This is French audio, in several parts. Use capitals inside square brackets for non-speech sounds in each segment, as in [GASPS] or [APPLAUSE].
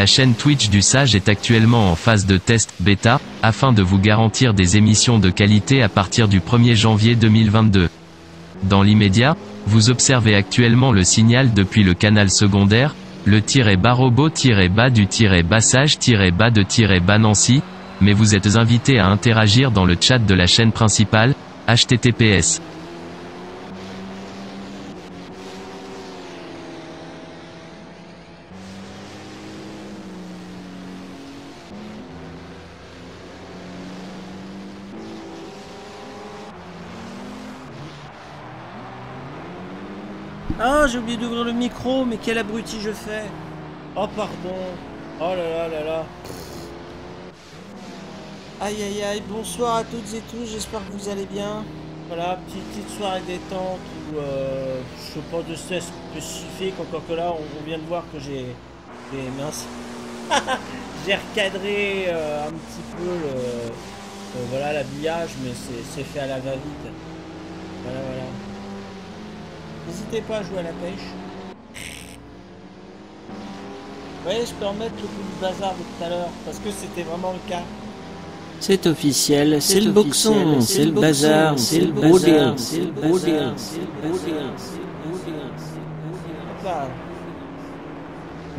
La chaîne Twitch du Sage est actuellement en phase de test bêta, afin de vous garantir des émissions de qualité à partir du 1er janvier 2022. Dans l'immédiat, vous observez actuellement le signal depuis le canal secondaire, le tiret bas robot bas du tiret bas de tiret bas Nancy, mais vous êtes invité à interagir dans le chat de la chaîne principale, https Ah, j'ai oublié d'ouvrir le micro, mais quel abruti je fais. Oh, pardon. Oh là là là là. Aïe aïe aïe, bonsoir à toutes et tous, j'espère que vous allez bien. Voilà, petite, petite soirée détente où euh, je suis pas de stress spécifique, encore que là, on, vient de voir que j'ai des minces. [LAUGHS] j'ai recadré euh, un petit peu le, euh, voilà l'habillage, mais c'est fait à la va-vite. Voilà, voilà. N'hésitez pas à jouer à la pêche. Vous voyez, je peux remettre le coup de bazar de tout à l'heure, parce que c'était vraiment le cas. C'est officiel, c'est le boxon, c'est le bazar, c'est le bazar, c'est le bazar, c'est le bazar, c'est le bazar.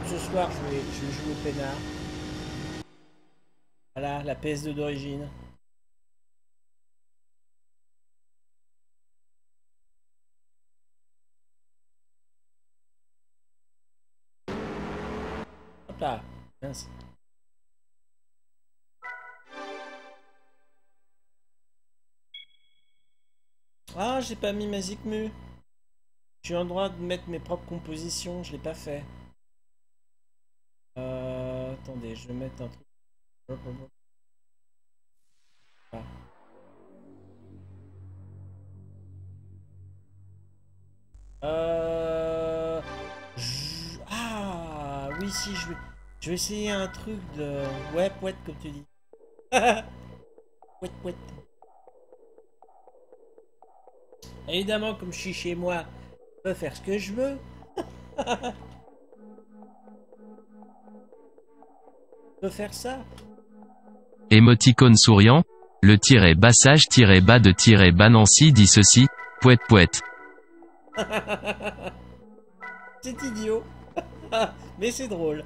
Ce soir, je vais, je vais jouer au peinard. Voilà, la PS2 d'origine. Ah, mince. Ah, j'ai pas mis ma Zikmu. J'ai le droit de mettre mes propres compositions, je l'ai pas fait. Euh, attendez, je vais mettre un truc. Ah. Ah, oui, si, je vais... Je vais essayer un truc de... Ouais, pouette, comme tu dis. [LAUGHS] pouette, pouette. Évidemment, comme je suis chez moi, je peux faire ce que je veux. [LAUGHS] je peux faire ça. Émoticône souriant. Le tiret bassage tiret bas de tiret bas Nancy dit ceci. Pouette, pouette. [LAUGHS] c'est idiot. Mais c'est drôle.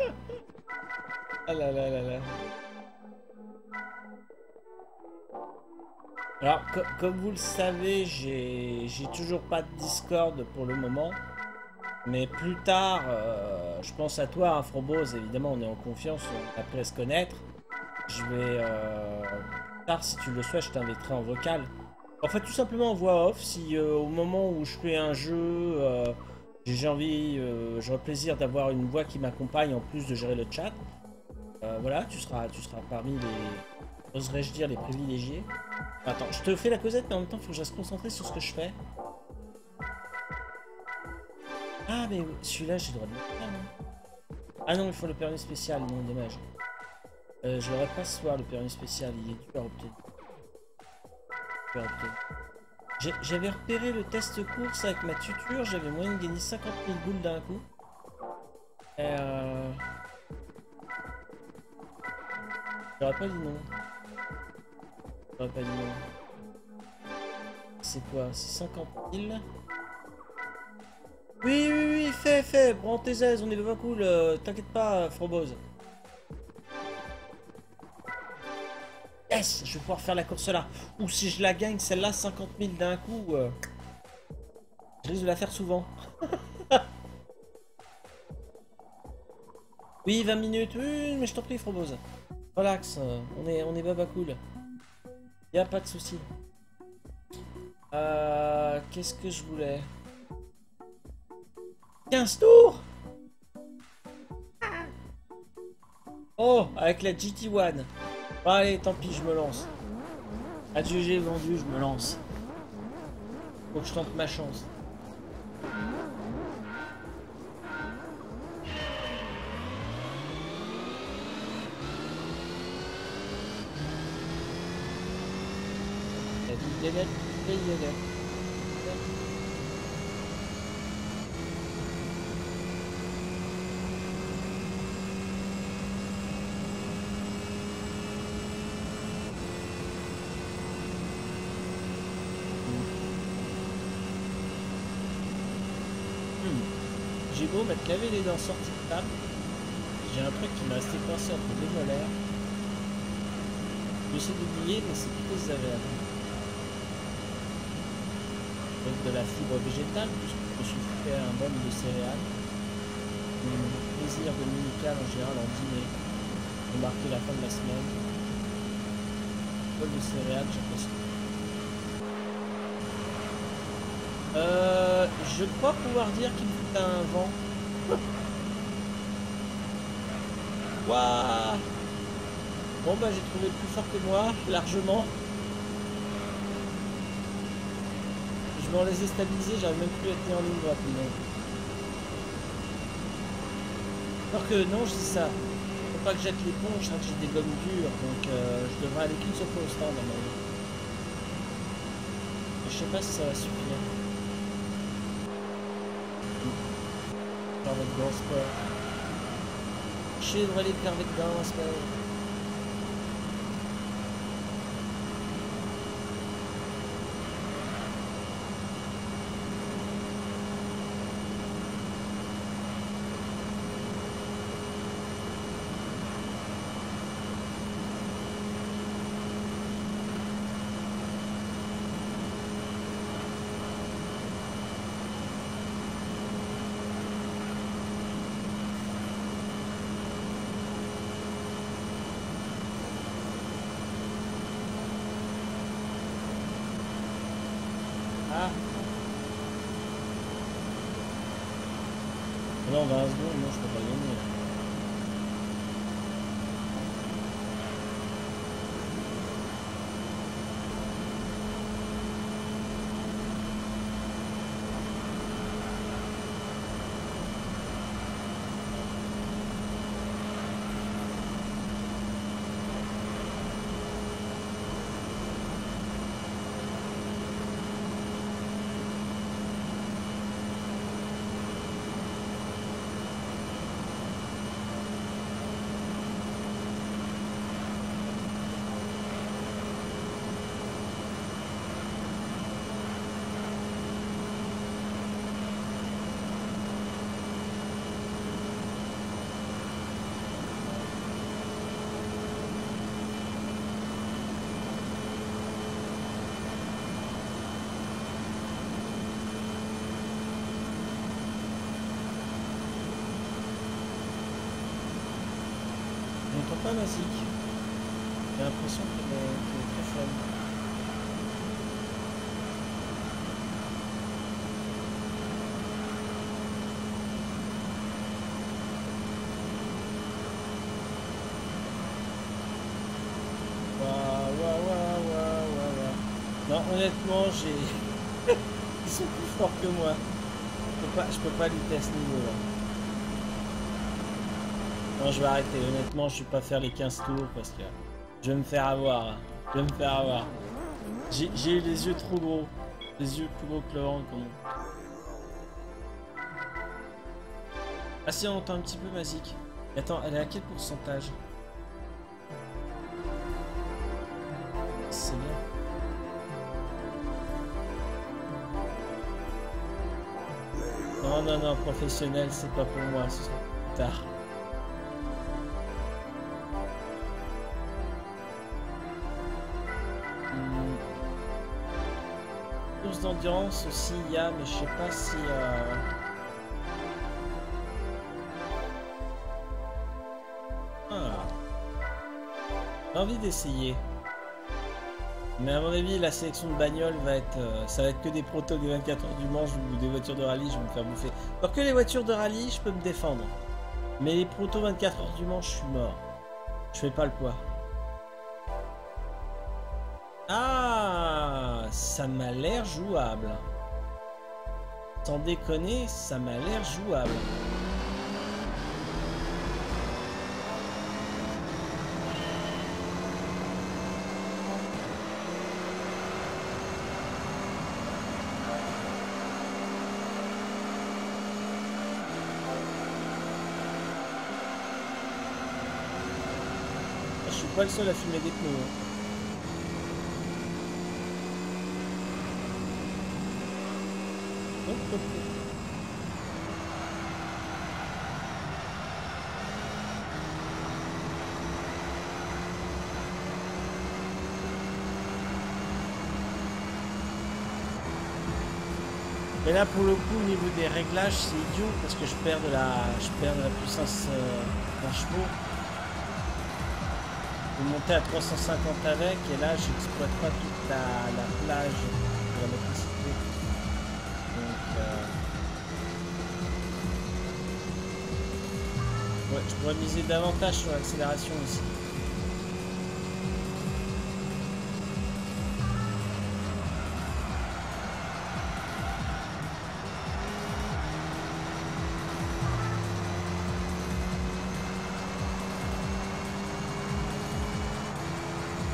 Ah. Alors, comme vous le savez, j'ai toujours pas de Discord pour le moment. Mais plus tard, euh, je pense à toi, hein, évidemment, on est en confiance, on a se connaître. Je vais... Euh, plus tard, si tu le souhaites, je t'inviterai en vocal. En fait, tout simplement en voix off, si euh, au moment où je fais un jeu, j'ai envie, j'aurais plaisir d'avoir une voix qui m'accompagne en plus de gérer le chat. Euh, voilà, tu seras, tu seras parmi les... Oserais-je dire les privilégiés Attends, je te fais la causette, mais en même temps, il faut que je reste concentré sur ce que je fais. Ah, mais celui-là, j'ai le droit de le faire, non Ah non, il faut le permis spécial, non, dommage. Euh, je l'aurais pas ce soir, le permis spécial, il est dur à obtenir. J'avais repéré le test course avec ma tuture, j'avais moyen de gagner 50 000 boules d'un coup. euh... J'aurais pas dit non. J'aurais pas dit non. C'est quoi? C'est 50 000 Oui, oui, oui, fais, fais, prends tes aises, on est pas cool, euh, t'inquiète pas, Frobose. Yes, je vais pouvoir faire la course là? Ou si je la gagne, celle-là, 50 000 d'un coup, euh, je risque de la faire souvent. [LAUGHS] oui, 20 minutes, oui, mais je t'en prie, Frobose. Relax, on est, on est baba cool. Y a pas de souci. Euh, Qu'est-ce que je voulais? 15 tours? Oh, avec la GT1. Allez, tant pis, je me lance. J'ai vendu, je me lance. Faut que je tente ma chance. Beau m'être lavé les dents sorties de table, j'ai un truc qui m'a resté coincé entre les molaires. J'essaie d'oublier, mais c'est plutôt désagréable. Donc de la fibre végétale, puisque je suis fait un bol de céréales. Mon plaisir dominical en général en dîner, pour marquer la fin de la semaine. Bol de céréales, j'apprécie. Euh, je crois pouvoir dire qu'il fait un vent. Waouh Bon bah j'ai trouvé plus fort que moi, largement. Je m'en les ai stabilisés, j'arrive même plus tenir en ligne droite. Alors que non, je dis ça. Faut pas que jette l'éponge, je que j'ai des gommes dures, donc euh, je devrais aller qu'une seule fois au stand avis. Je sais pas si ça va suffire. Devrais aller faire votre grand sport. Ah Non, 20 secondes, non, je peux pas gagner. là. Je n'entends pas Mazik. J'ai l'impression qu'elle est, très faible. Non, honnêtement, j'ai. [LAUGHS] Ils sont plus forts que moi. Je peux pas, je peux pas lutter à ce niveau-là. Non, je vais arrêter. Honnêtement, je vais pas faire les 15 tours parce que je vais me faire avoir. Je vais me faire avoir. J'ai eu les yeux trop gros. Les yeux plus gros que le on- Ah si, on entend un petit peu Mazik. Attends, elle est à quel pourcentage? C'est bien. Non, non, non, professionnel, c'est pas pour moi, ce sera plus tard. D'endurance aussi, il y a, mais je sais pas si... euh, Ah. J'ai envie d'essayer. Mais à mon avis, la sélection de bagnoles va être... euh, ça va être que des protos des 24 heures du manche ou des voitures de rallye, je vais me faire bouffer. Alors que les voitures de rallye, je peux me défendre. Mais les protos 24 heures du manche, je suis mort. Je fais pas le poids. Ça m'a l'air jouable. Sans déconner, ça m'a l'air jouable. Je suis pas le seul à fumer des pneus. Et là pour le coup au niveau des réglages c'est idiot parce que je perds de la je perds de la puissance euh, d'un cheval. Je vais monter à 350 avec et là j'exploite pas toute la, plage de la. Je pourrais miser davantage sur l'accélération aussi.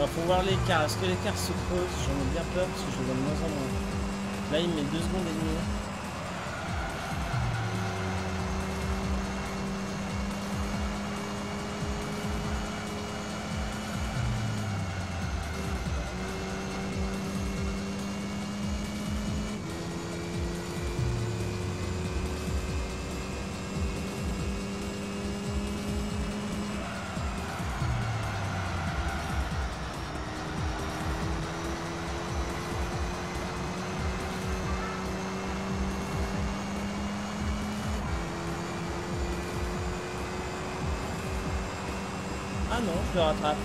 Il faut voir l'écart. Est-ce que l'écart se creuse? J'en ai bien peur parce que je vois de moins en moins. Là, il met 2 secondes et demie. Ah non, je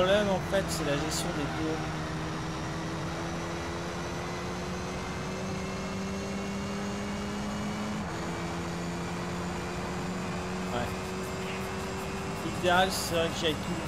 problème en fait c'est la gestion des tours. Ouais. L'idéal c'est vrai que j'aille tout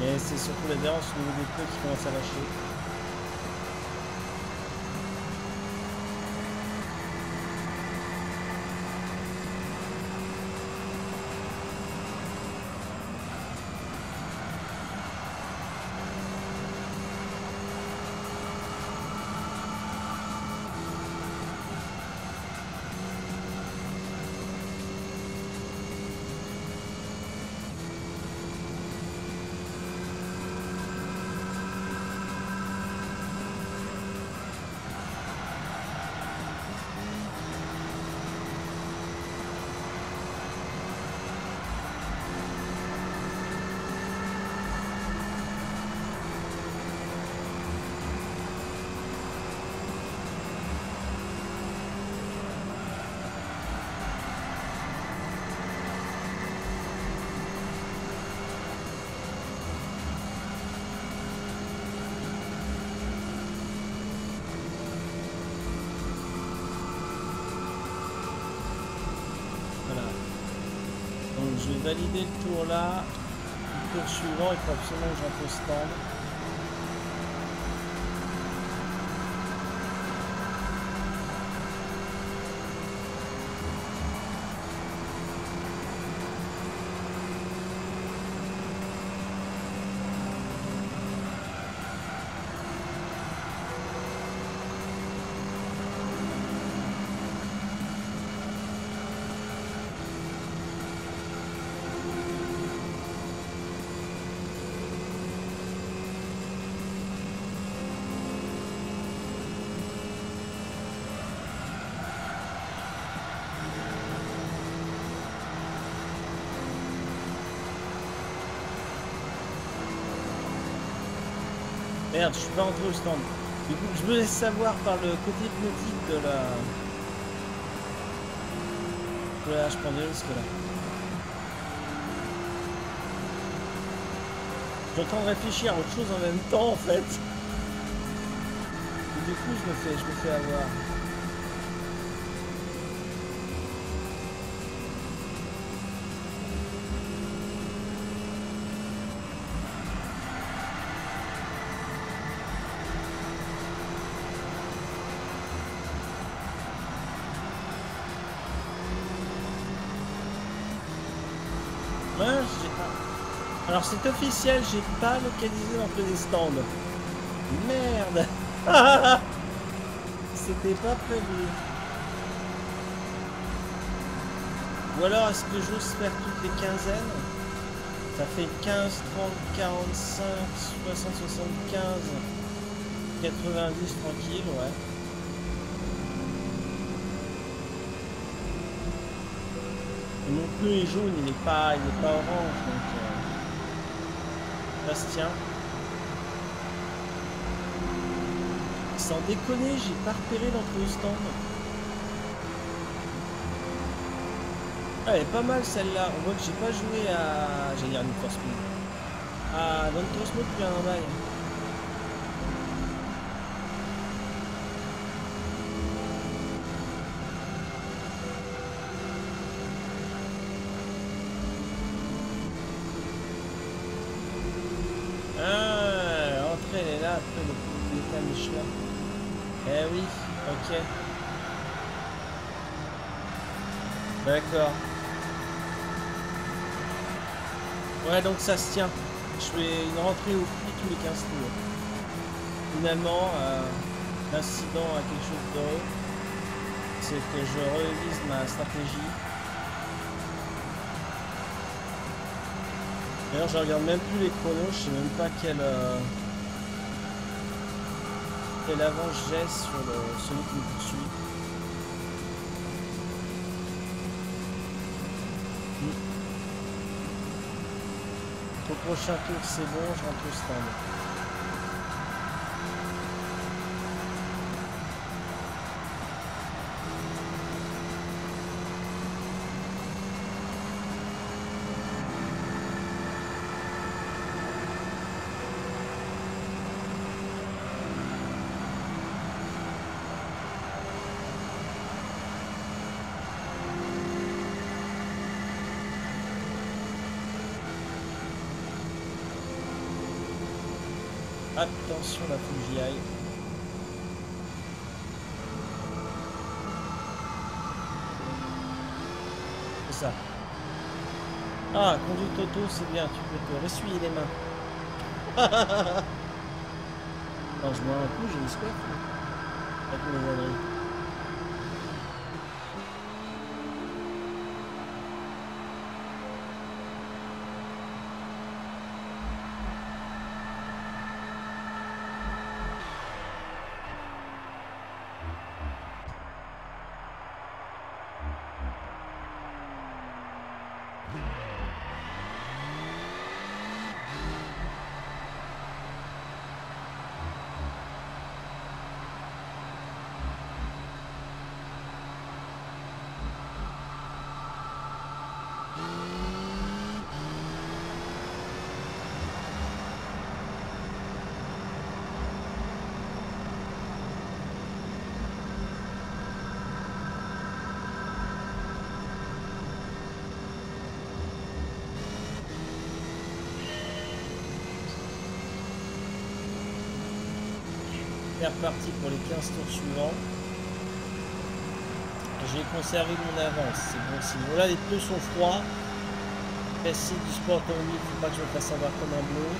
Mais c'est surtout l'adhérence au niveau des pneus qui commence à lâcher. Validé le tour là. Le tour suivant, il faut absolument que au stand. Merde, je suis pas entré au stand. Du coup, je me laisse savoir par le côté hypnotique de la... Voilà, je prends des risques là. Je suis en train de réfléchir à autre chose en même temps en fait. Et du coup, je me fais, je me fais avoir. Alors c'est officiel, j'ai pas localisé l'entrée des stands. Merde [LAUGHS] C'était pas prévu. Ou alors est-ce que j'ose faire toutes les quinzaines? Ça fait 15, 30, 45, 60, 75, 90 tranquille, ouais. Mon pneu est jaune, il n'est pas, il pas orange, donc euh, tient. Sans déconner, j'ai pas repéré l'entrée stand. Ah, elle est pas mal celle-là. On voit que j'ai pas joué à. J'allais dire Need for Speed. À Don Turismo depuis un bail. Ah, l'entrée elle est là, après Eh oui, ok. D'accord. Ouais, donc ça se tient. Je fais une rentrée au prix tous les 15 tours. Finalement, euh, l'incident a quelque chose d'heureux. C'est que je révise ma stratégie. D'ailleurs, je regarde même plus les chronos, je sais même pas quel, euh, quel avance j'ai sur le, celui qui me poursuit. Au prochain tour, c'est bon, je rentre au stand. Attention, la faut j'y aille. C'est ça. Ah, conduite auto, c'est bien, tu peux te ressuyer les mains. [LAUGHS] Quand je bois un coup, j'ai une squat. Avec partie pour les 15 tours suivants. J'ai conservé mon avance, c'est bon signe. Là, les pneus sont froids. Passer du sport automobile, faut pas que je me fasse avoir comme un bleu,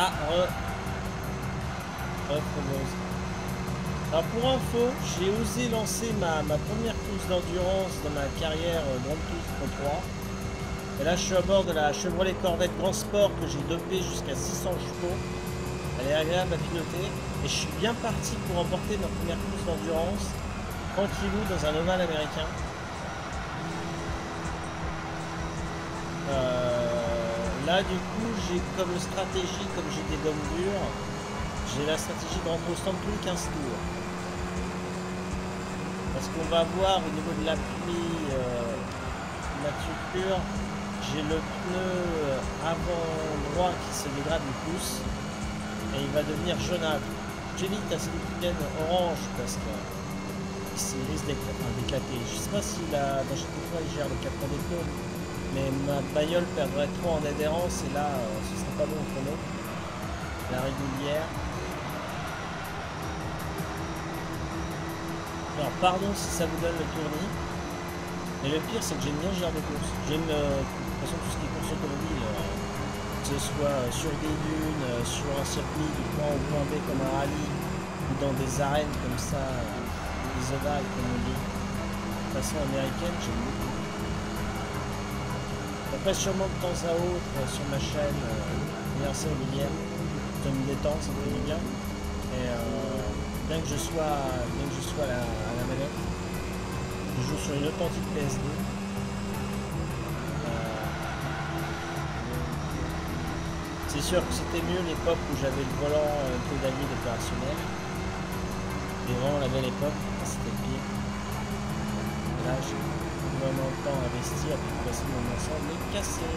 Ah, re... Alors pour info, j'ai osé lancer ma, première course d'endurance dans ma carrière euh, Grand Tour 3. Et là je suis à bord de la Chevrolet Corvette Grand Sport que j'ai dopé jusqu'à 600 chevaux. Elle est agréable à piloter. Et je suis bien parti pour emporter ma première course d'endurance tranquillou dans un ovale américain. Là du coup j'ai comme stratégie, comme j'ai des gommes dures, j'ai la stratégie de stand tous les 15 tours. Parce qu'on va voir au niveau de l'appui euh, la structure, j'ai le pneu avant droit qui se dégrade du pouce et il va devenir jaunâtre. J'évite à ce qu'il orange parce que il risque d'éclater. Je sais pas si la, dans chaque fois il gère le capot des pneus, mais ma bagnole perdrait trop en adhérence et là euh, ce serait pas bon pour nous. La régulière. Alors pardon si ça vous donne le tournis. Mais le pire c'est que j'aime bien ce genre de course. J'aime euh, de toute façon tout ce qui est course automobile. Euh, que ce soit sur des dunes, euh, sur un circuit du point comme un rallye, ou dans des arènes comme ça, euh, des ovales comme on dit. De façon américaine, j'aime beaucoup. Sûrement de temps à autre euh, sur ma chaîne euh, Universal William, je me détends, ça me fait du bien. Et euh, bien que je sois, bien que je sois à la, à manette, je joue sur une authentique PS2. C'est sûr que c'était mieux l'époque où j'avais le volant pédalier opérationnel. Et vraiment la belle époque, c'était pire. Là, j'ai temps investi à passer mon ensemble et casser.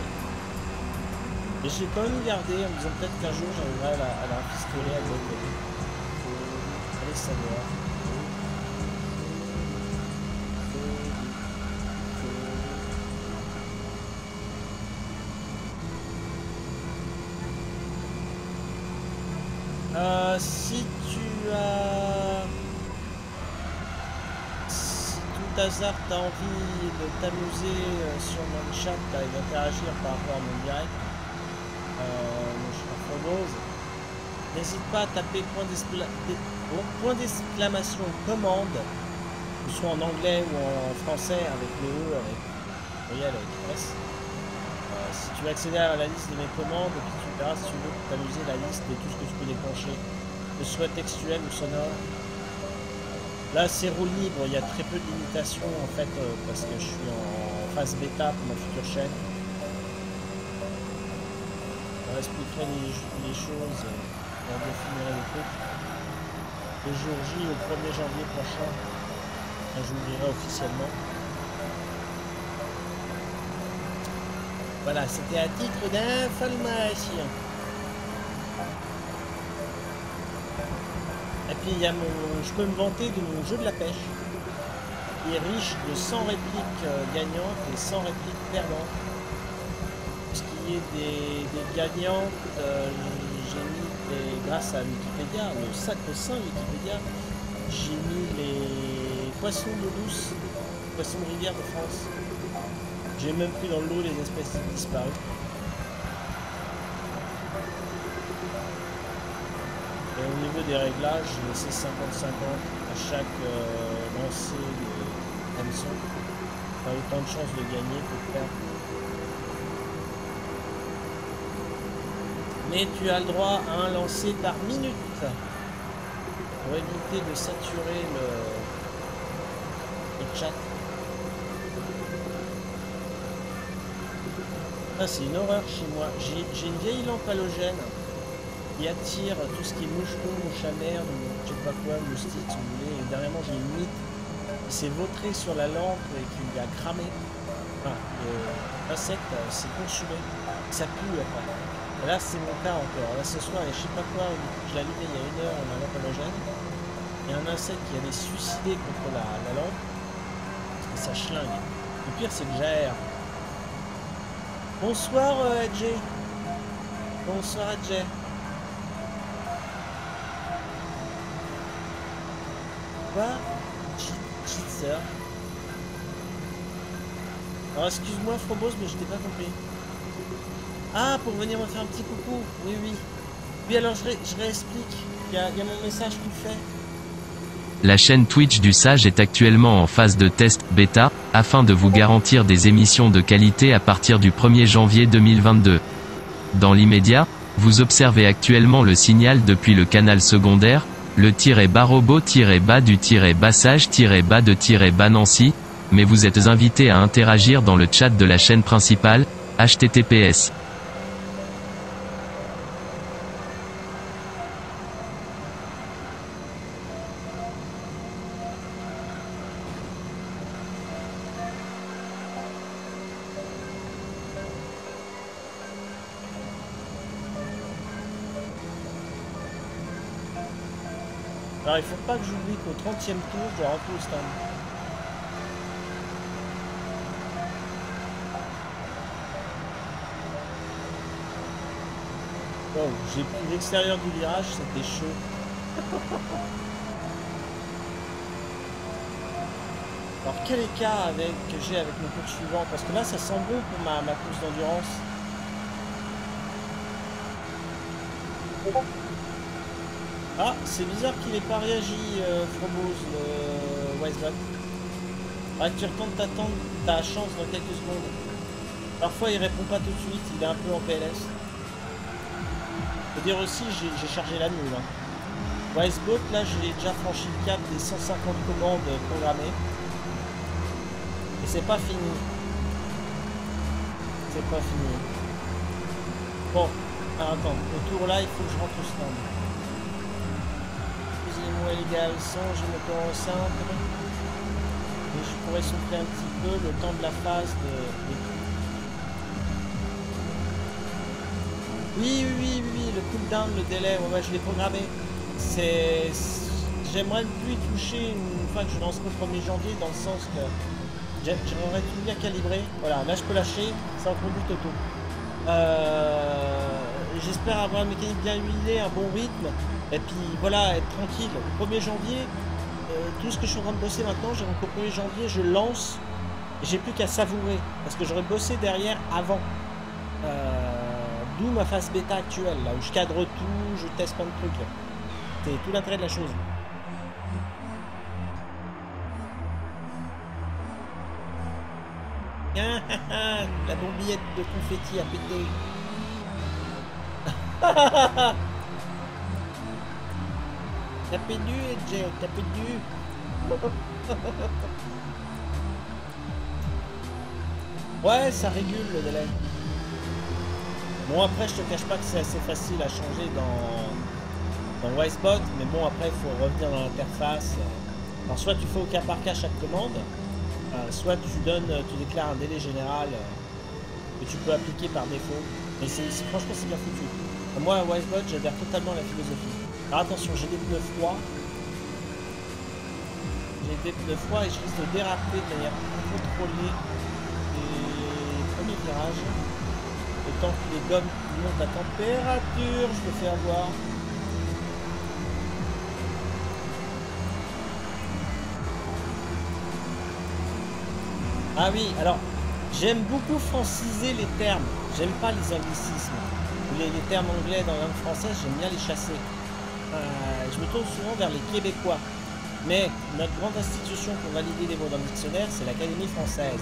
Et j'ai quand même gardé en me disant peut-être qu'un jour j'arriverai à la, la pistolet à l'autre côté. Allez savoir. Hasard t'as envie de t'amuser euh, sur mon chat et d'interagir par rapport à mon direct, euh, mon n'hésite pas à taper point d'excla- d'ex- point d'exclamation commande que ce soit en anglais ou en français avec le E, avec avec S. Euh, si tu veux accéder à la liste de mes commandes, puis tu verras si tu veux t'amuser la liste de tout ce que tu peux déclencher, que ce soit textuel ou sonore. Là, c'est roue libre, il y a très peu de en fait, euh, parce que je suis en phase bêta pour ma future chaîne. On expliquerai les, les choses, euh, on définirait les. Le jour J, au 1er janvier prochain, quand j'ouvrirai officiellement. Voilà, c'était à titre d'information. Puis je peux me vanter de mon jeu de la pêche, qui est riche de 100 répliques euh, gagnantes et 100 répliques perdantes. Ce qui est des, des gagnantes, euh, j'ai mis grâce à Wikipédia, le sacro-saint Wikipédia, j'ai mis les poissons d'eau douce, poissons de rivière de France. J'ai même pris dans l'eau les espèces disparues. Des réglages, laissé 50-50 à chaque euh, lancer de hameçon. T'as autant de chances de gagner que de perdre. Mais tu as le droit à un lancer par minute pour éviter de saturer le, le chat. Ah, c'est une horreur chez moi. J'ai une vieille lampe halogène qui attire tout ce qui est moucheton, mouche à ou je sais pas quoi, moustique si vous voulez. Et dernièrement, j'ai une mythe qui s'est vautrée sur la lampe et qui a cramé. Enfin, l'insecte euh, s'est consumé. Ça pue là, c'est mon cas encore. Là, ce soir, je sais pas quoi, je l'ai il y a une heure, ma lampe halogène. Il y a un insecte qui allait se suicider contre la, la lampe. Et ça schlingue. Le pire, c'est que j'aère. Bonsoir, euh, Adjé. Bonsoir, Adjé. Excuse-moi, mais je t'ai pas compris. Ah, pour venir me faire un petit coucou. Oui, oui. Oui, alors je, ré- je réexplique. Il y mon message fait. La chaîne Twitch du Sage est actuellement en phase de test bêta, afin de vous garantir des émissions de qualité à partir du 1er janvier 2022. Dans l'immédiat, vous observez actuellement le signal depuis le canal secondaire, le bas robot tiret bas du tiret bassage tiret bas de bas Nancy, mais vous êtes invité à interagir dans le chat de la chaîne principale, https. 30e tour, rentrer au stand. Wow, j'ai pris l'extérieur du virage, c'était chaud. [LAUGHS] Alors quel écart avec, que j'ai avec mon cours suivant? Parce que là ça sent bon pour ma, ma course d'endurance. Ah, c'est bizarre qu'il n'ait pas réagi, euh, Frobose, le Wisebot. Ah, tu retentes ta, tente- ta chance dans quelques secondes. Parfois il répond pas tout de suite, il est un peu en PLS. Faut dire aussi, j'ai chargé la nuit. Hein. Wisebot, là j'ai déjà franchi le cap des 150 commandes programmées. Et c'est pas fini. C'est pas fini. Bon, alors attends, au tour là, il faut que je rentre au stand. Garçons, je me concentre. Et je pourrais souffler un petit peu le temps de la phase de. Oui, oui, oui, oui, le cooldown, le délai, ouais, je l'ai programmé. C'est. J'aimerais plus toucher une fois que je lancerai le 1er janvier, dans le sens que j'ai- j'aurais tout bien calibré. Voilà, là je peux lâcher, c'est en conduite auto. Euh, J'espère avoir une mécanique bien huilée, un bon rythme, et puis voilà, être tranquille. 1er janvier, euh, tout ce que je suis en train de bosser maintenant, j'ai qu'au 1er janvier, je lance. J'ai plus qu'à savourer. Parce que j'aurais bossé derrière avant. Euh, d'où ma phase bêta actuelle, là où je cadre tout, je teste plein de trucs. C'est tout l'intérêt de la chose. [LAUGHS] la bombillette de confetti a pété. [LAUGHS] T'as perdu, Jay, t'as perdu. [LAUGHS] ouais, ça régule le délai. Bon, après, je te cache pas que c'est assez facile à changer dans, dans Wisebot, mais bon, après, il faut revenir dans l'interface. Alors, soit tu fais au cas par cas chaque commande, euh, soit tu donnes, tu déclares un délai général euh, que tu peux appliquer par défaut. Mais c'est franchement, c'est bien foutu. Moi, Wisebot, j'adhère totalement à la philosophie. Alors attention, j'ai des pneus froids. J'ai des pneus froids et je risque de déraper de manière contrôlée les premiers virages. Le temps que les gommes montent à température, je me fais avoir. Ah oui, alors, j'aime beaucoup franciser les termes. J'aime pas les anglicismes. Les, les termes anglais dans la langue française, j'aime bien les chasser. Euh, je me tourne souvent vers les Québécois. Mais notre grande institution pour valider les mots dans le dictionnaire, c'est l'Académie française.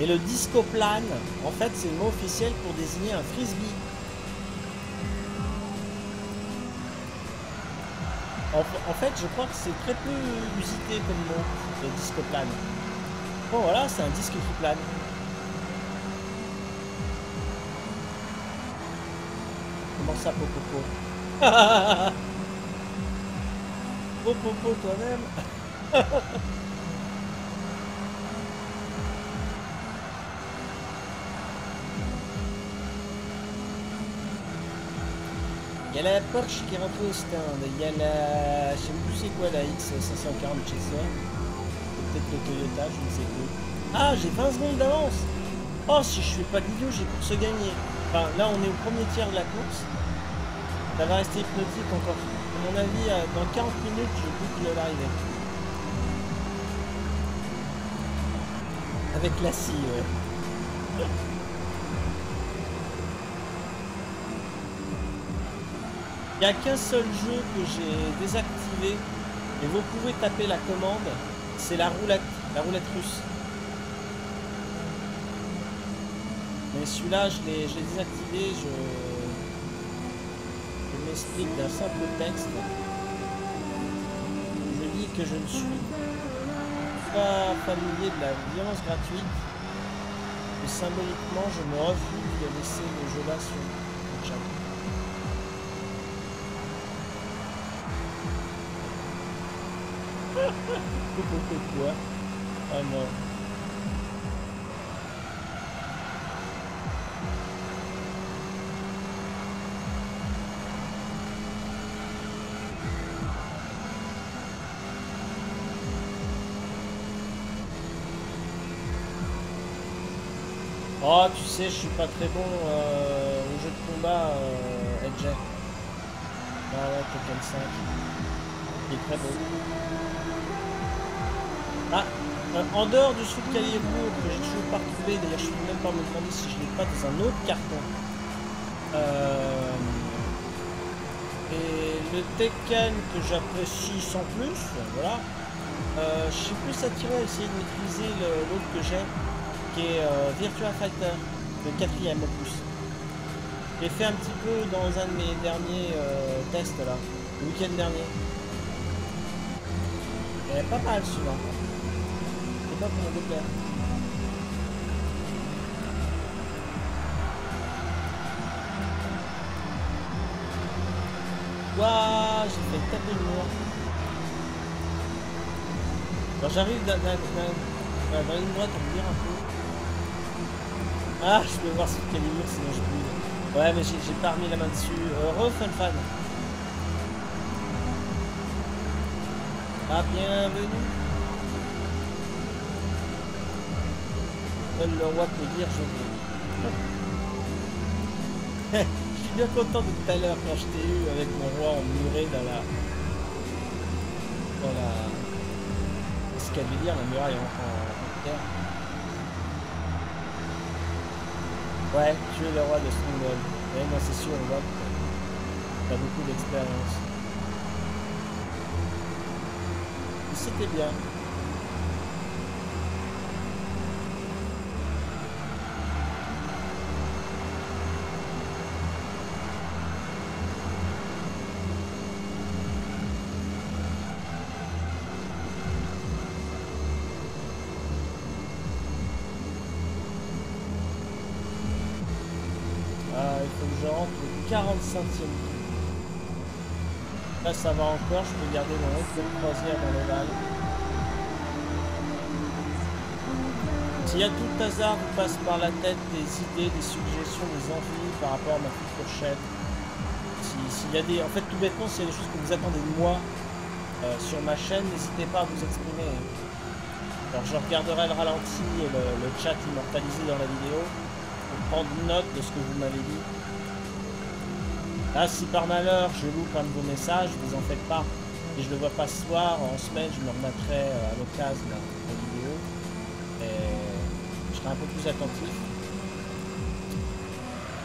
Et le discoplane, en fait, c'est le mot officiel pour désigner un frisbee. En, fait, je crois que c'est très peu usité comme mot, le discoplane. Bon, voilà, c'est un disque qui plane. Comment ça, [LAUGHS] Popopo Popopo toi-même Il y a la Porsche qui est rentrée au stand. Il y a la... Je sais plus c'est quoi la X540 chez ça. Peut-être le Toyota, je ne sais plus. Ah, j'ai 20 secondes d'avance Oh, si je fais pas d'idiot, j'ai course gagnée. Enfin, là, on est au premier tiers de la course. Ça va rester hypnotique encore mon avis, euh, dans 40 minutes, je boucle l'arrivée. Avec la scie. Il n'y a qu'un seul jeu que j'ai désactivé, et vous pouvez taper la commande, c'est la roulette, la roulette russe. Mais celui-là, je l'ai désactivé, je d'un simple texte. Je dis que je ne suis pas familier de la violence gratuite et symboliquement je me refuse de laisser le jeu là sur le chat. [LAUGHS] Ah non. Oh, tu sais, je suis pas très bon euh, au jeu de combat, euh, Edge. Ah Tekken 5. Il est très beau. Ah, euh, en dehors du Soul Calibur que j'ai toujours pas retrouvé, d'ailleurs je suis même pas me demander si je l'ai pas dans un autre carton. Euh, et le Tekken que j'apprécie sans plus, voilà. Je suis plus attiré à essayer de maîtriser l'autre que j'ai qui est euh, Virtua Fighter, le quatrième opus. J'ai fait un petit peu dans un de mes derniers euh, tests là, le week-end dernier. Et pas mal celui-là. C'est pas pour me déplaire. Waouh, j'ai fait taper le. Quand j'arrive dans, une droite, on me dire un peu. Ah, je peux voir sur quel mur sinon je peux. Ouais, mais j'ai pas remis la main dessus. Heureux, fun fan. Ah, bienvenue. le roi peut dire je veux. [LAUGHS] je suis bien content de tout à l'heure quand je t'ai eu avec mon roi emmuré dans la. dans la. ce qu'elle veut dire, la muraille en, en terre. Ouais, tu es le roi de Stronghold. Ouais, moi c'est sûr, Rob. T'as beaucoup d'expérience. C'était bien. 40 Là, ça va encore. Je peux garder mon autre croisière dans l'oval. S'il y a tout hasard vous passe par la tête des idées, des suggestions, des envies par rapport à ma future chaîne, s'il y a des... En fait, tout bêtement, s'il y a des choses que vous attendez de moi euh, sur ma chaîne, n'hésitez pas à vous exprimer. Alors, je regarderai le ralenti et le, chat immortalisé dans la vidéo pour prendre note de ce que vous m'avez dit. Là, si par malheur je loupe un de vos messages, vous en faites pas. Et je le vois pas ce soir, en semaine, je me remettrai euh, à l'occasion de la vidéo. Et un peu plus attentif.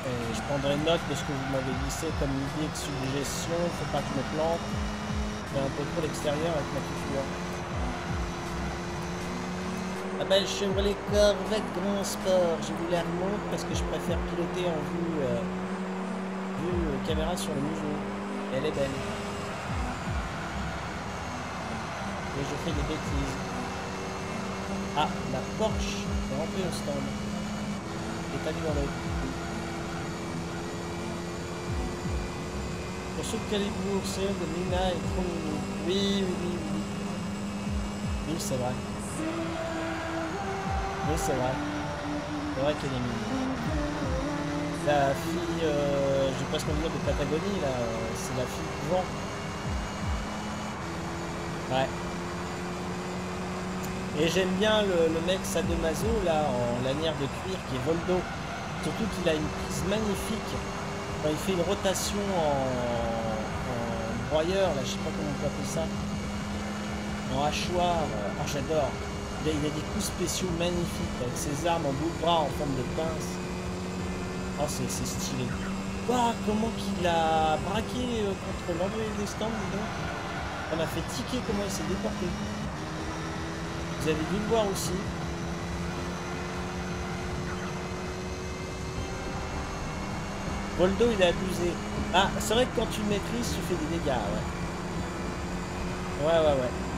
Et je prendrai note de ce que vous m'avez glissé comme idée de suggestion, faut pas que je me plante. Je un peu trop l'extérieur avec ma culture. La belle Chevrolet Corvette Grand Sport, j'ai vu l'air montre parce que je préfère piloter en vue, vue euh, caméra sur le museau. Elle est belle. Et je fais des bêtises. Ah, la Porsche est rentrée au stand. Et pas dans l'œil. Pour ceux Calibourg, c'est de Nina et trop Oui, oui, oui, oui. Oui, c'est vrai. Oui, c'est vrai. C'est vrai qu'elle est mignonne. La fille, euh, je passe mon dire de Patagonie, là, c'est la fille du vent. Ouais. Et j'aime bien le, mec Sadomaso là en lanière de cuir qui est Voldo. Surtout qu'il a une prise magnifique. Quand il fait une rotation en, broyeur, là, je sais pas comment on peut appeler ça. En hachoir. Ah j'adore. Il, a, des coups spéciaux magnifiques avec ses armes en bout de bras en forme de pince. Oh c'est stylé. Waouh, comment qu'il a braqué euh, contre l'envoyé des stands, donc. On a fait ticker comment il s'est déporté. Vous avez dû le voir aussi. Voldo il est abusé. Ah, c'est vrai que quand tu le maîtrises, tu fais des dégâts, ouais. Ouais, ouais, ouais.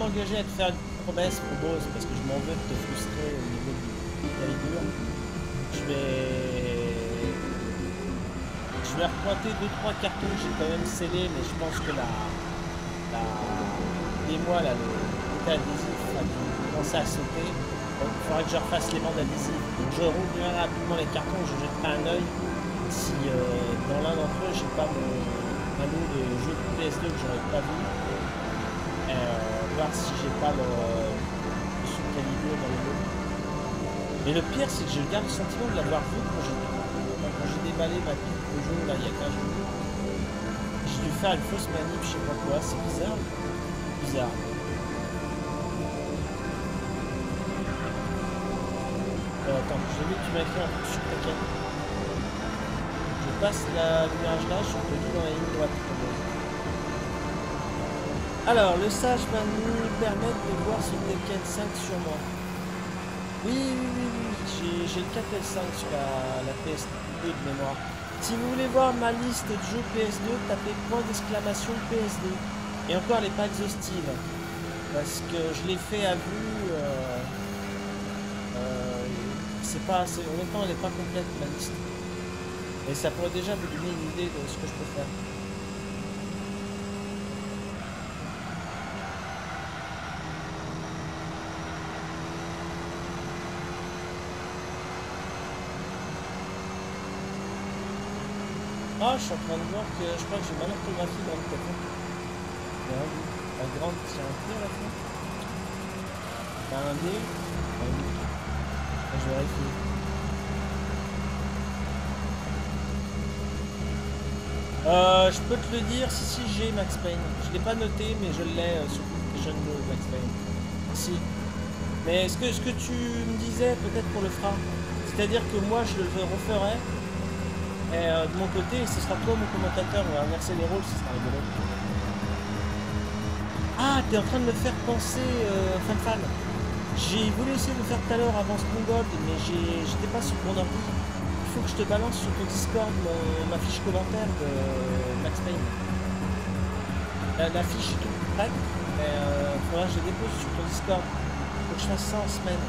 M'engager à te faire promesse propose, parce que je m'en veux de te frustrer au niveau du calibre. Je vais... Je vais repointer 2-3 cartons j'ai quand même scellé, mais je pense que la... la... Dis-moi là, le l'état adhésif a commencé à sauter. Donc il faudra que je refasse les bandes adhésives. Je rouvrirai rapidement les cartons, je jetterai un oeil si euh, dans l'un d'entre eux j'ai pas mon, lot de jeu de PS2 que j'aurais pas vu. Si j'ai pas le, le sous-calibre dans le lot. Mais le pire, c'est que je garde le sentiment de l'avoir vu quand j'ai déballé ma pipe jeu là il y a 15 jours. J'ai dû faire une fausse manip, je sais pas quoi, c'est bizarre. Bizarre. Euh, attends, j'ai vu que tu m'as fait un truc sur Je passe la nuage là, je dis dans la ligne droite. Alors, le sage va nous permettre de voir ce Tekken 5 sur moi. Oui, oui, oui, j'ai le 4L5 sur la, PS2 de mémoire. Si vous voulez voir ma liste de jeux PS2, tapez point d'exclamation PS2. Et encore, elle n'est pas exhaustive. Parce que je l'ai fait à vue. Euh, euh, c'est pas assez. Honnêtement, elle n'est pas complète, ma liste. Et ça pourrait déjà vous donner une idée de ce que je peux faire. Je suis en train de voir que je crois que j'ai mal orthographié dans le coton. La grande, c'est un T à la fin. T'as un D. Je vérifie. Euh, je peux te le dire, si si j'ai Max Payne. Je l'ai pas noté, mais je l'ai euh, sur PlayStation 2 Max Payne. Si. Mais ce que, ce que tu me disais, peut-être pour le fera? C'est-à-dire que moi je le referais et euh, de mon côté, ce sera toi mon commentateur, on va inverser les rôles, ce sera rigolo. Ah, t'es en train de me faire penser, euh, fan fan. J'ai voulu essayer de le faire tout à l'heure avant Stronghold, mais j'étais pas sur mon ordi. faut que je te balance sur ton Discord mon, ma fiche commentaire de Max Payne. La, la fiche est toute prête, mais euh, faudra que je la dépose sur ton Discord. Faut que je fasse ça en semaine.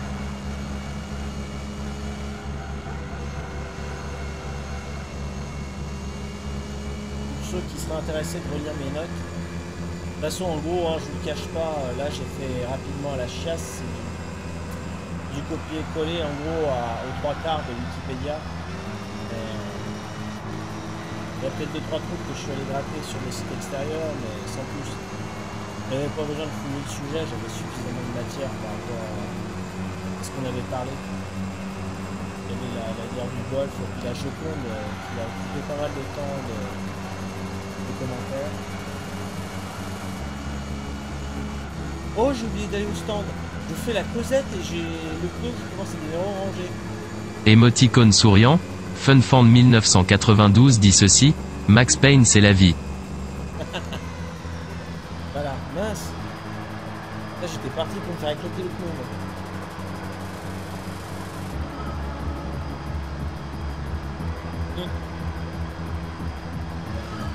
Ceux qui seraient intéressés de relire mes notes. De toute façon, en gros, hein, je vous le cache pas, euh, là j'ai fait rapidement la chasse. Du, copier-coller en gros à- aux trois quarts de Wikipédia. Euh, Il y a peut-être deux trois trucs que je suis allé gratter sur les sites extérieurs, mais sans plus. J'avais pas besoin de fouiller le sujet, j'avais suffisamment de matière par rapport à ce qu'on avait parlé. Il y avait la, la guerre du Golfe, et puis la Joconde euh, qui a occupé pas mal de temps Oh, j'ai oublié d'aller au stand. Je fais la causette et j'ai le pneu qui commence à devenir orangé. Émoticône souriant, FunFan 1992 dit ceci, Max Payne c'est la vie. [LAUGHS] Voilà, mince. Là, j'étais parti pour me faire éclater le pneu.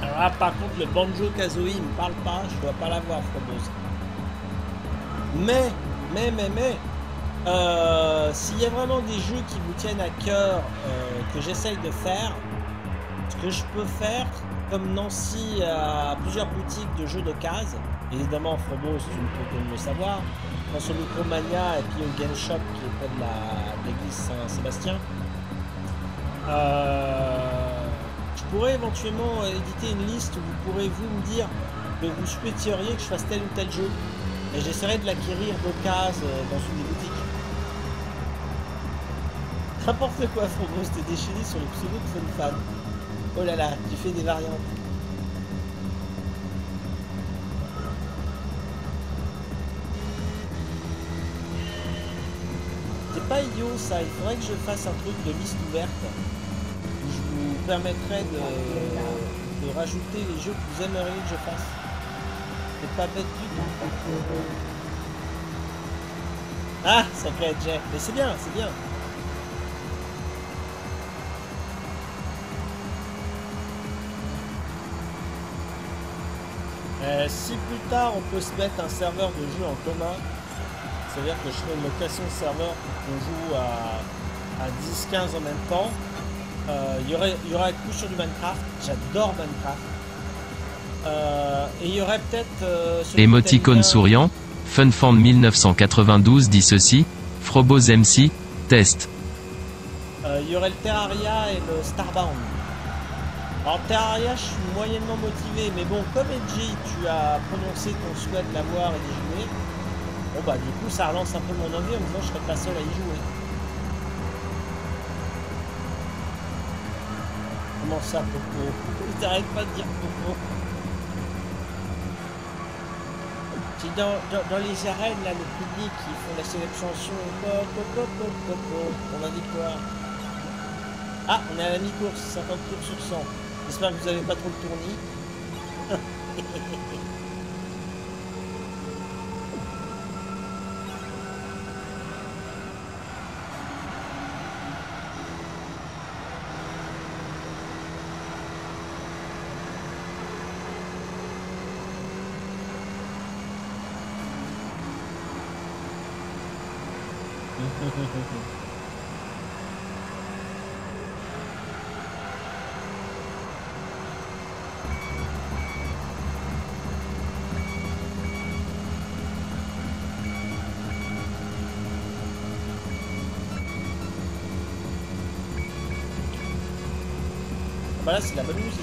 Alors là, par contre, le banjo Kazooie, il me parle pas, je dois pas l'avoir, Frobose. Mais, mais, mais, mais, euh, s'il y a vraiment des jeux qui vous tiennent à cœur, euh, que j'essaye de faire, ce que je peux faire, comme Nancy a plusieurs boutiques de jeux d'occasion, évidemment Frobos, tu ne peux que le savoir, pense au Micromania et puis au Game Shop qui est près de de l'église Saint-Sébastien. Euh, je pourrais éventuellement éditer une liste où vous pourrez vous me dire que vous souhaiteriez que je fasse tel ou tel jeu. Et j'essaierai de l'acquérir d'occasion euh, dans une des boutiques. N'importe quoi, Frobos, t'es déchaîné sur le pseudo de Fun Fan. Oh là là, tu fais des variantes. C'est pas idiot ça, il faudrait que je fasse un truc de liste ouverte où je vous permettrai de, de rajouter les jeux que vous aimeriez que je fasse. Pas du tout. Ah, ça peut être Jeff, mais c'est bien, c'est bien. Euh, si plus tard on peut se mettre un serveur de jeu en commun, c'est-à-dire que je ferai une location de serveur pour qu'on joue à, à 10-15 en même temps, euh, il y aurait, y aurait un coup sur du Minecraft, j'adore Minecraft. Euh, et il y aurait peut-être... euh, Émoticône bien- souriant, FunFan 1992 dit ceci, Frobos MC, test. Euh, il y aurait le Terraria et le Starbound. Alors Terraria, je suis moyennement motivé, mais bon, comme Edgy, tu as prononcé ton souhait de l'avoir et d'y jouer, bon bah du coup ça relance un peu mon envie en me disant je serais pas seul à y jouer. Comment ça, Popo? [LAUGHS] T'arrêtes pas de dire Popo. C'est dans, les arènes, là, le public, ils font la sélection pop, pop. On a dit quoi? Ah, on est à la mi-course, 50 tours sur 100. J'espère que vous avez pas trop le tournis. [LAUGHS] Bah là, c'est la bonne.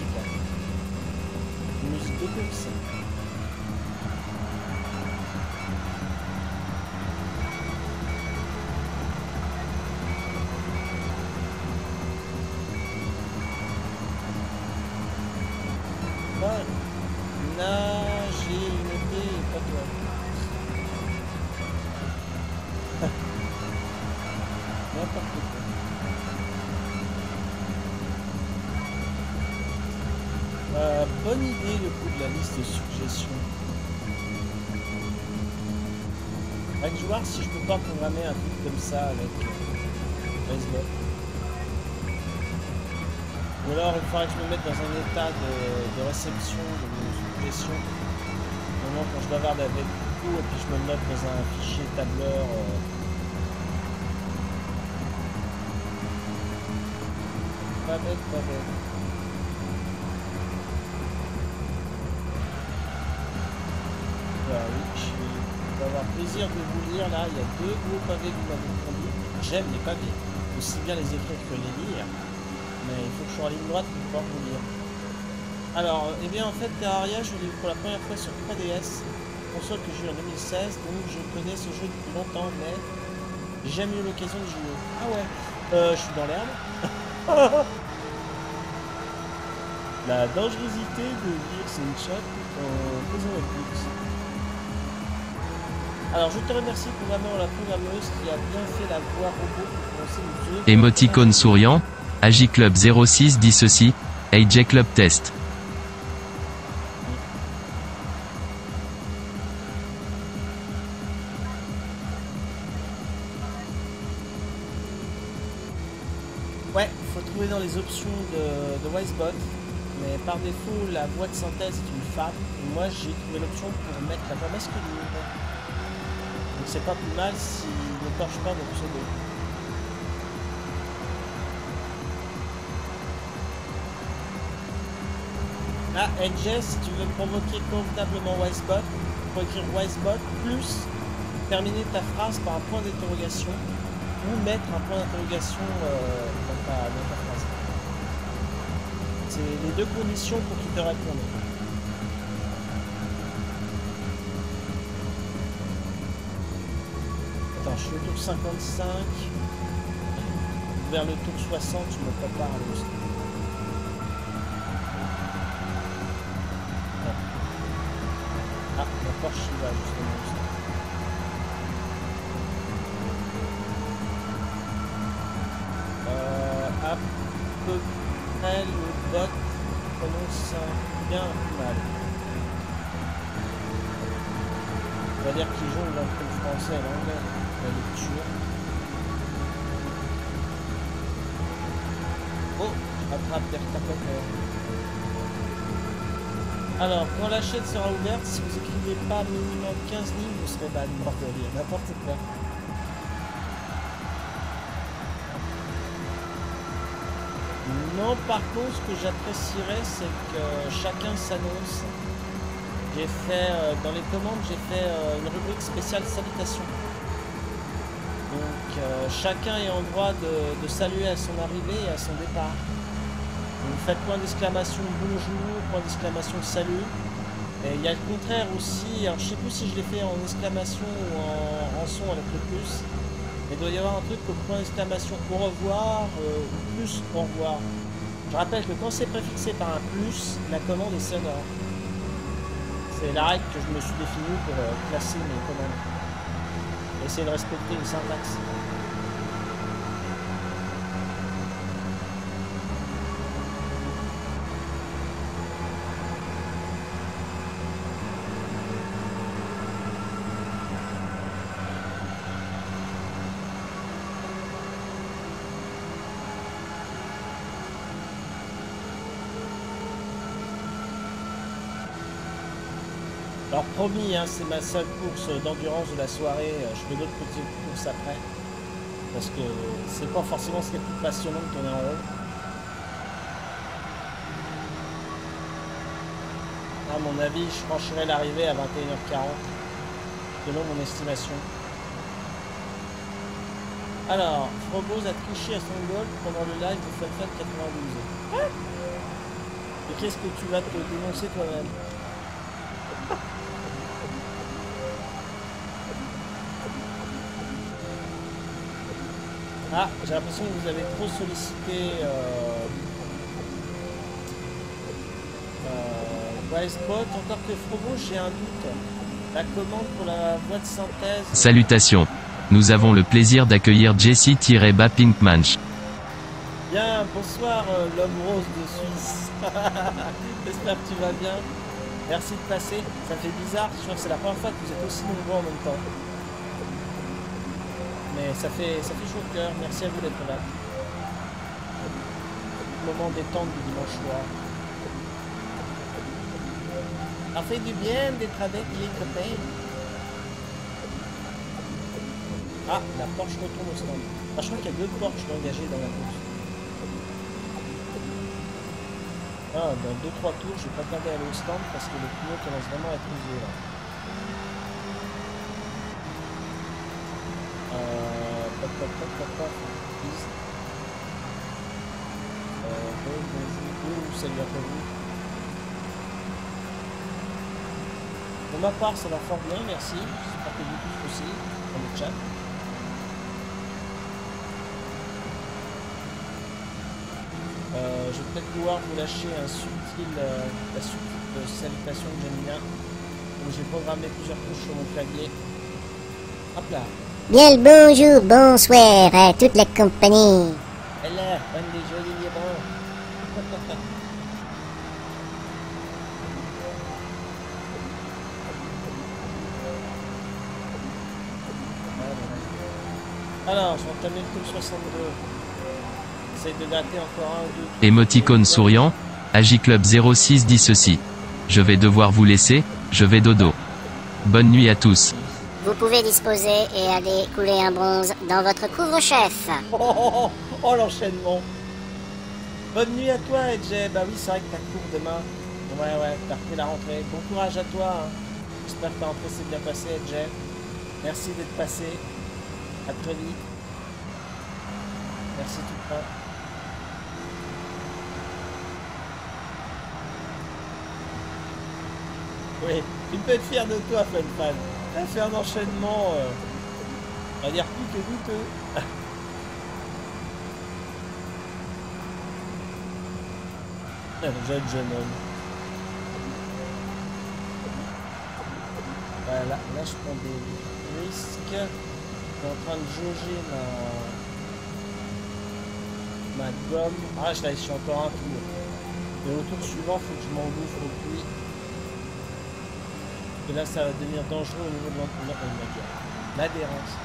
Un truc comme ça avec euh, Facebook. Ou alors il faudrait que je me mette dans un état de, de réception, de Au moment quand je bavarde avec vous, et puis je me note dans un fichier tableur. Euh... Pas bête, pas bête. Plaisir de vous lire là. Il y a deux gros pavés que vous m'avez pondu. J'aime les pavés, aussi bien les écrire que les lire mais il faut que je sois en ligne droite pour pouvoir vous lire. Alors, eh bien en fait, Terraria, je l'ai pour la première fois sur 3DS, console que j'ai eu en 2016, donc je connais ce jeu depuis longtemps, mais j'ai jamais eu l'occasion de jouer. Ah ouais, euh, je suis dans l'herbe. [LAUGHS] la dangerosité de lire une chat en faisant Netflix. Alors je te remercie vraiment la programmeuse qui a bien fait la voix robot pour commencer le jeu. Émoticône souriant, Agiclub 06 dit ceci, AJ Club Test. Ouais, il faut trouver dans les options de, de Wisebot, mais par défaut la voix de synthèse est une femme, et moi j'ai trouvé l'option pour mettre la voix masculine. C'est pas plus mal s'il ne torche pas mon pseudo. Ah, NG, si tu veux provoquer convenablement Wisebot, faut écrire Wisebot plus terminer ta phrase par un point d'interrogation ou mettre un point d'interrogation euh, dans, ta, phrase. C'est les deux conditions pour qu'il te réponde. Je suis au tour 55. Vers le tour 60, je me prépare à Porsche là justement. Euh, à peu près le bot prononce bien mal. On va dire qu'il joue entre le français et l'anglais, Oh, des alors, quand la chaîne sera ouverte, si vous écrivez pas minimum 15 lignes, vous serez ban, bordel, n'importe quoi. Non, par contre, ce que j'apprécierais, c'est que chacun s'annonce. J'ai fait, euh, dans les commandes, j'ai fait euh, une rubrique spéciale salutation. Donc, chacun est en droit de saluer à son arrivée et à son départ. Vous faites point d'exclamation bonjour, point d'exclamation salut. Et il y a le contraire aussi, alors je sais plus si je l'ai fait en exclamation ou en, son avec le plus. Il doit y avoir un truc comme point d'exclamation au revoir euh, ou plus au revoir. Je rappelle que quand c'est préfixé par un plus, la commande est sonore. C'est la règle que je me suis définie pour euh, classer mes commandes. Essayer de respecter une syntaxe. Alors promis, hein, c'est ma seule course d'endurance de la soirée. Euh, je fais d'autres petites courses après. Parce que c'est pas forcément ce qui est le plus passionnant de tourner en rond. À mon avis, je franchirai l'arrivée à 21h40. Selon mon estimation. Alors, Frobose a triché à son goal pendant le live de FFF 92. Et qu'est-ce que tu vas te dénoncer toi-même? Ah, j'ai l'impression que vous avez trop sollicité euh, euh, encore que Frobo, j'ai un doute. La commande pour la voix de synthèse. Salutations. Nous avons le plaisir d'accueillir Jessie-Ba Pinkmanch. Bien, bonsoir euh, l'homme rose de Suisse. [LAUGHS] J'espère que tu vas bien. Merci de passer. Ça fait bizarre, je crois que c'est la première fois que vous êtes aussi nombreux en même temps. Ça fait, ça fait chaud au cœur. Merci à vous d'être là. moment détente du dimanche soir. Ça fait du bien d'être avec les copains. Ah, la Porsche retourne au stand. Ah, qu'il y a deux Porsche engagés dans la course. Ah, dans 2-3 tours, je vais pas tarder à aller au stand parce que le pneu commence vraiment à être usé là. Euh, pop, pop, pop, pop, pop, piste. Euh, bon, Pour ma part, ça va fort bien, merci. J'espère que vous aussi, dans le chat. Euh, je vais peut-être pouvoir vous lâcher un subtil, euh, la salutation que j'aime j'ai programmé plusieurs touches sur mon clavier. Hop là. Bien le bonjour, bonsoir à toute la compagnie. Elle bonne des jolis liébons. [LAUGHS] Alors, je vais entamer le tour 62. Essaye de dater encore un ou deux. Émoticône souriant, Agiclub 06 dit ceci. Je vais devoir vous laisser, je vais dodo. Bonne nuit à tous. Vous pouvez disposer et aller couler un bronze dans votre couvre-chef. Oh, oh, oh, oh, l'enchaînement. Bonne nuit à toi, Edge. Bah oui, c'est vrai que t'as cours demain. Ouais, ouais, t'as repris la rentrée. Bon courage à toi. hein. J'espère que ta rentrée s'est bien passée, Edge. Merci d'être passé. À très vite. Merci tout près. Oui, tu peux être fier de toi, FunFan. T'as fait un enchaînement, euh, on va dire plus que douteux. Un jeune jeune homme. Voilà, là je prends des risques. Je suis en train de jauger ma, ma gomme. Ah, je, là, je suis encore un tour. Et au tour suivant, faut que je m'engouffre au puits. Et là, ça va devenir dangereux au niveau de l'adhérence.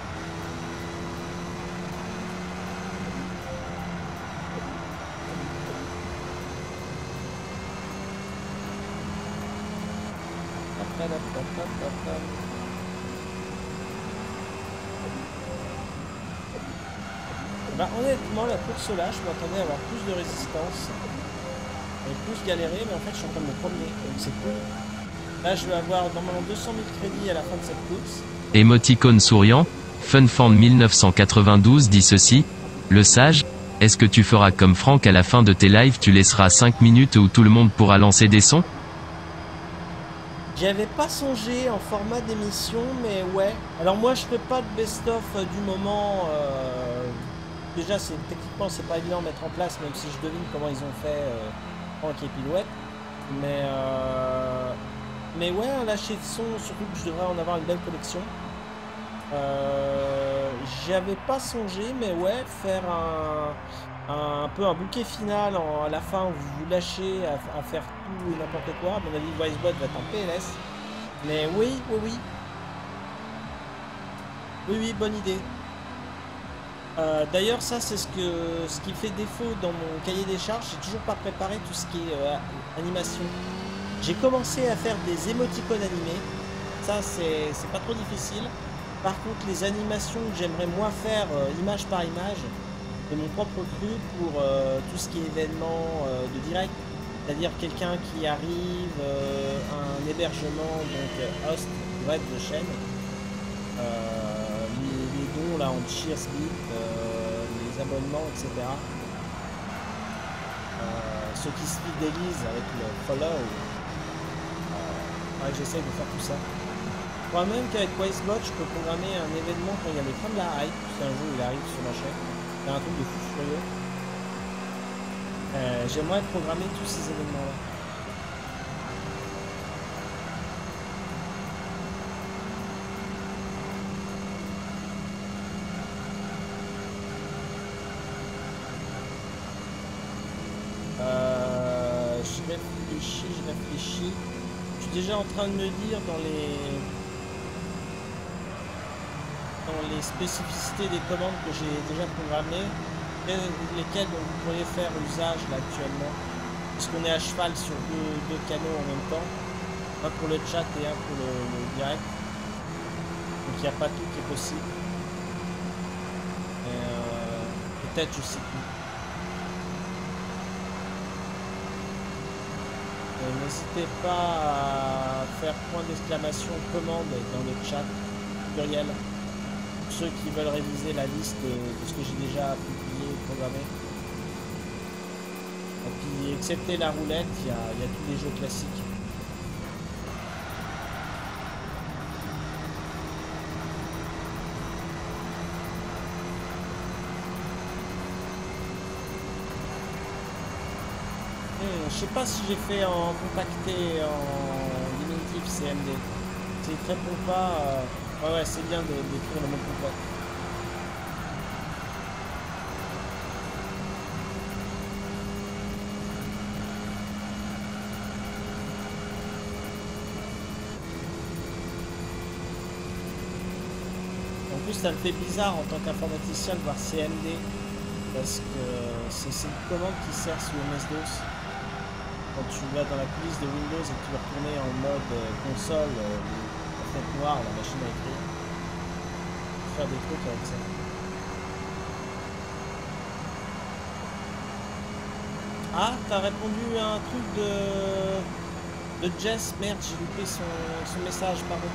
Bah, honnêtement, la course là, je m'attendais à avoir plus de résistance et plus galérer, mais en fait, je suis en train de me promener, donc c'est cool. Là, je vais avoir normalement 200 000 crédits à la fin de cette course. Émoticône souriant, FunFan 1992 dit ceci. Le sage, est-ce que tu feras comme Franck à la fin de tes lives tu laisseras 5 minutes où tout le monde pourra lancer des sons? J'y avais pas songé en format d'émission, mais ouais. Alors moi, je fais pas de best-of euh, du moment. euh, Déjà, c'est techniquement, c'est pas évident à mettre en place, même si je devine comment ils ont fait euh, Franck et Pilouette. Mais euh, mais ouais, un lâcher de son, surtout que je devrais en avoir une belle collection. Euh, J'y avais pas songé, mais ouais, faire un, un, peu un bouquet final en- à la fin où vous vous lâchez à, faire tout et n'importe quoi. Mon avis, Wisebot va être en PLS. Mais oui, oui, oui. Oui, oui, bonne idée. Euh, D'ailleurs, ça, c'est ce, que, ce qui fait défaut dans mon cahier des charges. J'ai toujours pas préparé tout ce qui est euh, animation. J'ai commencé à faire des émoticônes animés. Ça, c'est pas trop difficile. Par contre, les animations que j'aimerais moi faire euh, image par image de mon propre cru pour euh, tout ce qui est événement euh, de direct, c'est-à-dire quelqu'un qui arrive, un hébergement, donc host, web de chaîne, les, dons là en euh, les abonnements, etc. Ceux qui se fidélisent avec le follow, ouais, j'essaie de faire tout ça. Je crois même qu'avec Wisebot, je peux programmer un événement quand il y a les fins de la hype, si un jour il arrive sur ma chaîne. C'est un truc de fou furieux. Euh, J'aimerais programmer tous ces événements-là. Euh, je réfléchis, je réfléchis. Je suis déjà en train de me dire dans les dans les spécificités des commandes que j'ai déjà programmées, lesquels dont vous pourriez faire usage là actuellement Puisqu'on est à cheval sur deux, canaux en même temps. Un pour le chat et un pour le, direct. Donc il n'y a pas tout qui est possible. Euh, Peut-être, je sais plus. N'hésitez pas à faire point d'exclamation commande dans le chat pluriel pour ceux qui veulent réviser la liste de, ce que j'ai déjà publié et programmé. Et puis, excepté la roulette, il y a tous les jeux classiques. Hmm, je sais pas si j'ai fait en compacté en diminutif CMD. Si il te euh, ouais, ouais c'est bien d'écrire le mot complet. En plus, ça me fait bizarre en tant qu'informaticien de voir CMD parce que c'est c'est une commande qui sert sous MS-DOS. Quand tu vas dans la police de Windows et que tu veux retourner en mode euh, console, euh, la fenêtre noire, la machine à écrire, faire des trucs avec ça. Ah, t'as répondu à un truc de, de Jess. Merde, j'ai loupé son, son message, pardon.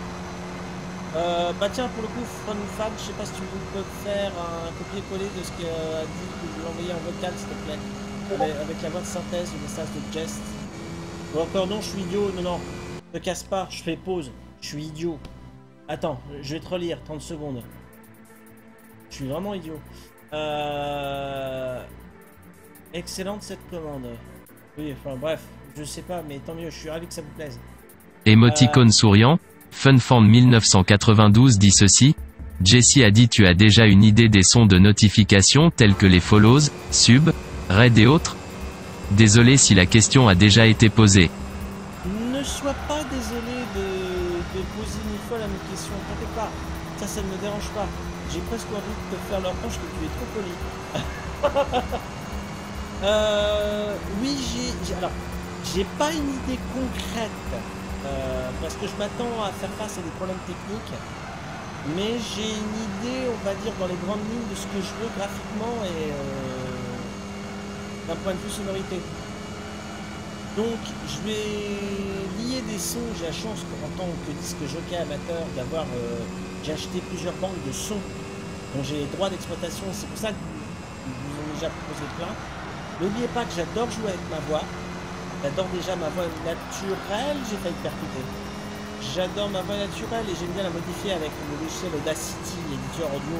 Euh, bah tiens, pour le coup, Fun je sais pas si tu peux faire un copier-coller de ce qu'a dit, de l'envoyer en vocal, s'il te plaît. Avec, la voix de synthèse du message de Jest. Ou encore, non, je suis idiot, non, non. Ne casse pas, je fais pause. Je suis idiot. Attends, je vais te relire, 30 secondes. Je suis vraiment idiot. Euh... Excellente cette commande. Oui, enfin bref, je sais pas, mais tant mieux, je suis ravi que ça vous plaise. Émoticône souriant. Funfan 1992 dit ceci. Jessie a dit tu as déjà une idée des sons de notification tels que les follows, sub, raid et autres Désolé si la question a déjà été posée. Ne sois pas désolé de, poser une fois la même question, t'inquiète pas. Ça, ça ne me dérange pas. J'ai presque envie de te faire leur que tu es trop poli. [LAUGHS] euh, oui, j'ai, j'ai- alors, j'ai pas une idée concrète euh, parce que je m'attends à faire face à des problèmes techniques. Mais j'ai une idée, on va dire, dans les grandes lignes de ce que je veux graphiquement et euh, d'un point de vue sonorité. Donc, je vais lier des sons. J'ai la chance, en tant que disque jockey amateur, d'avoir. euh, j'ai acheté plusieurs banques de sons dont j'ai les droits d'exploitation. C'est pour ça que vous ont déjà proposé plein. N'oubliez pas que j'adore jouer avec ma voix. J'adore déjà ma voix naturelle. J'ai failli percuter. J'adore ma voix naturelle et j'aime bien la modifier avec le logiciel Audacity, éditeur audio,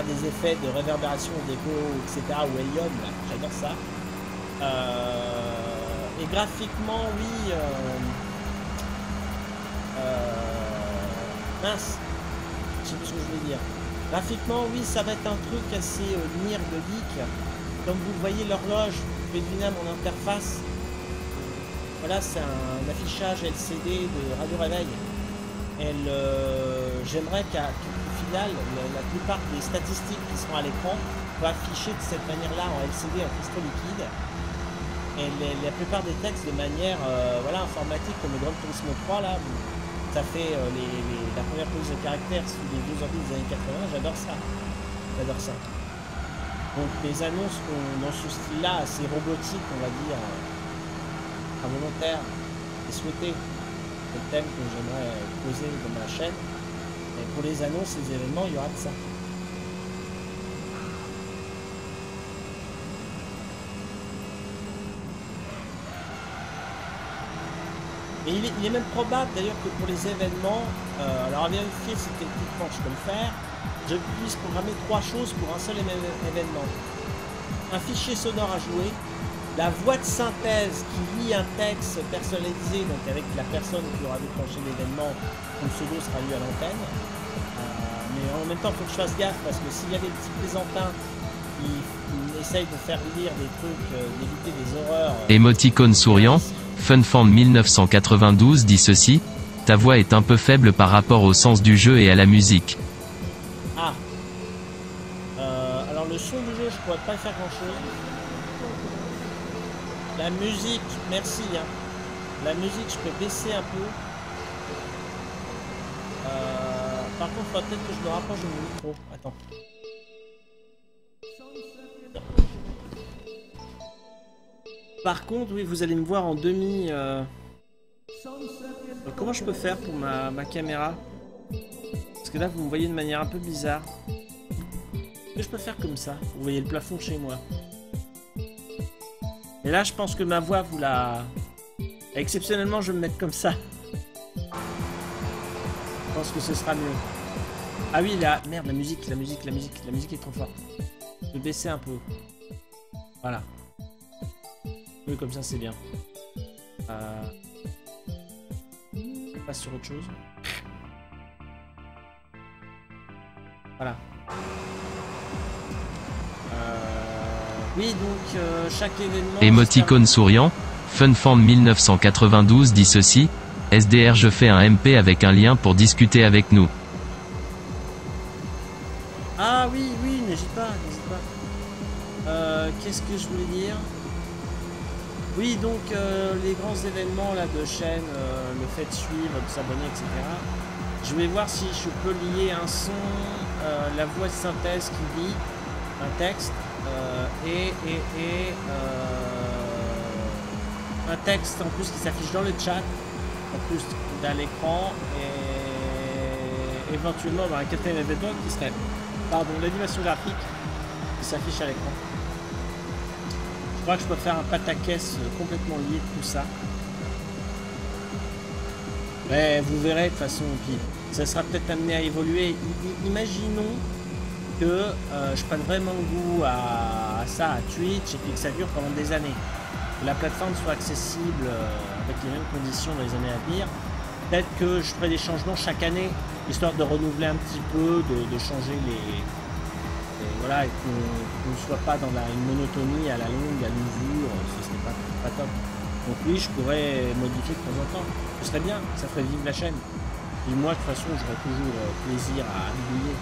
des effets de réverbération, d'écho, etc. ou Helium. là. J'adore ça. Euh, et graphiquement, oui. euh, euh, mince. Je sais plus ce que je voulais dire. Graphiquement, oui, ça va être un truc assez euh, nier de geek. Comme vous voyez, l'horloge, vous pouvez deviner mon interface. Voilà, c'est un affichage LCD de Radio Réveil. Elle, j'aimerais qu'à final, la, plupart des statistiques qui seront à l'écran soient affichées de cette manière-là en LCD, en cristaux liquide. Et la plupart des textes de manière euh, voilà, informatique, comme le Grand Turismo 3, là, ça fait euh, la première police de caractère sous les deux ordi des années 80, j'adore ça. J'adore ça. Donc les annonces dans ce style-là, assez robotique, on va dire, à volontaire et souhaité. Le thème que j'aimerais poser dans ma chaîne. Pour les annonces, les événements, il y aura de ça. Et il est, même probable d'ailleurs que pour les événements, euh, alors à vérifier si techniquement je peux le faire, je puisse programmer trois choses pour un seul événement. Un fichier sonore à jouer, la voix de synthèse qui lit un texte personnalisé, donc avec la personne qui aura déclenché l'événement, son pseudo sera lu à l'antenne. Euh, mais en même temps, il faut que je fasse gaffe parce que s'il y a des petits plaisantins qui, qui essayent de faire lire des trucs, euh, d'éviter des horreurs. euh, Émoticône souriant. Funfan 1992 dit ceci. Ta voix est un peu faible par rapport au sens du jeu et à la musique. Ah. Euh, alors le son du jeu, je pourrais pas faire grand chose. La musique, merci. Hein. La musique, je peux baisser un peu. Euh, par contre, peut-être que je me rapproche de micro. Attends. Par contre, oui, vous allez me voir en demi... Euh... Comment je peux faire pour ma, ma caméra? Parce que là, vous me voyez de manière un peu bizarre. Que je peux faire comme ça? Vous voyez le plafond chez moi. Et là, je pense que ma voix, vous la... Exceptionnellement, je vais me mettre comme ça. Je pense que ce sera mieux. Ah oui, là, merde, la musique, la musique, la musique, la musique est trop forte. Je vais baisser un peu. Voilà. Oui, comme ça, c'est bien. Euh... On passe sur autre chose. Voilà. Euh... Oui, donc, euh, chaque événement... Émoticône souriant. FunFan 1992 dit ceci. SDR je fais un MP avec un lien pour discuter avec nous. Ah oui, oui, n'hésite pas, n'hésite pas. Euh, Qu'est-ce que je voulais dire? Oui, donc euh, les grands événements là de chaîne, euh, le fait de suivre, de s'abonner, etc. Je vais voir si je peux lier un son, la voix de synthèse qui lit un texte et, et, et euh, un texte en plus qui s'affiche dans le chat, en plus dans l'écran et éventuellement dans un quatrième événement qui serait pardon, l'animation graphique qui s'affiche à l'écran. Je crois que je peux faire un pataquès complètement lié de tout ça. Mais vous verrez de toute façon, puis ça sera peut-être amené à évoluer. Imaginons que euh, je prenne vraiment goût à, ça, à Twitch, et puis que ça dure pendant des années. Que la plateforme soit accessible euh, avec les mêmes conditions dans les années à venir. Peut-être que je ferai des changements chaque année, histoire de renouveler un petit peu, de, changer les, voilà, et qu'on ne soit pas dans une monotonie à la longue, à l'usure, ce serait pas, top. Donc oui, je pourrais modifier de temps en temps. Ce serait bien, ça ferait vivre la chaîne. Et moi, de toute façon, j'aurais toujours euh, plaisir à bouiller,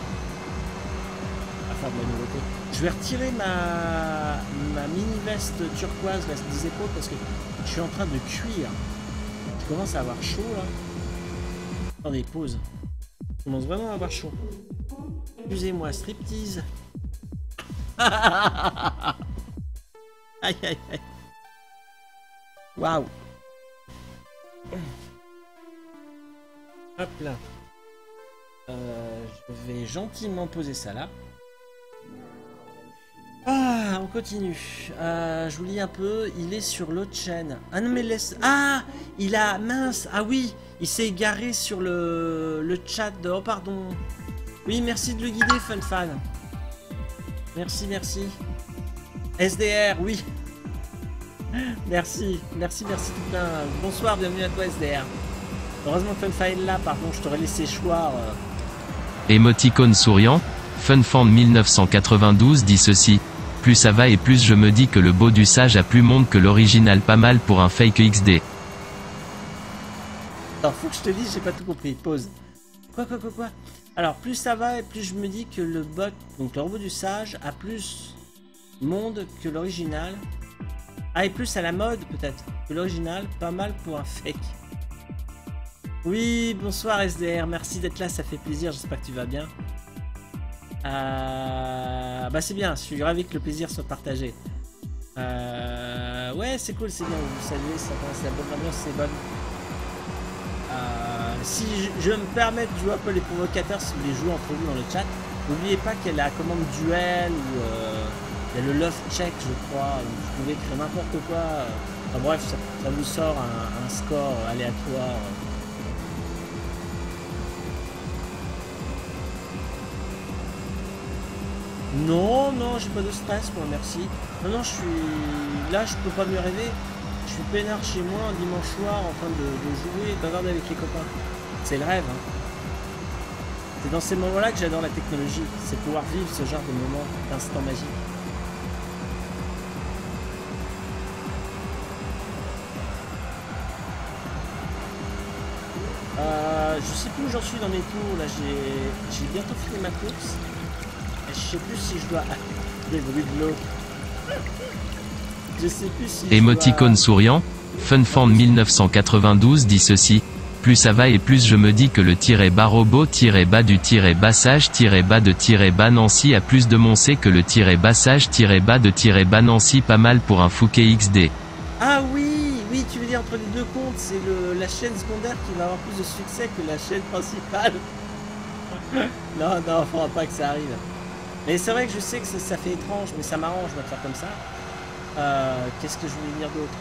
de la nouveauté. Je vais retirer ma, mini veste turquoise, la des épaules, parce que je suis en train de cuire. Je commence à avoir chaud là. Attendez, pause. Je commence vraiment à avoir chaud. Excusez-moi, striptease. [LAUGHS] aïe aïe aïe. Waouh. Hop là. Euh, je vais gentiment poser ça là. Ah, on continue. Euh, je vous lis un peu. Il est sur l'autre chaîne. Ah non, mais laisse. Ah Il a. Mince Ah oui Il s'est égaré sur le, le chat de. Oh, pardon. Oui, merci de le guider, FunFan. Merci, merci. SDR, oui. Merci, merci, merci tout plein. Bonsoir, bienvenue à toi, SDR. Heureusement que FunFan est là, pardon, je t'aurais laissé choir. euh. Émoticône souriant. FunFan 1992 dit ceci. Plus ça va et plus je me dis que le beau du sage a plus monde que l'original pas mal pour un fake XD. Attends, faut que je te dise, j'ai pas tout compris. Pause. Quoi, quoi, quoi, quoi? Alors, plus ça va et plus je me dis que le bot, donc du sage, a plus monde que l'original. Ah, et plus à la mode, peut-être, que l'original. Pas mal pour un fake. Oui, bonsoir SDR, merci d'être là, ça fait plaisir, j'espère que tu vas bien. Euh, Bah c'est bien, je suis ravi que le plaisir soit partagé. Euh... Ouais, c'est cool, c'est bien, vous saluez, ça commence la bonne ambiance, c'est bonne. Euh, si je, me permets de jouer un peu les provocateurs, si vous voulez jouer entre vous dans le chat, n'oubliez pas qu'il y a la commande duel ou il y a le love check, je crois, où vous pouvez écrire n'importe quoi. Enfin, bref, ça, vous sort un score aléatoire. Non, non, j'ai pas de stress, moi, merci. Non, non, je suis. Là, je peux pas mieux rêver. Je suis peinard chez moi un dimanche soir en train de, jouer, de bavarder avec les copains. C'est le rêve, hein. C'est dans ces moments-là que j'adore la technologie. C'est pouvoir vivre ce genre de moment, d'instant magique. Euh, je sais plus où j'en suis dans mes tours. Là, j'ai bientôt fini ma course. Je sais plus si je dois [LAUGHS] des bruits de l'eau. Je sais plus si. Émoticône dois- souriant. Funfan 1992 dit ceci. Plus ça va et plus je me dis que le tiret bas robot tiret bas du tiret bassage tiret bas de tiret bas Nancy a plus de moncé que le tiret bassage tiret bas de tiret bas Nancy pas mal pour un Fouquet XD. Ah oui, oui, tu veux dire entre les deux comptes, c'est la chaîne secondaire qui va avoir plus de succès que la chaîne principale. [LAUGHS] non, non, faudra pas que ça arrive. Mais c'est vrai que je sais que ça, fait étrange, mais ça m'arrange de faire comme ça. Euh, Qu'est-ce que je voulais dire d'autre?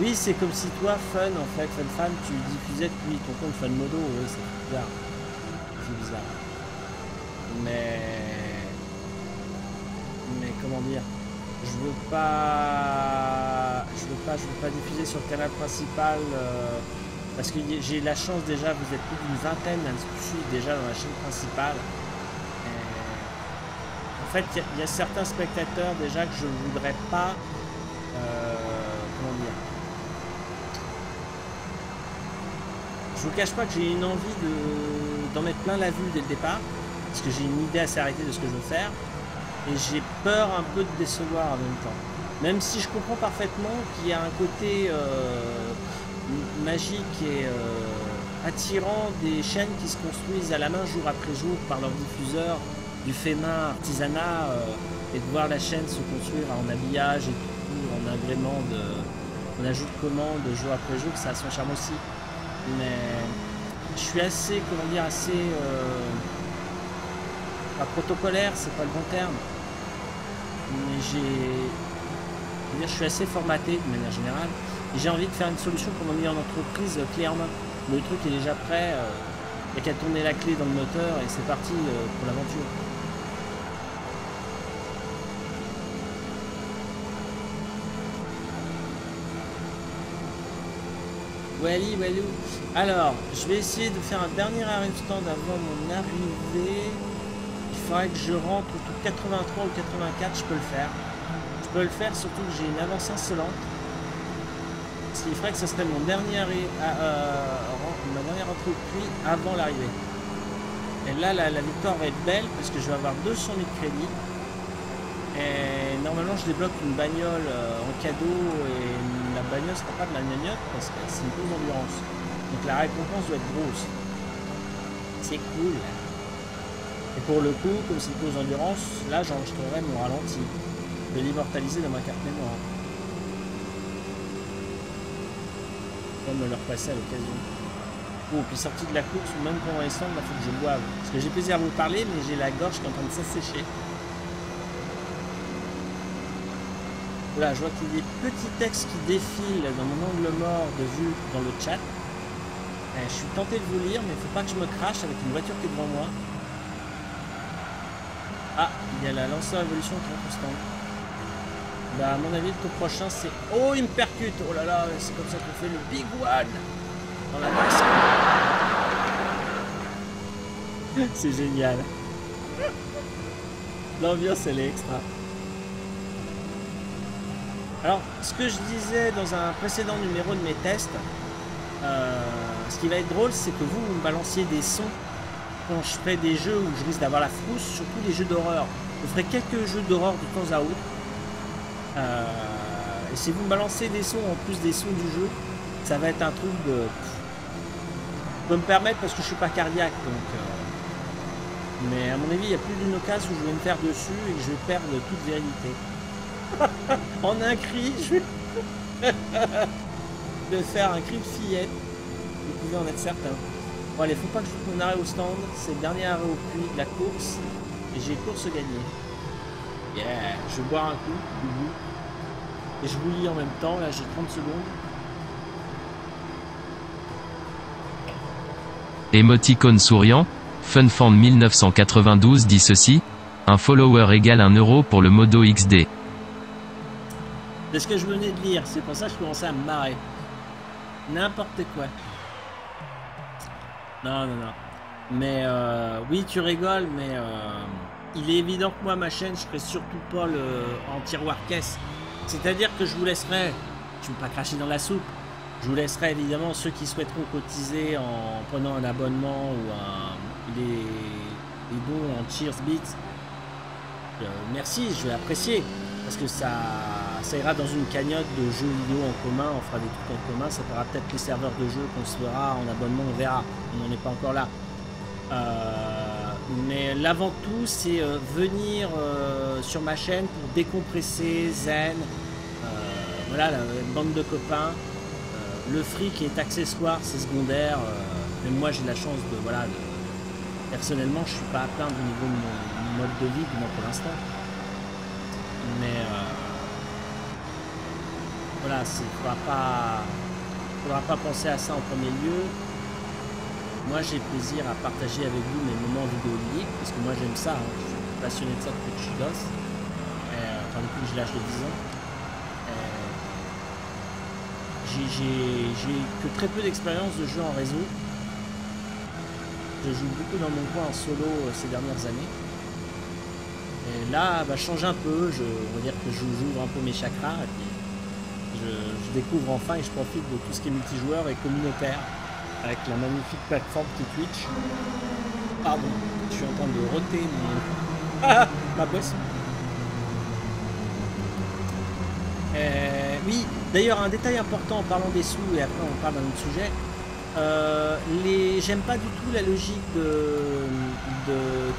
Oui, c'est comme si toi, Fun, en fait, Fun Fan, tu diffusais depuis ton compte Fun Modo. C'est bizarre. C'est bizarre. Mais. Mais comment dire? Je veux pas. Je veux pas, je veux pas diffuser sur le canal principal. euh, parce que j'ai la chance déjà, vous êtes plus d'une vingtaine à me déjà dans la chaîne principale. En fait, il y a- certains spectateurs déjà que je voudrais pas. euh, comment dire Je vous cache pas que j'ai une envie de d'en mettre plein la vue dès le départ, parce que j'ai une idée assez arrêtée de ce que je veux faire, et j'ai peur un peu de décevoir en même temps. Même si je comprends parfaitement qu'il y a un côté euh, magique et euh, attirant des chaînes qui se construisent à la main jour après jour par leurs diffuseurs du fait main artisanat euh, et de voir la chaîne se construire en habillage et tout, en agrément de en ajout de commandes jour après jour, ça a son charme aussi. Mais je suis assez, comment dire, assez euh, pas protocolaire, c'est pas le bon terme. Mais j'ai je suis assez formaté de manière générale j'ai envie de faire une solution pour m'emmener en entreprise euh, clé en main. Le truc est déjà prêt, euh, il n'y a qu'à tourner la clé dans le moteur et c'est parti euh, pour l'aventure. Wally, Wallou. Alors, je vais essayer de faire un dernier arrive stand avant mon arrivée. Il faudrait que je rentre autour de 83 ou 84, je peux le faire. Je peux le faire, surtout que j'ai une avance insolente. Ce qui ferait que ce serait mon dernier à- euh, ren- ma dernière entrée au avant l'arrivée. Et là, la, la victoire va être belle parce que je vais avoir 200 000 crédits. Et normalement, je débloque une bagnole euh, en cadeau et la bagnole sera pas de la gnognotte parce que c'est une course d'endurance. Donc la récompense doit être grosse. C'est cool. Et pour le coup, comme c'est une course d'endurance, là j'enregistrerai mon ralenti. Je vais l'immortaliser dans ma carte mémoire. Comme me le à l'occasion. Oh, puis sorti de la course ou même pendant les stands, il faut que je boive. Parce que j'ai plaisir à vous parler, mais j'ai la gorge qui est en train de s'assécher. Voilà, je vois qu'il y a des petits textes qui défilent dans mon angle mort de vue dans le chat. Eh, je suis tenté de vous lire, mais il faut pas que je me crache avec une voiture qui est devant moi. Ah, il y a la lanceur évolution qui est constante. Bah, à mon avis, le tour prochain, c'est. Oh, il me percute Oh là là, c'est comme ça qu'on fait le big one dans la masse. [LAUGHS] C'est génial. L'ambiance, elle est extra. Alors, ce que je disais dans un précédent numéro de mes tests, euh, ce qui va être drôle, c'est que vous, vous me balanciez des sons quand je fais des jeux où je risque d'avoir la frousse, surtout les jeux d'horreur. Je ferai quelques jeux d'horreur de temps à autre. Euh, et si vous me balancez des sons en plus des sons du jeu, ça va être un truc de. Je me permettre parce que je suis pas cardiaque, donc. euh, Mais à mon avis, il y a plus d'une occasion où je vais me faire dessus et que je vais perdre toute vérité. [LAUGHS] en un cri, je [LAUGHS] de faire un cri de fillette. Vous pouvez en être certain. Bon allez, faut pas que je fasse mon arrêt au stand. C'est le dernier arrêt au puits de la course. Et j'ai course gagnée. Yeah, je vais boire un coup. Et je vous lis en même temps, là j'ai 30 secondes. Émoticône souriant. Funfan 1992 dit ceci. Un follower égale 1 euro pour le modo XD. C'est ce que je venais de lire, c'est pour ça que je commençais à me marrer. N'importe quoi. Non, non, non. Mais euh, oui, tu rigoles, mais euh, il est évident que moi, ma chaîne, je ferai surtout pas le en tiroir caisse. C'est-à-dire que je vous laisserai, je ne veux pas cracher dans la soupe, je vous laisserai évidemment ceux qui souhaiteront cotiser en prenant un abonnement ou un, les, les dons en Cheers Beats. euh, merci, je vais apprécier. Parce que ça, ira dans une cagnotte de jeux vidéo en commun, on fera des trucs en commun, ça fera peut-être les serveurs de jeux qu'on se fera en abonnement, on verra. On n'en est pas encore là. Euh, mais l'avant tout, c'est euh, venir euh, sur ma chaîne pour décompresser, zen. Voilà, la bande de copains. Le fric est accessoire, c'est secondaire. même moi, j'ai la chance de. Voilà, personnellement, je suis pas à plaindre au niveau de mon, mon mode de vie, du moins pour l'instant. Mais. euh, voilà, il ne faudra pas, faudra pas penser à ça en premier lieu. Moi, j'ai plaisir à partager avec vous mes moments vidéoludiques, parce que moi, j'aime ça. hein. Je suis passionné de ça depuis que je suis gosse. Euh, enfin, depuis que j'ai l'âge de 10 ans. J'ai que très peu d'expérience de jeu en réseau. Je joue beaucoup dans mon coin en solo euh, ces dernières années. Et là, bah, je change un peu. Je, on va dire que j'ouvre un peu mes chakras. Et puis je, découvre enfin et je profite de tout ce qui est multijoueur et communautaire avec la magnifique plateforme qui Twitch. Pardon, je suis en train de roter. [LAUGHS] Ah, ma boisson. Euh, oui, d'ailleurs, un détail important en parlant des sous, et après on parle d'un autre sujet. Euh, les... J'aime pas du tout la logique de,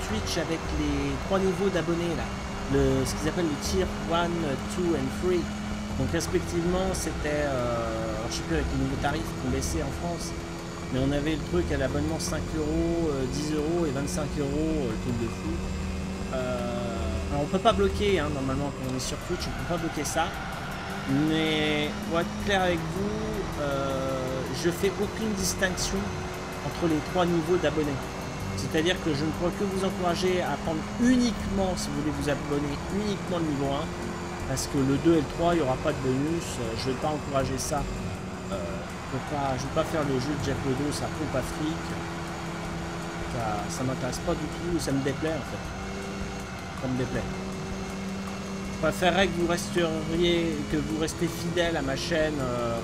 Twitch avec les trois niveaux d'abonnés là. Ce qu'ils appellent le tier 1, 2 and 3. Donc respectivement c'était, euh, je sais plus avec les nouveaux tarifs qui ont baissé en France, mais on avait le truc à l'abonnement 5 euros, euh, 10 euros et 25 euros, euh, le truc de fou. Euh, alors on peut pas bloquer hein, normalement quand on est sur Twitch, on peut pas bloquer ça. Mais pour être clair avec vous, euh, je fais aucune distinction entre les trois niveaux d'abonnés. C'est-à-dire que je ne pourrais que vous encourager à prendre uniquement, si vous voulez vous abonner, uniquement le niveau 1. Parce que le 2 et le 3, il n'y aura pas de bonus. Euh, Je ne vais pas encourager ça. Euh, je ne vais, pas- faire le jeu de Jack Ledo, ça pompe à fric. Ça, ça m'intéresse pas du tout, ça me déplaît en fait. Ça me déplaît. Je préférerais que vous resteriez, que vous restez fidèle à ma chaîne. euh,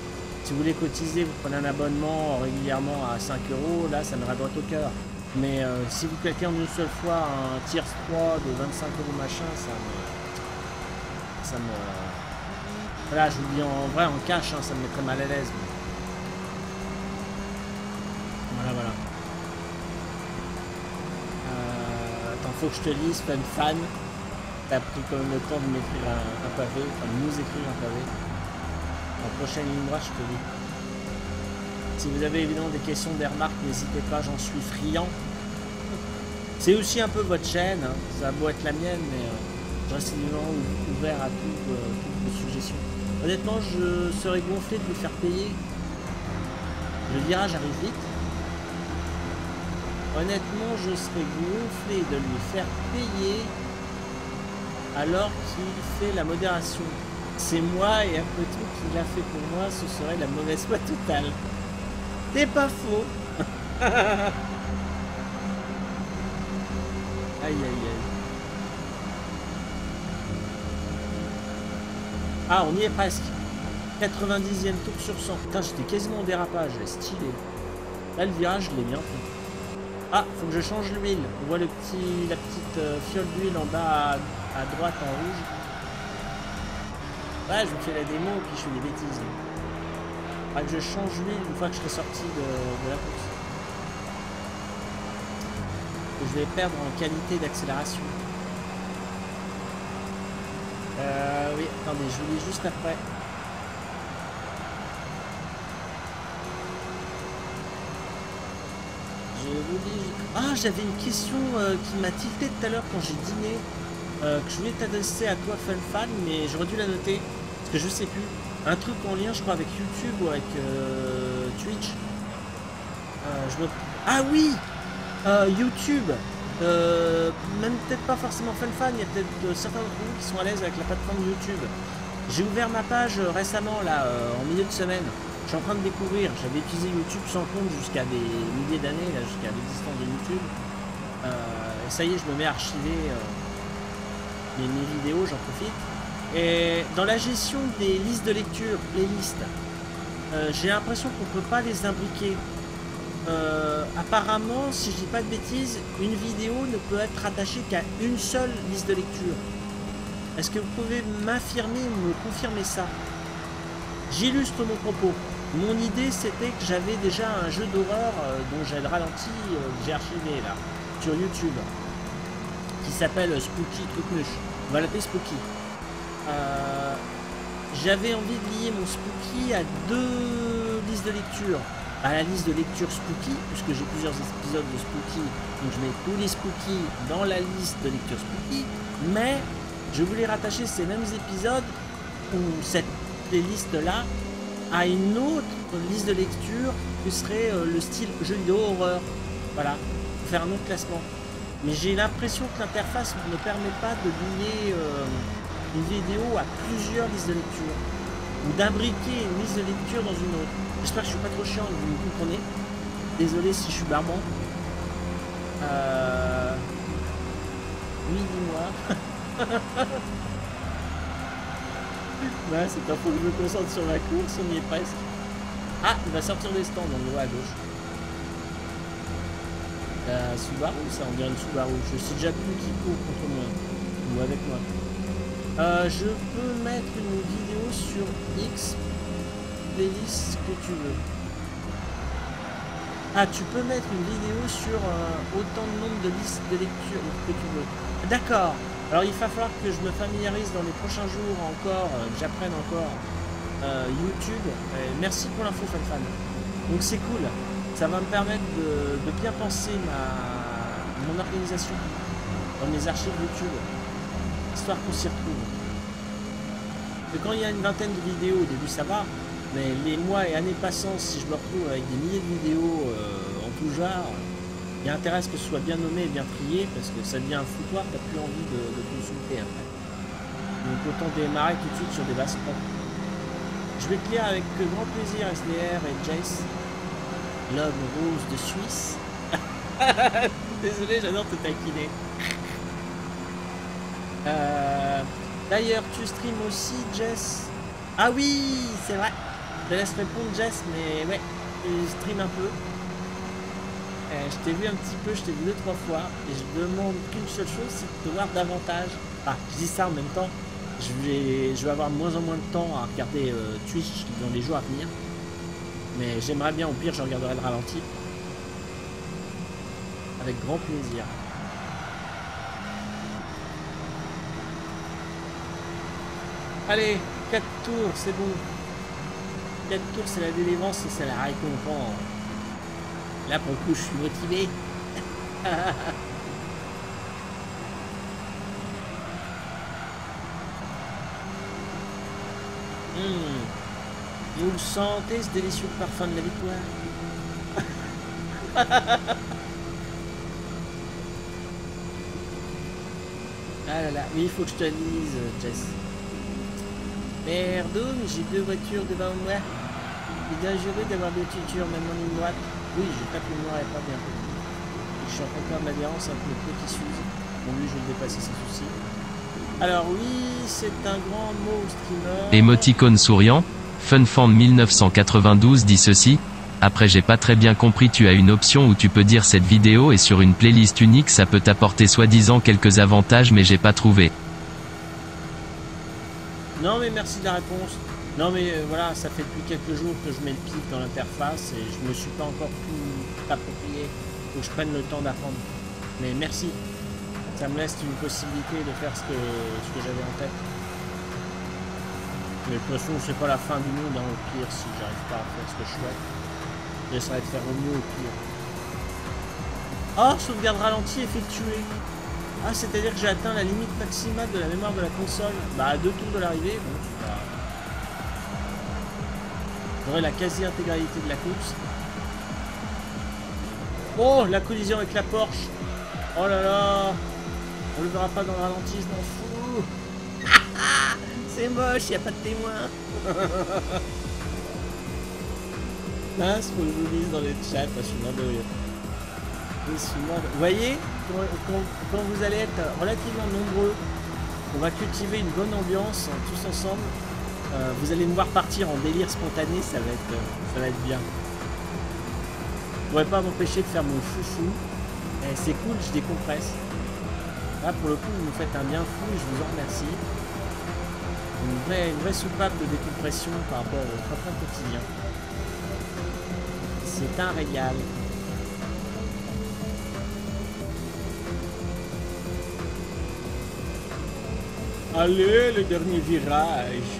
si vous voulez cotiser, vous prenez un abonnement régulièrement à 5 euros, là ça me droit au cœur. Mais euh, si vous claquez en une seule fois un tiers 3 de 25 euros machin, ça me. Ça me. Voilà, je vous dis en vrai, en cash, hein, ça me mettrait mal à l'aise. Voilà, voilà. Euh, attends, faut que je te lise, fan fan. T'as pris quand même le temps de m'écrire un, un pavé, enfin de nous écrire un pavé. En prochaine ligne je te dis. Si vous avez évidemment des questions, des remarques, n'hésitez pas, j'en suis friand. C'est aussi un peu votre chaîne, hein. ça a beau être la mienne, mais euh, je reste évidemment ou- ouvert à euh, toutes vos suggestions. Honnêtement, je serais gonflé de vous faire payer. Le virage arrive vite. Honnêtement, je serais gonflé de lui faire payer alors qu'il fait la modération. C'est moi et après tout qui l'a fait pour moi, ce serait la mauvaise foi totale. C'est pas faux. [LAUGHS] aïe aïe aïe. Ah, on y est presque. 90e tour sur 100. Putain, j'étais quasiment en dérapage, stylé. Là, le virage, je l'ai bien fait. Ah, faut que je change l'huile. On voit le petit, la petite euh, fiole d'huile en bas à droite en rouge. Ouais, je vous fais la démo et puis je fais des bêtises. Faudra que je change l'huile une fois que je serai sorti de, la course. Que je vais perdre en qualité d'accélération. Euh, oui, attendez, je vous lis juste après. Je vous dis. Ah, j'avais une question euh, qui m'a tilté tout à l'heure quand j'ai dîné. euh, que je voulais t'adresser à toi, Fun Fan, mais j'aurais dû la noter. Parce que je sais plus. Un truc en lien, je crois, avec YouTube ou avec euh, Twitch. Euh, je me... Ah oui Euh, YouTube Même peut-être pas forcément Fun Fan, il y a peut-être certains d'entre vous qui sont à l'aise avec la plateforme YouTube. J'ai ouvert ma page récemment, là, en milieu de semaine. Je suis en train de découvrir. J'avais utilisé YouTube sans compte jusqu'à des milliers d'années, là, jusqu'à l'existence de YouTube. Euh, et ça y est, je me mets à archiver mes vidéos, j'en profite. Et dans la gestion des listes de lecture, les listes, euh, j'ai l'impression qu'on peut pas les imbriquer. euh, apparemment, si je dis pas de bêtises, une vidéo ne peut être rattachée qu'à une seule liste de lecture. Est-ce que vous pouvez m'affirmer ou me confirmer ça? J'illustre mon propos. Mon idée, c'était que j'avais déjà un jeu d'horreur euh, dont j'ai le ralenti, que j'ai archivé là, sur YouTube, qui s'appelle Spooky Trucmuche. On va l'appeler Spooky. Euh, j'avais envie de lier mon Spooky à deux listes de lecture. À la liste de lecture Spooky, puisque j'ai plusieurs épisodes de Spooky, donc je mets tous les Spooky dans la liste de lecture Spooky, mais je voulais rattacher ces mêmes épisodes ou cette playlist-là à une autre liste de lecture qui serait euh, le style jeu vidéo horreur. Voilà, faire un autre classement. Mais j'ai l'impression que l'interface ne permet pas de lier euh, une vidéo à plusieurs listes de lecture ou d'imbriquer une liste de lecture dans une autre. J'espère que je suis pas trop chiant, vous me comprenez. Désolé si je suis barbant. Euh... Oui, dis-moi. [LAUGHS] ouais, c'est pas faut que je me concentre sur la course, on y est presque. Ah, il va sortir des stands, on le voit à gauche. Euh, Subaru, ça on dirait une Subaru. Je sais déjà plus qui court contre moi. Ou avec moi. Euh, je peux mettre une vidéo sur X playlist que tu veux. Ah, tu peux mettre une vidéo sur euh, autant de nombre de listes de lecture que tu veux. D'accord. Alors il va falloir que je me familiarise dans les prochains jours encore, euh, que j'apprenne encore euh, YouTube. Merci pour l'info FanFan. Donc c'est cool. Ça va me permettre de, de bien penser ma, mon organisation dans mes archives YouTube. Histoire qu'on s'y retrouve. Et quand il y a une vingtaine de vidéos, au début ça va. Mais les mois et années passant, si je me retrouve avec des milliers de vidéos euh, en tout genre, il y a intérêt à ce que ce soit bien nommé et bien trié parce que ça devient un foutoir, t'as plus envie de, consulter après. Donc autant démarrer tout de suite sur des bases propres. Je vais te avec grand plaisir SDR et Jace, l'homme rose de Suisse. [LAUGHS] Désolé, j'adore te taquiner. Euh, D'ailleurs, tu stream aussi, Jess? Ah oui, c'est vrai. Je te laisse répondre, Jess, mais ouais, je stream un peu. Euh, je t'ai vu un petit peu, je t'ai vu deux, trois fois, et je demande qu'une seule chose, c'est de te voir davantage. Ah, je dis ça en même temps, je vais, je vais avoir moins en moins de temps à regarder euh, Twitch dans les jours à venir. Mais j'aimerais bien, au pire, je regarderai le ralenti. Avec grand plaisir. Allez, 4 tours, c'est bon. 4 tours, c'est la délivrance et c'est la récompense. Là, pour le coup, je suis motivé. [LAUGHS] Hmm. Vous le sentez, ce délicieux parfum de la victoire? [LAUGHS] Ah là là, oui, il faut que je te lise, Jess. Merde, j'ai deux voitures devant moi. Il est dangereux d'avoir deux voitures, même en ligne droite. Oui, je tape le noir et pas bien. Je suis en train de avec le petit Suze. Bon, lui, je vais le dépasser sans souci. Alors oui, c'est un grand mot streamer. Émoticône souriant, FunFan 1992 dit ceci. Après j'ai pas très bien compris tu as une option où tu peux dire cette vidéo et sur une playlist unique ça peut t'apporter soi-disant quelques avantages mais j'ai pas trouvé. Non mais merci de la réponse. Non mais euh, voilà, ça fait depuis quelques jours que je mets le pic dans l'interface et je me suis pas encore tout approprié. Que je prenne le temps d'apprendre. Mais merci. Ça me laisse une possibilité de faire ce que, ce que j'avais en tête. Mais de toute façon, c'est pas la fin du monde, hein, au pire, si j'arrive pas à faire ce que je souhaite. J'essaierai de faire au mieux au pire. Oh, sauvegarde ralenti effectuée. Ah, c'est-à-dire que j'ai atteint la limite maximale de la mémoire de la console. Bah, à deux tours de l'arrivée, bon, pas... J'aurai la quasi-intégralité de la course. Oh, la collision avec la Porsche. Oh là là. On le verra pas dans le ralenti, je m'en fous. [LAUGHS] c'est moche, y a pas de témoin. Mince, faut que je vous lise dans les chats, je suis mort de rire. Je suis mort de- Vous voyez, quand, vous allez être relativement nombreux, on va cultiver une bonne ambiance hein, tous ensemble. Euh, vous allez me voir partir en délire spontané, ça va être, euh, ça va être bien. pourrais pas m'empêcher de faire mon foufou. Et c'est cool, je décompresse. Là, pour le coup, vous me faites un bien fou et je vous en remercie. Une vraie, une vraie soupape de décompression par rapport au train quotidien. C'est un régal. Allez, le dernier virage.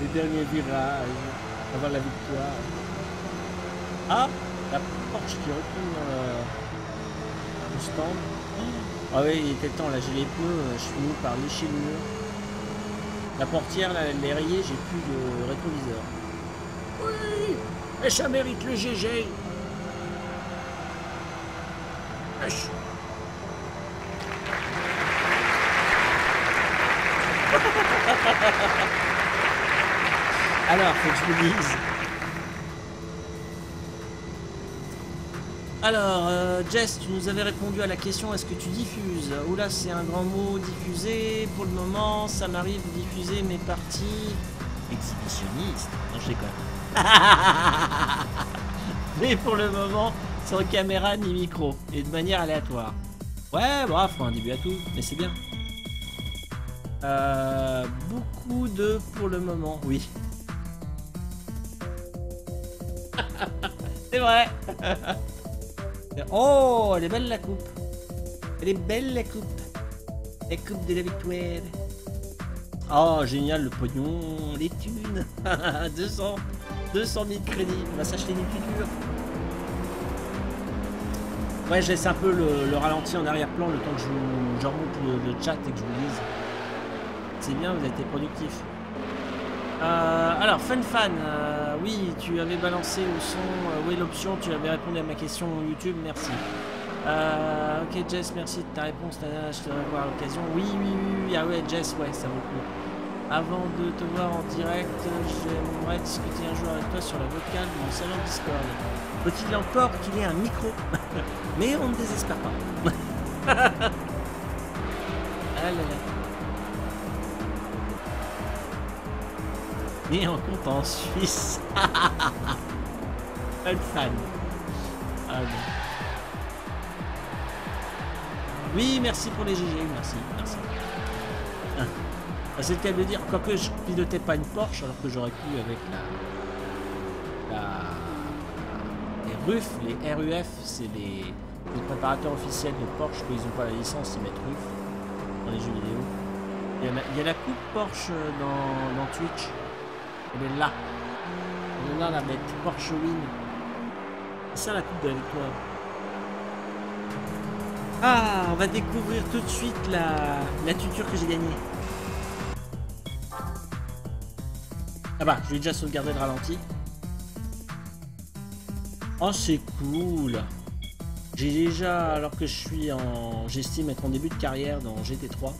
Le dernier virage. Avant la victoire. Ah La Porsche qui retourne le, le stand. Ah oui, il était temps, là j'ai les pneus, je suis venu par lécher le mur. La portière, là, elle est rayée, j'ai plus de rétroviseur. Oui Et ça mérite le GG. Alors, faut que je vous dise. Alors, euh, Jess, tu nous avais répondu à la question est-ce que tu diffuses Oula, c'est un grand mot, diffuser. Pour le moment, ça m'arrive de diffuser mes parties exhibitionnistes. Non, je déconne. [LAUGHS] Mais pour le moment, sans caméra ni micro, et de manière aléatoire. Ouais, faut un début à tout, mais c'est bien. Euh, beaucoup de pour le moment, oui. [LAUGHS] oh, elle est belle la coupe. Elle est belle la coupe. La coupe de la victoire. Oh, génial le pognon, les thunes. 200, 200 000 crédits. On va s'acheter une culture. Ouais, je laisse un peu le, le ralenti en arrière-plan le temps que je, remonte le, le chat et que je vous lise. C'est bien, vous avez été productif. Euh, alors, Fun Fan, euh, oui, tu avais balancé au son, euh, oui, l'option, tu avais répondu à ma question YouTube, merci. Euh, ok, Jess, merci de ta réponse, je te revois l'occasion. Oui, oui, oui, oui, ah ouais, Jess, ouais, ça vaut le coup. Avant de te voir en direct, j'aimerais discuter un jour avec toi sur la vocale de mon salon Discord. Faut-il encore qu'il ait un micro? [LAUGHS] Mais on ne désespère pas. [LAUGHS] Et en compte en Suisse. [LAUGHS] De fan. Ah. Oui, merci pour les GG, merci, merci. Ah. C'est le cas de dire, quoique je pilotais pas une Porsche alors que j'aurais pu avec la, la les RUF, les RUF, c'est les, préparateurs officiels de Porsche, quand ils n'ont pas la licence, ils mettent RUF dans les jeux vidéo. Il y, a, la coupe Porsche dans, dans Twitch. Elle est là. Elle est là, la bête. Porsche Win. C'est ça la coupe de la victoire. Ah, on va découvrir tout de suite la, la tuture que j'ai gagnée. Ah bah, je vais déjà sauvegarder le ralenti. Oh, c'est cool. J'ai déjà, alors que je suis en... J'estime être en début de carrière dans GT3.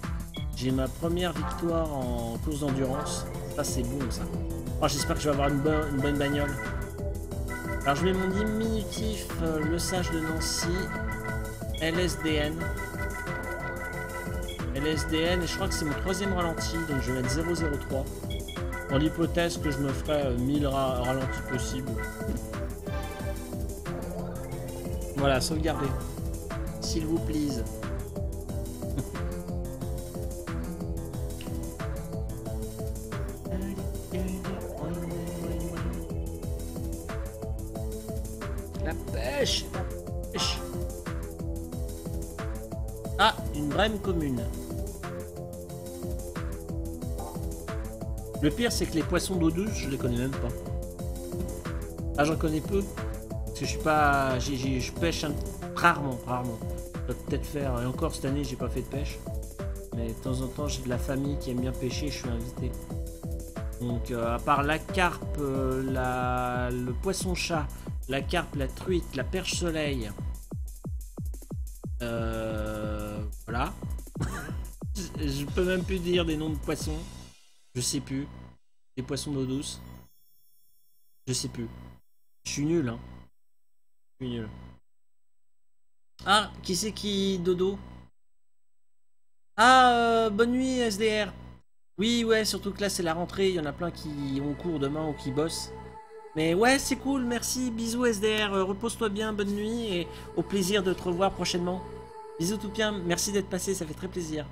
J'ai ma première victoire en course d'endurance. Ça, c'est bon, ça. Oh, j'espère que je vais avoir une, bonne- une bonne bagnole. Alors, je mets mon diminutif, euh, le sage de Nancy, LSDN. LSDN, et je crois que c'est mon troisième ralenti, donc je vais mettre 003. Dans l'hypothèse que je me ferai euh, 1000 ra- ralentis possibles. Voilà, sauvegardez. S'il vous plaise. Commune. Le pire, c'est que les poissons d'eau douce, je les connais même pas. Ah, j'en connais peu. Parce que je suis pas. j'ai- je pêche un- rarement, rarement. Peut-être faire. Et encore cette année, j'ai pas fait de pêche. Mais de temps en temps, j'ai de la famille qui aime bien pêcher, je suis invité. Donc, euh, à part la carpe, euh, la... le poisson-chat, la carpe, la truite, la perche soleil. Euh, voilà. je, peux même plus dire des noms de poissons. Je sais plus. Des poissons d'eau douce. Je sais plus. Je suis nul, hein. Je suis nul. Ah, qui c'est qui dodo? Ah, euh, bonne nuit SDR. Oui, ouais, surtout que là c'est la rentrée, il y en a plein qui ont cours demain ou qui bossent. Mais ouais, c'est cool, merci. Bisous SDR, euh, repose-toi bien, bonne nuit et au plaisir de te revoir prochainement. Bisous tout bien, merci d'être passé, ça fait très plaisir.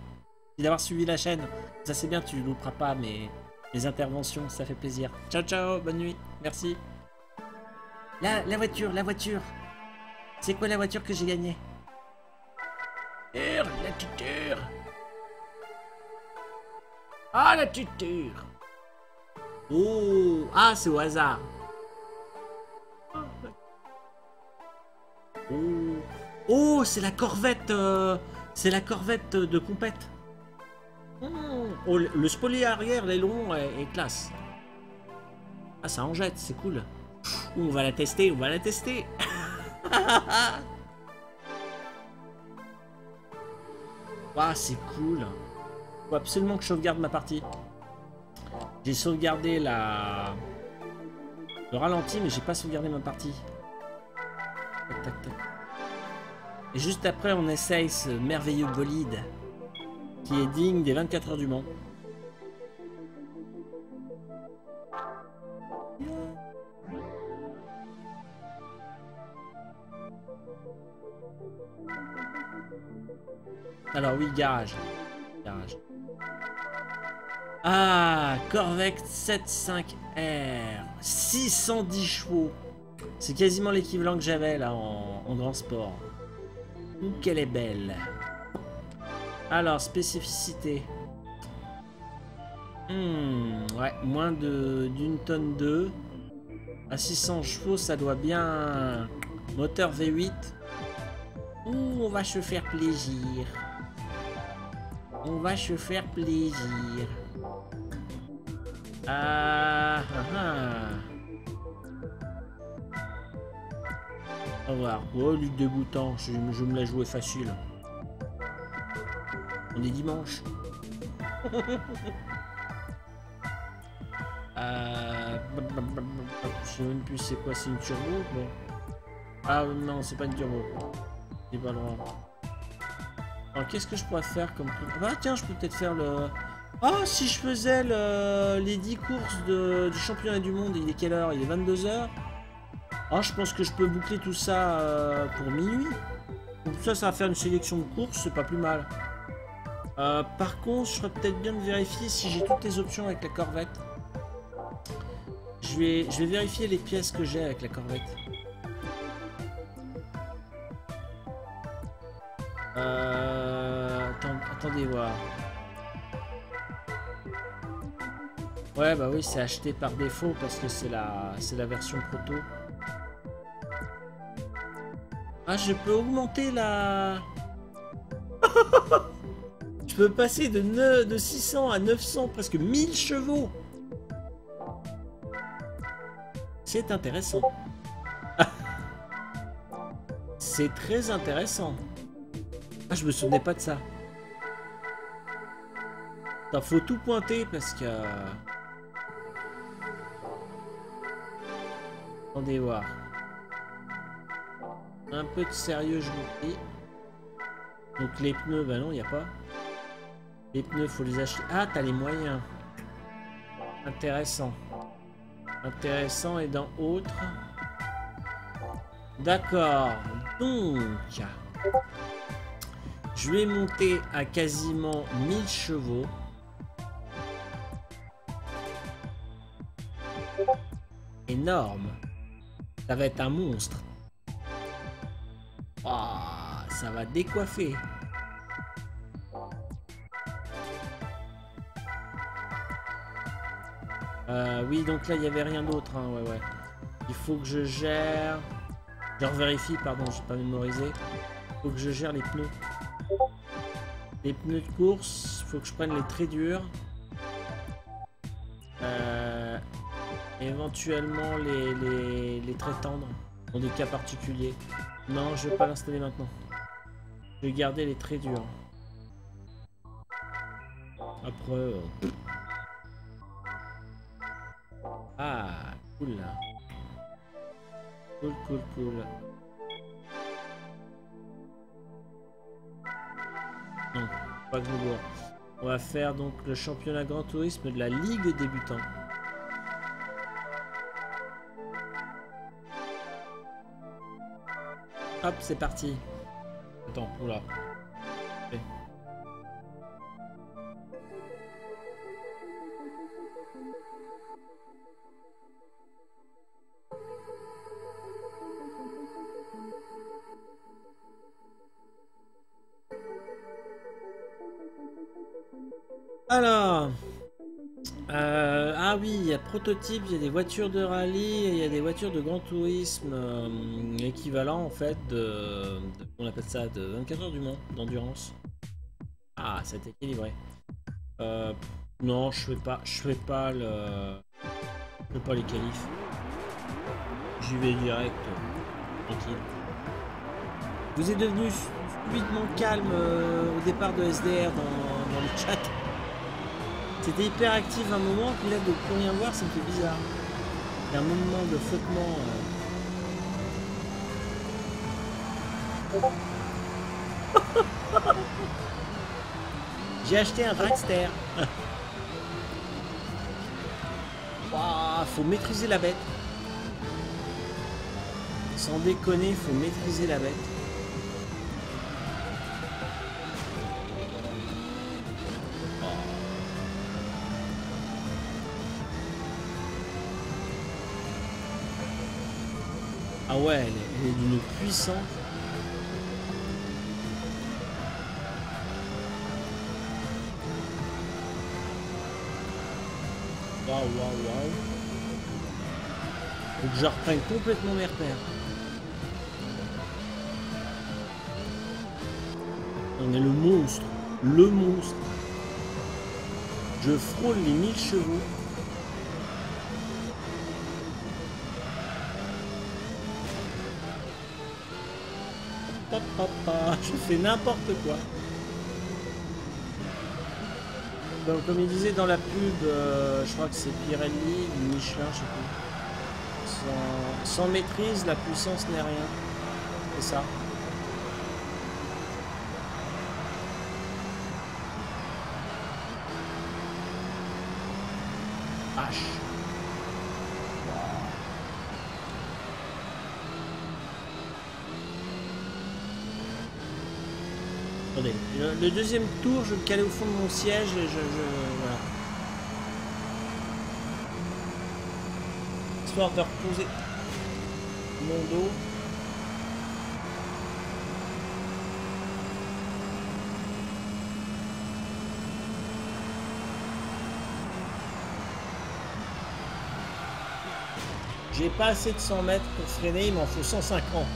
Et d'avoir suivi la chaîne. Ça c'est bien, tu louperas pas mes, mes interventions, ça fait plaisir. Ciao ciao, bonne nuit, merci. La, la voiture, la voiture. C'est quoi la voiture que j'ai gagnée? La tuture. Ah, la tuture. Oh, ah, c'est au hasard. Oh, oh c'est la corvette, euh, c'est la corvette de compète. Hmm, Oh, le, le spoiler arrière, l'aileron est, est classe. Ah, ça en jette, c'est cool. On va la tester, on va la tester. [LAUGHS] Ah, c'est cool. Faut absolument que je sauvegarde ma partie. J'ai sauvegardé la... Le ralenti, mais j'ai pas sauvegardé ma partie. Tac, tac, tac. Et juste après, on essaye ce merveilleux bolide qui est digne des 24 heures du Mans. Alors oui, garage. Garage. Ah, Corvette 75R. 610 chevaux. C'est quasiment l'équivalent que j'avais là en, en grand sport. Ouh, qu'elle est belle. Alors, spécificité. Hmm, ouais, moins d'une tonne 2. À 600 chevaux, ça doit bien... Moteur V8. Ouh, on va se faire plaisir. On va se faire plaisir. Ah, ah, ah. On va. Oh, du dégoûtant. Je, je me la jouer facile. On est dimanche. [LAUGHS] euh... Je sais même plus c'est quoi, c'est une turbo. Ah non, c'est pas une turbo. J'ai pas le droit. Alors qu'est-ce que je pourrais faire comme truc? Ah tiens, je peux peut-être faire le... Ah, si je faisais le... les 10 courses du championnat du monde, il est quelle heure? Il est 22h Ah, je pense que je peux boucler tout ça euh, pour minuit. Donc ça, ça va faire une sélection de courses, c'est pas plus mal. Euh, par contre, je ferais peut-être bien de vérifier si j'ai toutes les options avec la Corvette. Je vais, je vais vérifier les pièces que j'ai avec la Corvette. Euh, attendez voir. Ouais, bah oui, c'est acheté par défaut parce que c'est la, c'est la version proto. Ah, je peux augmenter la... [LAUGHS] je peux passer de, ne- de 600 à 900, presque 1000 chevaux. C'est intéressant. [LAUGHS] c'est très intéressant. Ah, je me souvenais pas de ça. Attends, faut tout pointer parce que... Attendez voir. Un peu de sérieux, je vous prie. Donc les pneus, bah non, il a pas. Les pneus, faut les acheter. Ah, t'as les moyens. Intéressant. Intéressant et dans autre. D'accord. Donc, je vais monter à quasiment 1000 chevaux. Énorme. Ça va être un monstre. Ah, ça va décoiffer. Euh, oui, donc là, il n'y avait rien d'autre. hein, ouais, ouais. Il faut que je gère... Je revérifie, pardon, j'ai pas mémorisé. Il faut que je gère les pneus. Les pneus de course, il faut que je prenne les très durs. Euh, éventuellement les, les, les très tendres, dans des cas particuliers. Non, je vais pas l'installer maintenant. Je vais garder les très durs. Après... euh, Ah, cool là. Cool, cool, cool. Non, pas de nouveau. On va faire donc le championnat Grand Tourisme de la Ligue débutant. Hop, c'est parti. Attends, oula. Ok. Alors. Euh, ah oui, il y a prototype, il y a des voitures de rallye, il y a des voitures de grand tourisme euh, équivalent en fait de, On appelle ça de 24 heures du Mans d'endurance. Ah, c'est équilibré. Euh, non, je fais pas, je fais pas le, je pas les qualifs. J'y vais direct, tranquille. Vous êtes devenu subitement calme euh, au départ de SDR dans le chat. C'était hyper actif un moment, puis là de plus rien voir, ça me fait bizarre. Il un moment de flottement. euh. J'ai acheté un dragster. [LAUGHS] Ouah, faut maîtriser la bête. Sans déconner, faut maîtriser la bête. Ouais, elle est, est d'une puissance. Waouh, waouh, waouh. Faut que je reprenne complètement mes repères. On est le monstre. Le monstre. Je frôle les 1000 chevaux. N'importe quoi. Donc comme il disait dans la pub, euh, je crois que c'est Pirelli Michelin, je sais plus. Sans, sans maîtrise, la puissance n'est rien. C'est ça. H. Le, deuxième tour, je me caler au fond de mon siège et je, je- voilà. Histoire de reposer mon dos. J'ai pas assez de 100 mètres pour freiner, il m'en faut 150.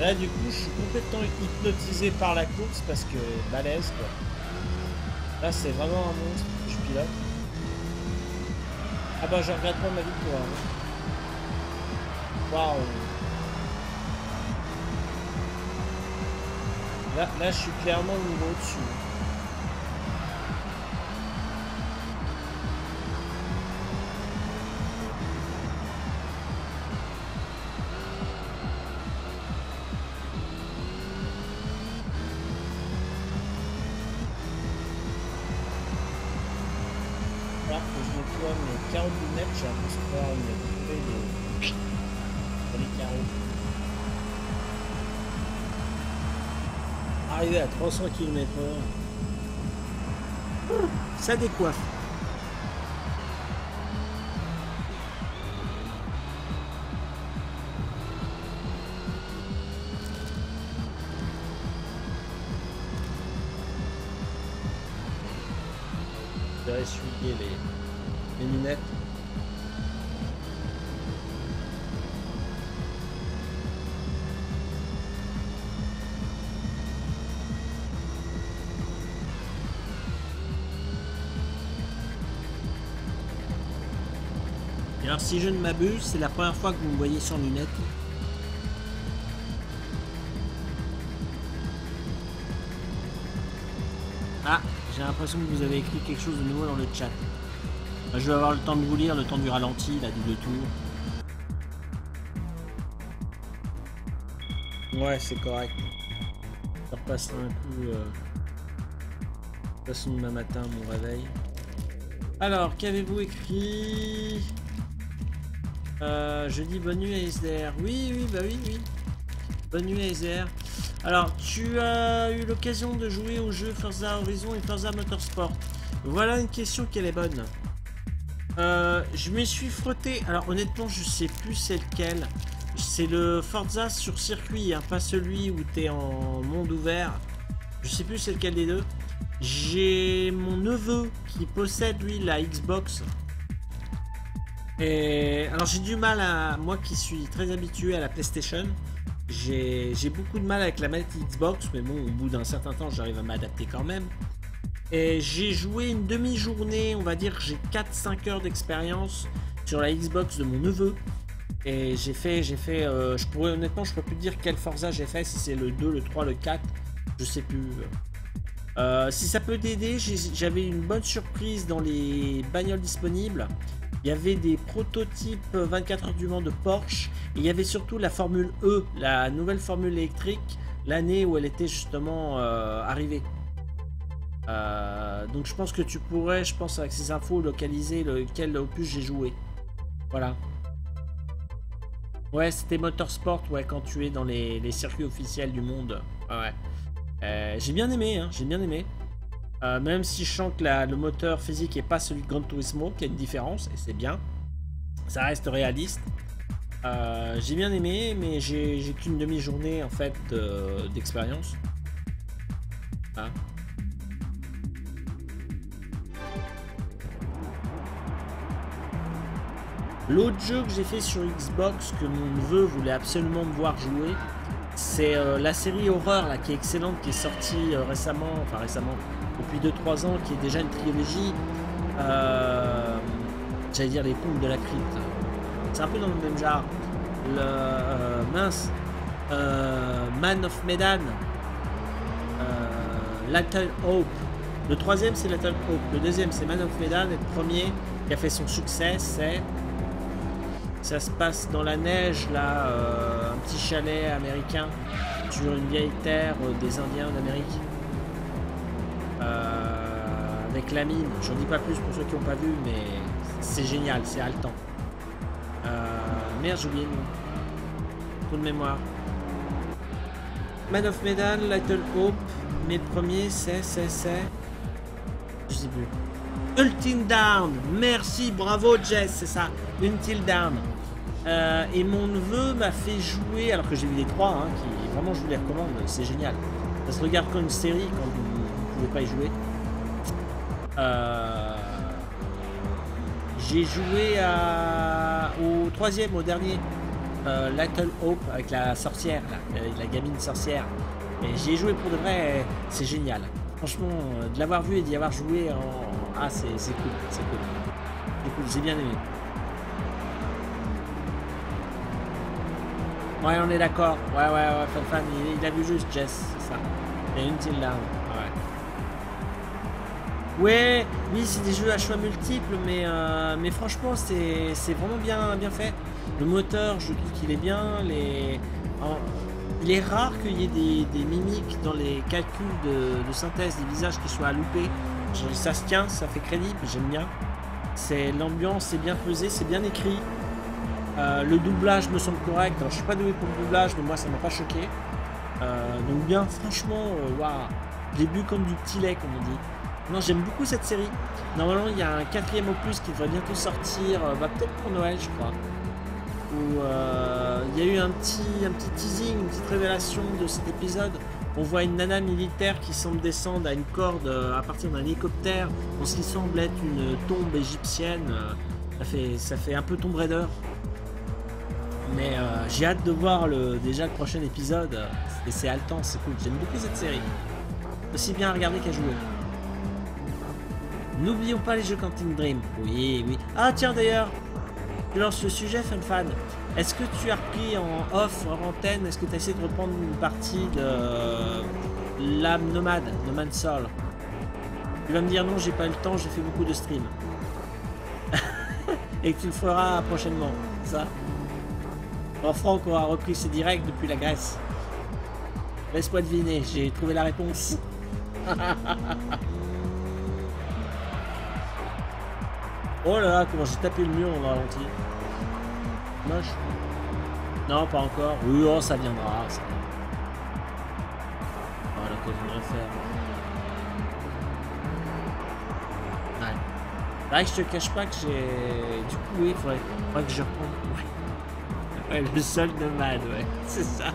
Là, du coup, je suis complètement hypnotisé par la course parce que balèze. Là, c'est vraiment un monstre que je pilote. Ah bah, je regrette pas ma victoire. hein. Waouh. Là, là, je suis clairement le niveau au-dessus. Arrivé à 300 km h Ça décoiffe. Si je ne m'abuse, c'est la première fois que vous me voyez sans lunettes. Ah, j'ai l'impression que vous avez écrit quelque chose de nouveau dans le chat. Je vais avoir le temps de vous lire, le temps du ralenti, la double tour. Ouais, c'est correct. Je repasse un coup. Euh... Façon demain matin, mon réveil. Alors, qu'avez-vous écrit? Euh, Je dis bonne nuit à. Oui, oui, bah oui, oui. Bonne nuit à SDR. Alors, tu as eu l'occasion de jouer au jeu Forza Horizon et Forza Motorsport. Voilà une question qui est bonne. Euh, je me suis frotté. Alors, honnêtement, je sais plus c'est lequel. C'est le Forza sur circuit, hein, pas celui où tu es en monde ouvert. Je sais plus c'est lequel des deux. J'ai mon neveu qui possède lui la Xbox. Et alors j'ai du mal à moi qui suis très habitué à la PlayStation. J'ai beaucoup de mal avec la manette Xbox, mais bon, au bout d'un certain temps, j'arrive à m'adapter quand même. Et j'ai joué une demi-journée, on va dire, j'ai 4-5 heures d'expérience sur la Xbox de mon neveu. Et j'ai fait, j'ai fait, euh, je pourrais honnêtement, je peux plus dire quel Forza j'ai fait, si c'est le 2, le 3, le 4, je sais plus. Euh, si ça peut t'aider, j'avais une bonne surprise dans les bagnoles disponibles. Il y avait des prototypes 24 heures du Mans de Porsche. Et il y avait surtout la Formule E, la nouvelle Formule électrique, l'année où elle était justement euh, arrivée. donc je pense que tu pourrais, je pense avec ces infos, localiser lequel opus j'ai joué. Voilà. Ouais, c'était Motorsport, ouais, quand tu es dans les, circuits officiels du monde. Ouais. Euh, j'ai bien aimé, hein, j'ai bien aimé. Euh, même si je sens que le moteur physique est pas celui de Gran Turismo, qu'il y a une différence, et c'est bien. Ça reste réaliste. Euh, j'ai bien aimé, mais j'ai qu'une demi-journée en fait d'expérience. L'autre jeu que j'ai fait sur Xbox que mon neveu voulait absolument me voir jouer, c'est euh, la série horreur là, qui est excellente, qui est sortie récemment, enfin récemment, depuis 2-3 ans, qui est déjà une trilogie. Euh, j'allais dire les contes de la crypte. C'est un peu dans le même genre. Le mince, Man of Medan, Little Hope. Le troisième c'est Little Hope, le deuxième c'est Man of Medan et le premier qui a fait son succès c'est ça se passe dans la neige, là, euh, un petit chalet américain sur une vieille terre euh, des Indiens d'Amérique. Euh, avec la mine. J'en dis pas plus pour ceux qui n'ont pas vu, mais c'est génial, c'est haletant. merde, le nom. Coup de mémoire. Man of Medan, Little Hope. Mes premiers, c'est, c'est, c'est. Je sais plus. Until Down. Merci, bravo Jess, c'est ça. Until Down. Euh, et mon neveu m'a fait jouer, alors que j'ai vu les trois, hein, qui vraiment je vous les recommande, c'est génial. Ça se regarde comme une série quand pas y jouer. Euh, j'ai joué au troisième, au dernier, euh, Little Hope avec la sorcière, la gamine sorcière. Et j'y ai joué pour de vrai, c'est génial. Franchement, de l'avoir vu et d'y avoir joué en, ah, c'est cool, c'est cool. j'ai bien aimé. Ouais, on est d'accord. Ouais, ouais, ouais, fan, fan, il, a vu juste Jess, c'est ça. Il y a là. Ouais. Oui, c'est des jeux à choix multiples, mais, euh, mais franchement, c'est vraiment bien, bien fait. Le moteur, je trouve qu'il est bien. Il est rare qu'il y ait des, mimiques dans les calculs de, synthèse des visages qui soient à louper ça se tient, ça fait crédible, j'aime bien. L'ambiance, c'est bien pesé, c'est bien écrit. Euh, le doublage me semble correct. Alors, je suis pas doué pour le doublage, mais moi ça m'a pas choqué. Euh, donc bien, franchement, waouh, j'ai bu comme du petit lait, comme on dit. Non, j'aime beaucoup cette série. Normalement, il y a un quatrième opus qui devrait bientôt sortir, bah, peut-être pour Noël, je crois. Où il y a eu un petit, un petit teasing, une petite révélation de cet épisode on voit une nana militaire qui semble descendre à une corde euh, à partir d'un hélicoptère en ce qui semble être une tombe égyptienne. Euh, ça fait, ça fait un peu Tomb Raider. Mais euh, j'ai hâte de voir le, déjà le prochain épisode. Et c'est haletant, c'est cool. J'aime beaucoup cette série. Aussi bien à regarder qu'à jouer. N'oublions pas les jeux Canting Dream. Oui, oui. Ah tiens d'ailleurs, Tu lances le sujet, FunFan. Est-ce que tu as repris en off, en antenne? Est-ce que tu as essayé de reprendre une partie de l'âme nomade, Nomad Soul? Tu vas me dire non, j'ai pas eu le temps, j'ai fait beaucoup de streams. [LAUGHS] Et que tu le feras prochainement, ça En Franck aura repris ses directs depuis la Grèce. Laisse-moi deviner, j'ai trouvé la réponse. [LAUGHS] oh là là, comment j'ai tapé le mur en ralenti. Moche. Non, pas encore. Oui, oh, ça viendra. Viendra. Oh, l'occasion de refaire. Ouais. Là, je te cache pas que j'ai... Du coup, oui, faudrait... que je reprenne... Ouais. ouais, le seul nomade, ouais. [LAUGHS] C'est ça.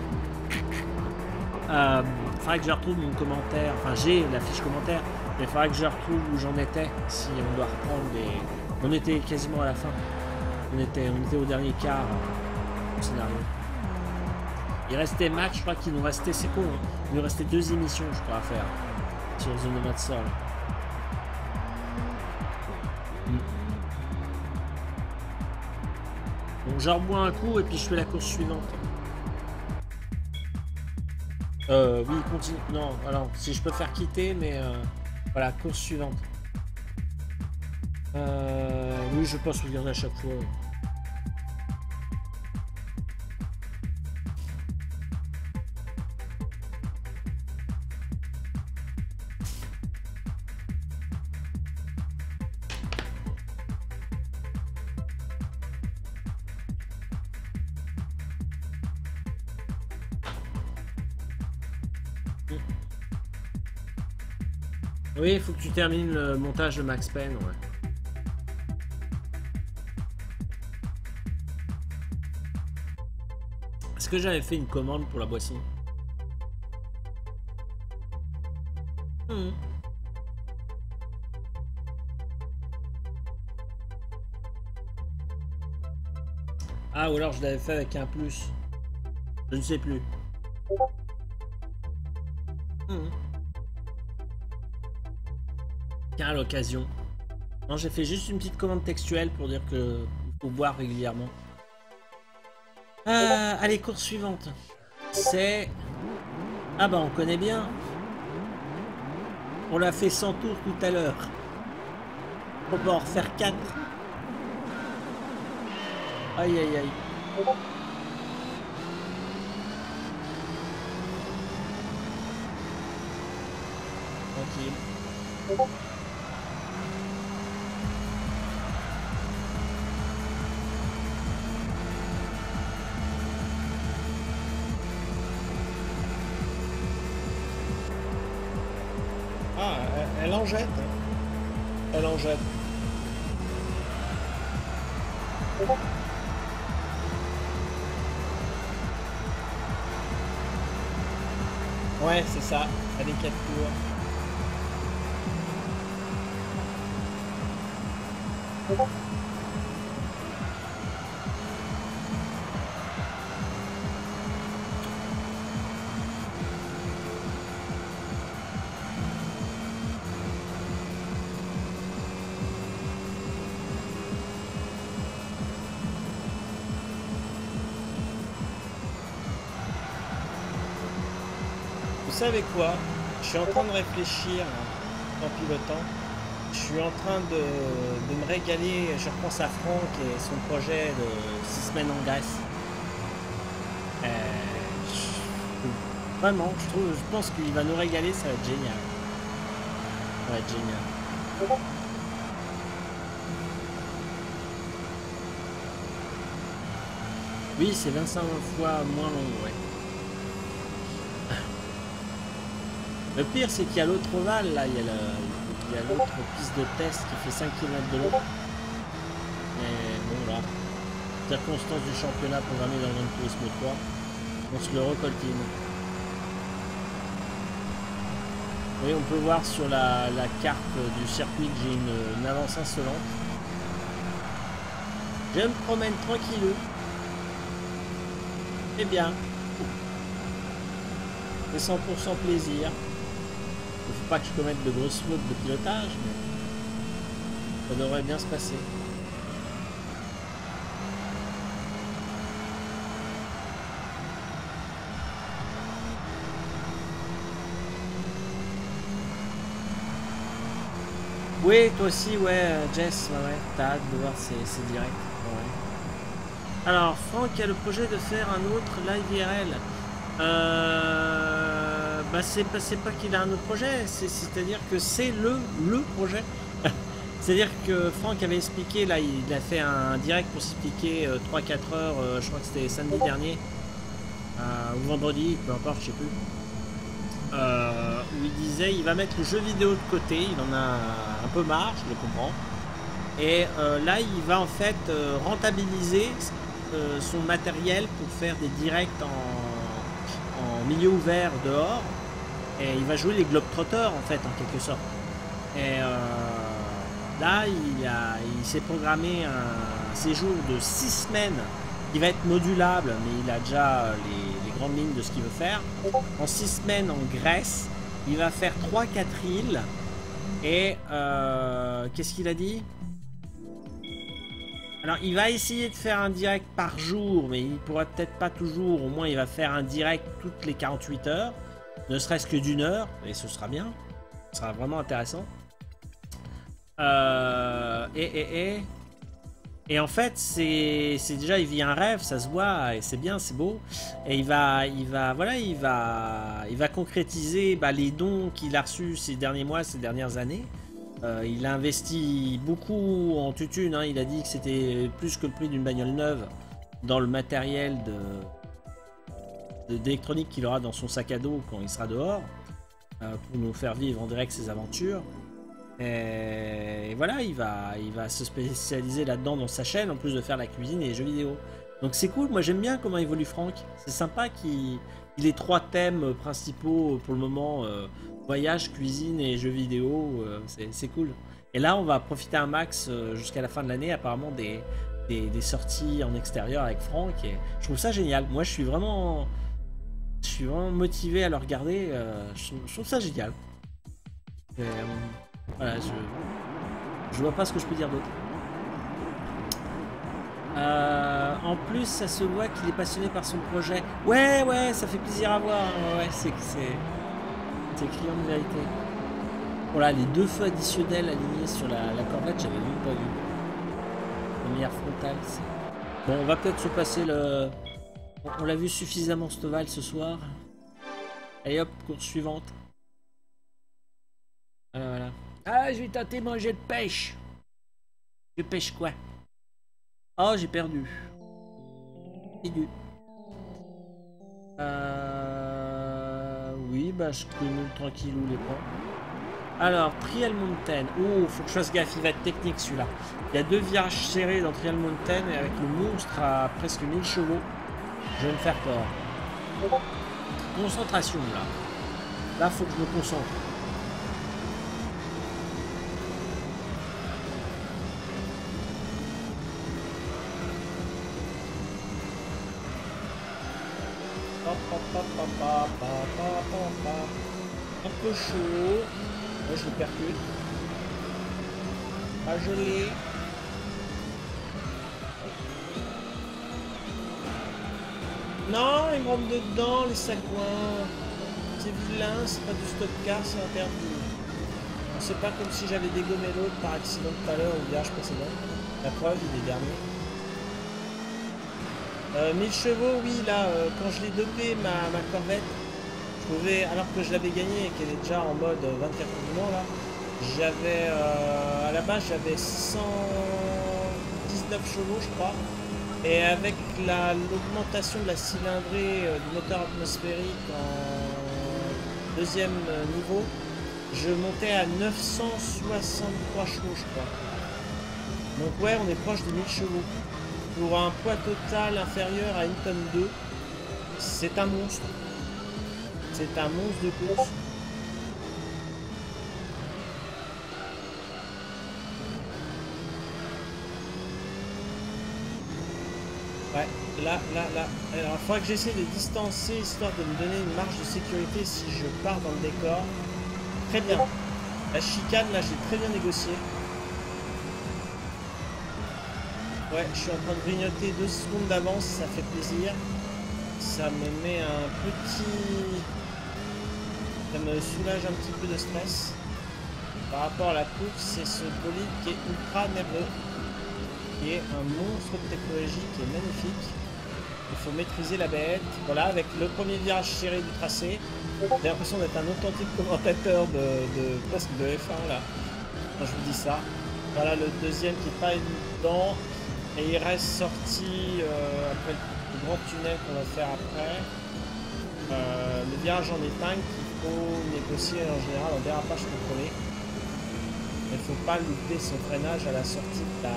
Euh, faudrait que je retrouve mon commentaire. Enfin, j'ai la fiche commentaire. Mais faudrait que je retrouve où j'en étais. Si on doit reprendre les... On était quasiment à la fin. On était, on était au dernier quart euh, du scénario. Il restait Max, je crois qu'il nous restait, c'est con, hein. il nous restait deux émissions, je crois, à faire sur The Nomad Soul. Mm. Donc je rebois un coup et puis je fais la course suivante. Euh, oui, continue. Non, alors, si je peux faire quitter, mais euh, voilà, course suivante. Euh, oui, je pas sauvegarder à chaque fois. Oui, il faut que tu termines le montage de Max Payne, ouais. Que j'avais fait une commande pour la boisson Hmm. Ah, ou alors je l'avais fait avec un plus. Je ne sais plus. Tiens, à l'occasion. Non, j'ai fait juste une petite commande textuelle pour dire que il faut boire régulièrement. Euh, allez, course suivante. C'est... Ah bah on connaît bien. On l'a fait 100 tours tout à l'heure. On va en refaire 4. Aïe aïe aïe. Tranquille. En jette. Elle en jette. Ouais, c'est ça. Elle est 4 tours. Savez quoi Je suis en train de réfléchir en pilotant. Je suis en train de, de me régaler. Je repense à Franck et son projet de 6 semaines en Grèce. Euh, vraiment, je, trouve, je pense qu'il va nous régaler, ça va être génial. Ça va être génial. Oui, c'est 25 fois moins long, ouais. Le pire, c'est qu'il y a l'autre ovale, là, il y a, l'autre piste de test qui fait 5 km de long. Mais bon, là, circonstances du championnat programmé dans le Gran Turismo 3, on se le recoltine. Oui, on peut voir sur la, carte du circuit que j'ai une, avance insolente. Je me promène tranquillou. C'est bien. C'est 100% plaisir. Il ne faut pas que je commette de grosses fautes de pilotage, mais ça devrait bien se passer. Oui, toi aussi, ouais, euh, Jess, ouais, t'as hâte de voir, c'est direct. Alors, Franck a le projet de faire un autre live IRL. Euh bah, c'est pas, pas qu'il a un autre projet, c'est, c'est-à-dire que c'est le, projet. [LAUGHS] c'est-à-dire que Franck avait expliqué, là, il a fait un direct pour s'expliquer 3-4 heures, euh, je crois que c'était samedi dernier, euh, ou vendredi, peu importe, je sais plus. Euh, il disait il va mettre le jeu vidéo de côté, il en a un peu marre, je le comprends. Et euh, là, il va en fait euh, rentabiliser euh, son matériel pour faire des directs en, en milieu ouvert dehors. Il va jouer les Globetrotters en fait, en quelque sorte. Et euh, là, il, il s'est programmé un séjour de 6 semaines qui va être modulable, mais il a déjà les, les grandes lignes de ce qu'il veut faire. En 6 semaines en Grèce, il va faire 3-4 îles. Et euh, qu'est-ce qu'il a dit? Alors, il va essayer de faire un direct par jour, mais il pourra peut-être pas toujours. Au moins, il va faire un direct toutes les 48 heures, ne serait-ce que d'une heure, et ce sera bien. Ce sera vraiment intéressant. Euh, et, en fait, c'est déjà, il vit un rêve, ça se voit, et c'est bien, c'est beau. Et il va, il va, voilà, il va, il va concrétiser bah, les dons qu'il a reçus ces derniers mois, ces dernières années. Euh, il a investi beaucoup en tutune. hein. Il a dit que c'était plus que le prix d'une bagnole neuve dans le matériel de- d'électronique qu'il aura dans son sac à dos quand il sera dehors euh, pour nous faire vivre en direct ses aventures. Et, voilà, il va, il va se spécialiser là-dedans dans sa chaîne en plus de faire la cuisine et les jeux vidéo. Donc c'est cool, moi j'aime bien comment évolue Franck. C'est sympa qu'il il ait trois thèmes principaux pour le moment euh, voyage, cuisine et jeux vidéo. euh, c'est cool. Et là, on va profiter un max jusqu'à la fin de l'année, apparemment, des, des, des sorties en extérieur avec Franck. Et je trouve ça génial. Moi, je suis vraiment, je suis vraiment motivé à le regarder. euh, je, trouve, ça génial. Euh, voilà, je, je vois pas ce que je peux dire d'autre. Euh, en plus, ça se voit qu'il est passionné par son projet. Ouais, ouais, ça fait plaisir à voir. C'est c'est client de vérité. Voilà, les deux feux additionnels alignés sur la, la corvette, j'avais même pas vu. Lumière frontale. Bon, on va peut-être se passer le. On, l'a vu suffisamment Stoval ce soir. Allez hop, course suivante. Voilà, voilà. Ah, je vais tenter de manger de pêche. Je pêche quoi? Oh, j'ai perdu. Perdu. Euh... Oui, bah je cumule tranquillou les points. Alors, Trial Mountain. Oh, faut que je fasse gaffe, il va être technique celui-là. Il y a deux virages serrés dans Trial Mountain et avec le monstre à presque 1000 chevaux, je vais me faire peur. Concentration, là. Là, faut que je me concentre. Un peu chaud. Là, je le percute. Ah, Pas gelé. Non, il me rentre dedans, les sagouins. C'est vilain, c'est pas du stock car, c'est interdit. C'est pas comme si j'avais dégommé l'autre par accident tout à l'heure au virage précédent. La preuve, il est dernier. Euh, 1000 chevaux, oui, là, euh, quand je l'ai dopé, ma, ma Corvette, je pouvais, alors que je l'avais gagnée et qu'elle est déjà en mode 24 mouvements, là, j'avais, euh, à la base, j'avais 119 chevaux, je crois. Et avec la- l'augmentation de la cylindrée euh, du moteur atmosphérique en deuxième euh, niveau, je montais à 963 chevaux, je crois. Donc ouais, on est proche des 1000 chevaux. Pour un poids total inférieur à une tonne 2, c'est un monstre. C'est un monstre de course. Ouais, là, là, là. Alors, il faudra que j'essaie de distancer histoire de me donner une marge de sécurité si je pars dans le décor. Très bien. La chicane, là, j'ai très bien négocié. Ouais, je suis en train de grignoter deux secondes d'avance, ça fait plaisir. Ça me met un petit... Ça me soulage un petit peu de stress. par rapport à la course, c'est ce bolide qui est ultra nerveux, est un monstre de technologie qui est magnifique. Il faut maîtriser la bête. Voilà, avec le premier virage serré du tracé, j'ai l'impression d'être un authentique commentateur de, presque de F1 là, quand je vous dis ça. Voilà le deuxième qui pas évident. Et il reste sorti euh, après le grand tunnel qu'on va faire après. Euh, le virage en épingle qu'il faut négocier en général en dérapage contrôlé. Il ne faut pas louper son freinage à la sortie de la,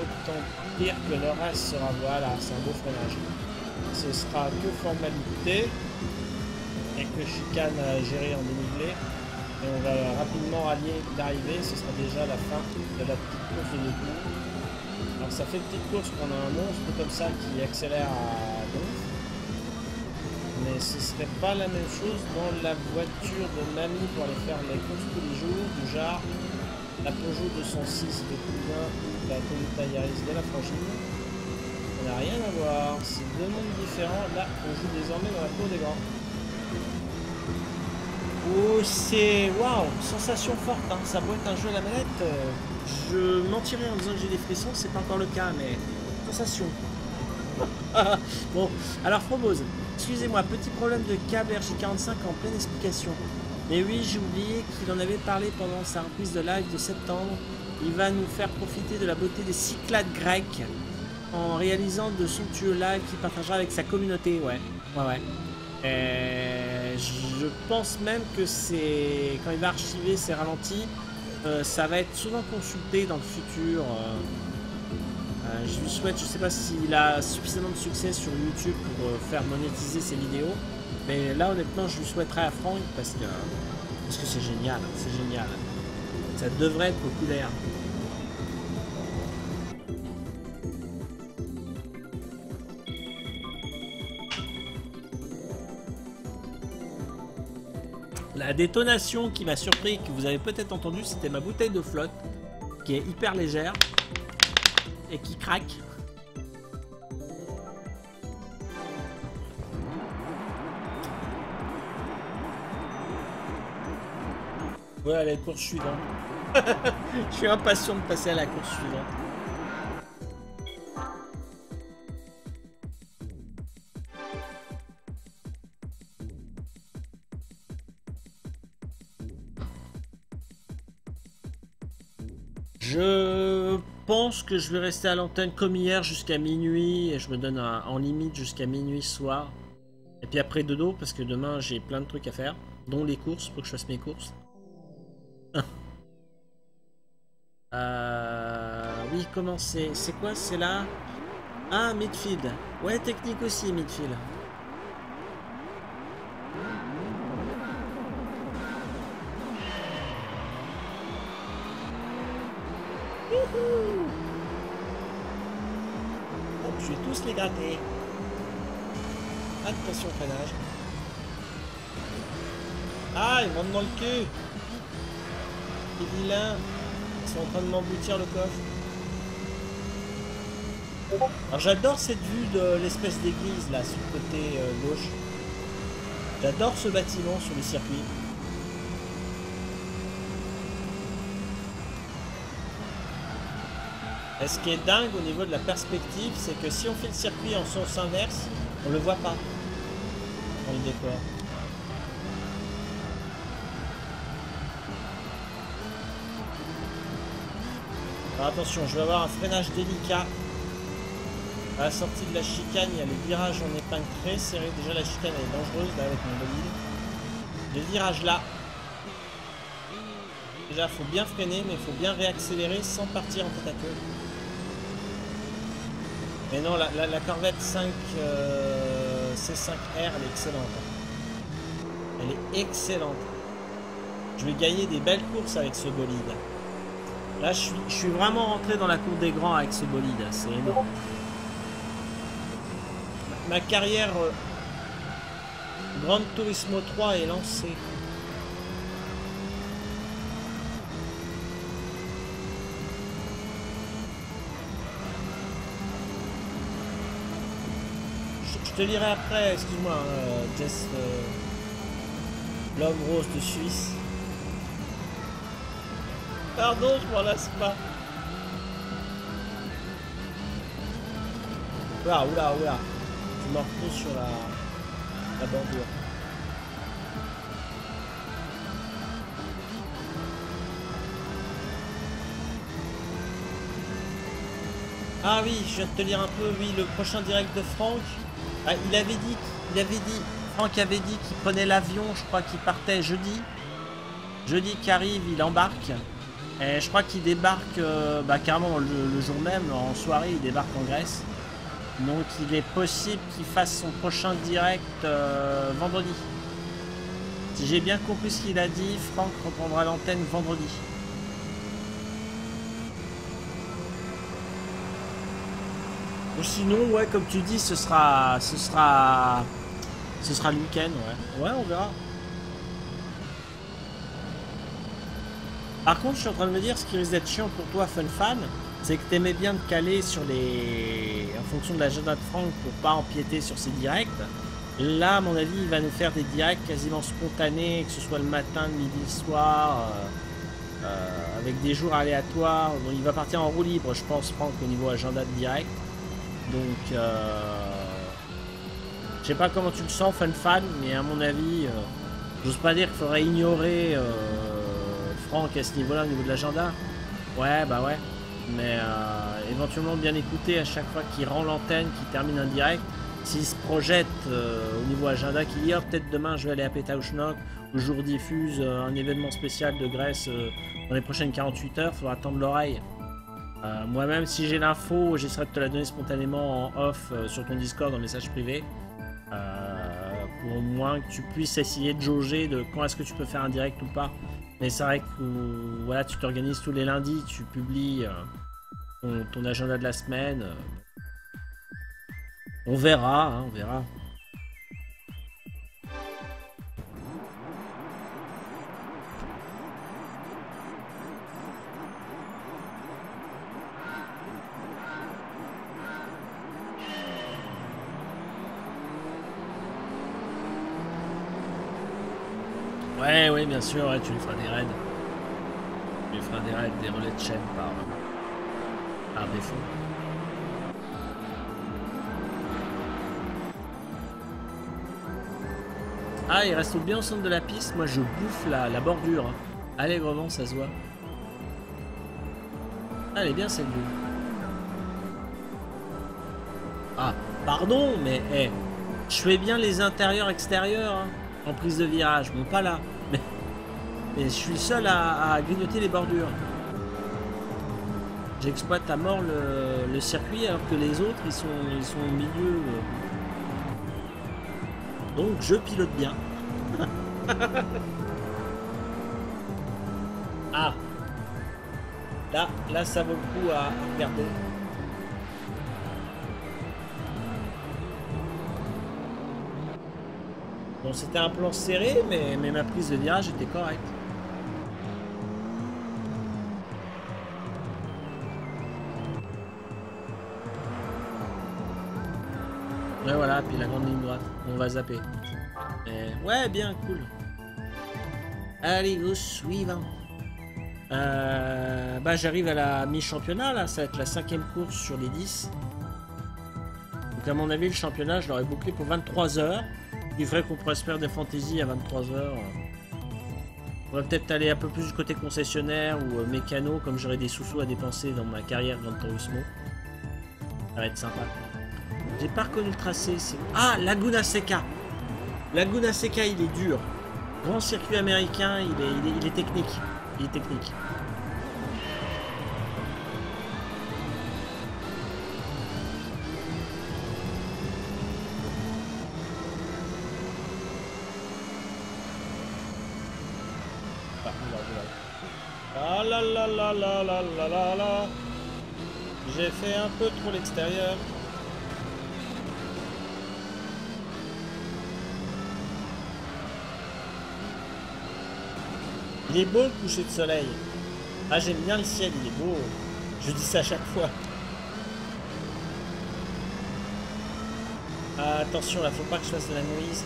autant dire que le reste sera voilà, c'est un beau freinage. Ce sera que formalité et que chicane à gérer en dénivelé. Et on va rapidement rallier l'arrivée, ce sera déjà la fin de la petite course de debout. Alors ça fait une petite course qu'on a un monstre comme ça qui accélère à donf. Mais ce serait pas la même chose dans la voiture de mamie pour aller faire les courses tous les jours, du genre la Peugeot 206 de Coulin ou la Toyota Yaris de la Frangine. Ça n'a rien à voir, c'est deux mondes différents. Là, on joue désormais dans la cour des grands. Oh, c'est... Waouh Sensation forte, hein. ça peut être un jeu à la manette. Je mentirais en disant que j'ai des frissons, c'est pas encore le cas, mais... Sensation. [LAUGHS] bon, alors Frobose, excusez-moi, petit problème de câble RJ45 en pleine explication. Mais oui, j'ai oublié qu'il en avait parlé pendant sa reprise de live de septembre. Il va nous faire profiter de la beauté des Cyclades grecques en réalisant de somptueux lives qu'il partagera avec sa communauté, ouais. Ouais, ouais. Euh, je pense même que c'est quand il va archiver ses ralentis, euh, ça va être souvent consulté dans le futur. euh. Je lui souhaite, je sais pas s'il a suffisamment de succès sur YouTube pour faire monétiser ses vidéos, mais là honnêtement je lui souhaiterais à Franck parce que parce que c'est génial, c'est génial. Ça devrait être populaire. La détonation qui m'a surpris, que vous avez peut-être entendu, c'était ma bouteille de flotte, qui est hyper légère et qui craque. Voilà la course suivante. [LAUGHS] Je suis impatient de passer à la course suivante. Je pense que je vais rester à l'antenne comme hier jusqu'à minuit et je me donne en limite jusqu'à minuit soir. Et puis après dodo parce que demain j'ai plein de trucs à faire, dont les courses, faut que je fasse mes courses. Euh, oui, comment c'est C'est quoi? C'est là Ah, midfield. Ouais, technique aussi, midfield. Hop, je vais tous les gratter. Attention freinage. Ah, ils montent dans le cul Les vilains Ils sont en train de m'emboutir le coffre. Alors j'adore cette vue de l'espèce d'église là sur le côté euh, gauche. J'adore ce bâtiment sur le circuit. Et ce qui est dingue au niveau de la perspective, c'est que si on fait le circuit en sens inverse, on le voit pas dans le décor. Attention, je vais avoir un freinage délicat. À la sortie de la chicane, il y a le virage en épingle très serré. Déjà la chicane est dangereuse là avec mon bolide. Le virage là. Déjà, faut bien freiner, mais il faut bien réaccélérer sans partir en tête à queue. Mais non, la, Corvette 5 euh, C5R, elle est excellente. Elle est excellente. Je vais gagner des belles courses avec ce bolide. Là, je suis, vraiment rentré dans la cour des grands avec ce bolide. C'est énorme. Ma, carrière euh, Gran Turismo 3 est lancée. Je, je te lirai après, excuse-moi, euh, Jess. euh, L'homme rose de Suisse. Pardon, je m'en lasse pas. Oula, oula, oula. Je me retrouve sur la, la bordure. Ah oui, je viens de te lire un peu, oui, le prochain direct de Franck. Ah, il avait dit, il avait dit, Franck avait dit qu'il prenait l'avion, je crois qu'il partait jeudi. Jeudi qui arrive, il embarque. Je crois qu'il débarque euh, bah, carrément le, jour même, en soirée, il débarque en Grèce. Donc il est possible qu'il fasse son prochain direct euh, vendredi. Si j'ai bien compris ce qu'il a dit, Franck reprendra l'antenne vendredi. Ou sinon, ouais, comme tu dis, ce sera, ce sera, ce sera le week-end, ouais. Ouais, on verra. Par contre, je suis en train de me dire, ce qui risque d'être chiant pour toi, Fun Fan, c'est que t'aimais bien te caler sur les... en fonction de l'agenda de Franck pour pas empiéter sur ses directs. Là, à mon avis, il va nous faire des directs quasiment spontanés, que ce soit le matin, le midi, le soir, euh, euh, avec des jours aléatoires. il va partir en roue libre, je pense, Franck, au niveau agenda de direct. Donc, euh, je sais pas comment tu le sens, fan fan, mais à mon avis, euh, j'ose pas dire qu'il faudrait ignorer Franck à ce niveau-là, au niveau de l'agenda. Ouais, bah ouais. Mais éventuellement bien écouter à chaque fois qu'il rend l'antenne, qu'il termine un direct. S'il se projette au niveau agenda, qu'il dit oh, peut-être demain je vais aller à Pétaouchnok, ou je vous diffuse un événement spécial de Grèce dans les prochaines 48 heures, faudra attendre l'oreille. Euh, moi-même, si j'ai l'info, j'essaierai de te la donner spontanément en off euh, sur ton Discord en message privé. Euh, pour au moins que tu puisses essayer de jauger de quand est-ce que tu peux faire un direct ou pas. Mais c'est vrai que voilà, tu t'organises tous les lundis, tu publies ton, agenda de la semaine. On verra, hein, on verra. Ouais, oui, bien sûr, tu lui feras des raids. Tu lui feras des raids, des relais de chaîne par, par défaut. Ah, il reste bien au centre de la piste. Moi, je bouffe la, bordure. Allez, vraiment, ça se voit. Ah, elle est bien cette vue. Ah, pardon, mais eh, je fais bien les intérieurs-extérieurs. Hein en prise de virage. Bon, pas là. Mais, je suis le seul à, grignoter les bordures. J'exploite à mort le, circuit alors que les autres, ils sont, ils sont au milieu. Donc, je pilote bien. [LAUGHS] ah Là, là, ça vaut le coup à regarder. Bon, c'était un plan serré, mais, mais ma prise de virage était correcte. Ouais, voilà, puis la grande ligne droite. On va zapper. Ouais, bien, cool. Allez, au suivant. Euh, bah, j'arrive à la mi-championnat, là. Ça va être la cinquième course sur les 10. Donc, à mon avis, le championnat, je l'aurais bouclé pour 23 heures. Il faudrait qu'on pourrait se faire des fantaisies à 23h. On va peut-être aller un peu plus du côté concessionnaire ou euh, mécano, comme j'aurai des sous-sous à dépenser dans ma carrière Gran Turismo. Ça va être sympa. J'ai pas reconnu le tracé. Ah, Laguna Seca Laguna Seca, il est dur. Grand circuit américain, il est, il est technique. Il est technique. J'ai fait un peu trop l'extérieur. Il est beau le coucher de soleil. Ah j'aime bien le ciel, il est beau. Je dis ça à chaque fois. Ah, attention là, faut pas que je fasse de la noise.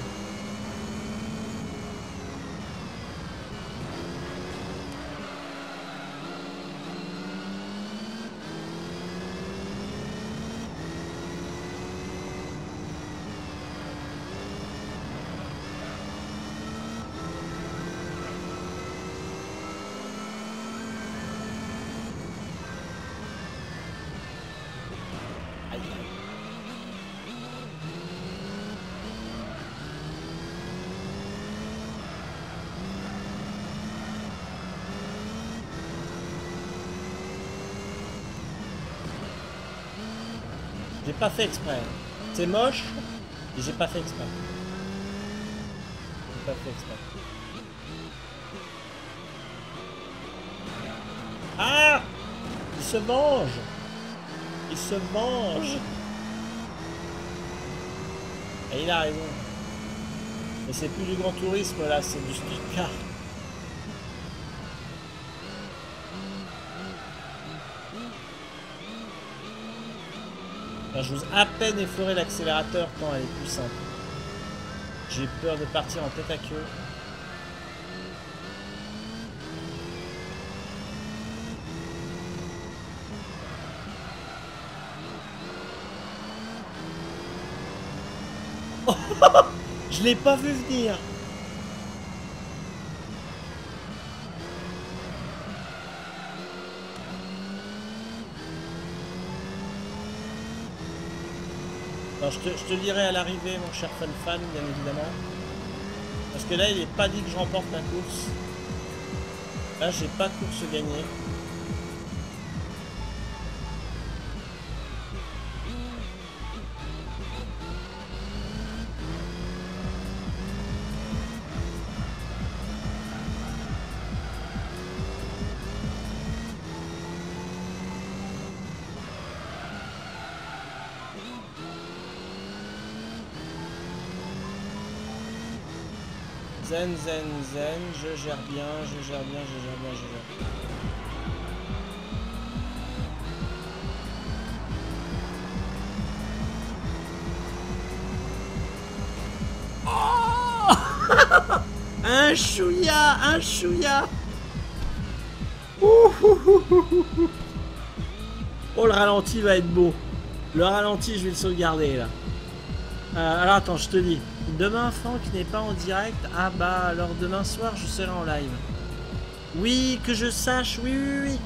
Pas fait exprès. C'est moche, et j'ai pas fait exprès. J'ai pas fait exprès. Ah Il se venge Il se venge Et il a raison. Mais c'est plus du grand tourisme là, c'est du street J'ose à peine effleurer l'accélérateur quand elle est simple. J'ai peur de partir en tête à queue. [LAUGHS] Je l'ai pas vu venir. Je, te, dirai à l'arrivée, mon cher fan fan, bien évidemment. Parce que là, il n'est pas dit que je remporte ma course. Là, j'ai pas de course gagnée. Zen, zen, zen, je gère bien, je gère bien, je gère bien, je gère bien. Oh [LAUGHS] un chouïa, un chouïa. Oh, le ralenti va être beau. Le ralenti, je vais le sauvegarder, là. Euh, alors, attends, je te dis. Demain, Franck n'est pas en direct. Ah bah, alors demain soir, je serai en live. Oui, que je sache, oui, oui, oui.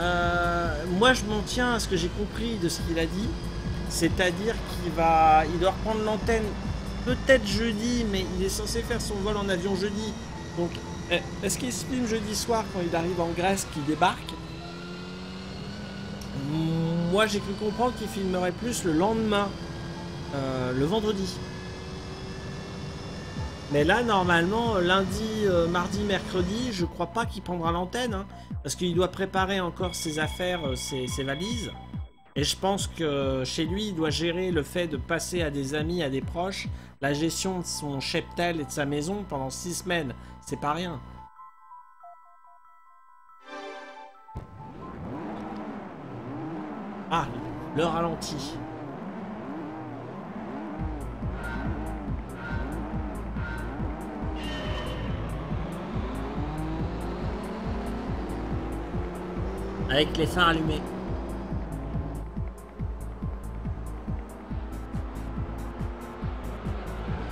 Euh, moi, je m'en tiens à ce que j'ai compris de ce qu'il a dit. C'est-à-dire qu'il va... Il doit reprendre l'antenne peut-être jeudi, mais il est censé faire son vol en avion jeudi. Donc, eh, est-ce qu'il se filme jeudi soir quand il arrive en Grèce, qu'il débarque? Moi, j'ai cru comprendre qu'il filmerait plus le lendemain, euh, le vendredi. Mais là, normalement, lundi, euh, mardi, mercredi, je crois pas qu'il prendra l'antenne. hein, parce qu'il doit préparer encore ses affaires, euh, ses, ses valises. Et je pense que chez lui, il doit gérer le fait de passer à des amis, à des proches, la gestion de son cheptel et de sa maison pendant six semaines. C'est pas rien. Ah, le ralenti. Avec les phares allumés.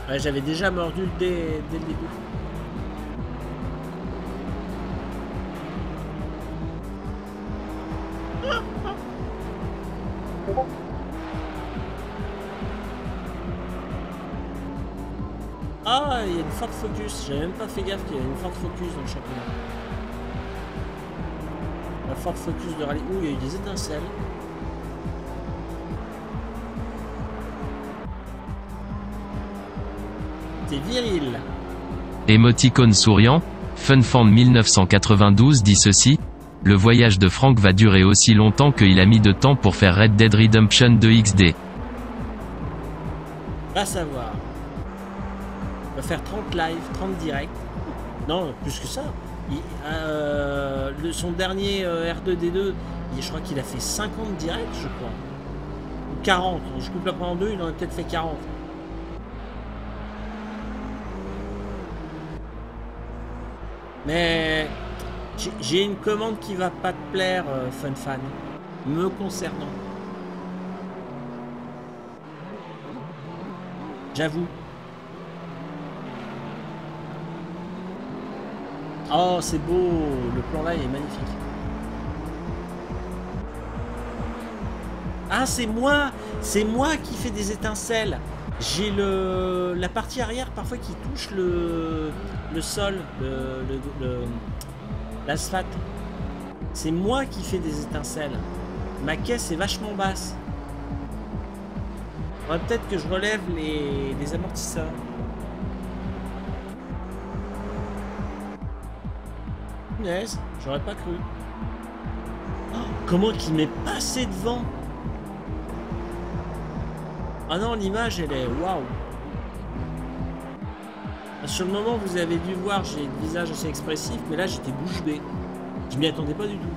Ouais, j'avais déjà mordu dès, le début. Ah, il y a une Ford Focus. J'avais même pas fait gaffe qu'il y avait une Ford Focus dans le championnat. La Ford Focus de rallye. Ouh, il y a eu des étincelles. C'est viril. Émoticône souriant, FunFan 1992 dit ceci. Le voyage de Franck va durer aussi longtemps qu'il a mis de temps pour faire Red Dead Redemption 2 XD. Va savoir. Il va faire 30 live, 30 directs. Non, plus que ça. Euh, son dernier euh, R2D2, il- je crois qu'il a fait 50 directs, je crois. Ou 40. Je coupe la en deux, il en a peut-être fait 40. Mais j'ai- j'ai une commande qui va pas te plaire, euh, Fun Fan, me concernant. J'avoue. Oh, c'est beau, le plan là il est magnifique. Ah, c'est moi, c'est moi qui fais des étincelles. J'ai le la partie arrière parfois qui touche le le sol, le le- l'asphalte. C'est moi qui fais des étincelles. Ma caisse est vachement basse. Peut-être que je relève les amortisseurs. J'aurais pas cru. Oh, comment qu'il m'est passé devant Ah non, l'image, elle est... Waouh Sur le moment, vous avez dû voir, j'ai le visage assez expressif, mais là, j'étais bouche bée. Je m'y attendais pas du tout.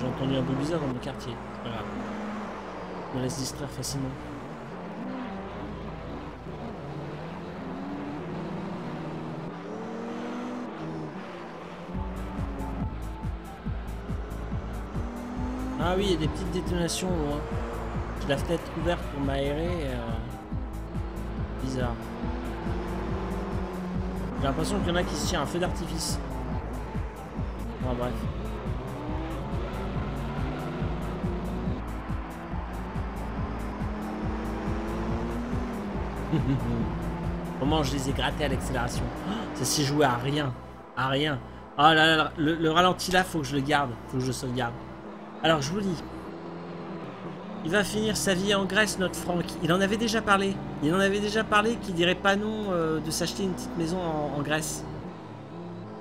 J'ai entendu un peu bizarre dans mon quartier. Me laisse distraire facilement. Ah oui, il y a des petites détonations loin. J'ai la fenêtre ouverte pour m'aérer. euh, Bizarre. J'ai l'impression qu'il y en a qui se tirent un feu d'artifice. Enfin bref. [LAUGHS] Comment je les ai grattés à l'accélération [GASPS] Ça s'est joué à rien. À rien. Ah là là, le, le ralenti là, faut que je le garde. Faut que je le sauvegarde. Alors, je vous lis. Il va finir sa vie en Grèce, notre Franck. Il en avait déjà parlé. Il en avait déjà parlé qu'il dirait pas non euh, de s'acheter une petite maison en, en Grèce.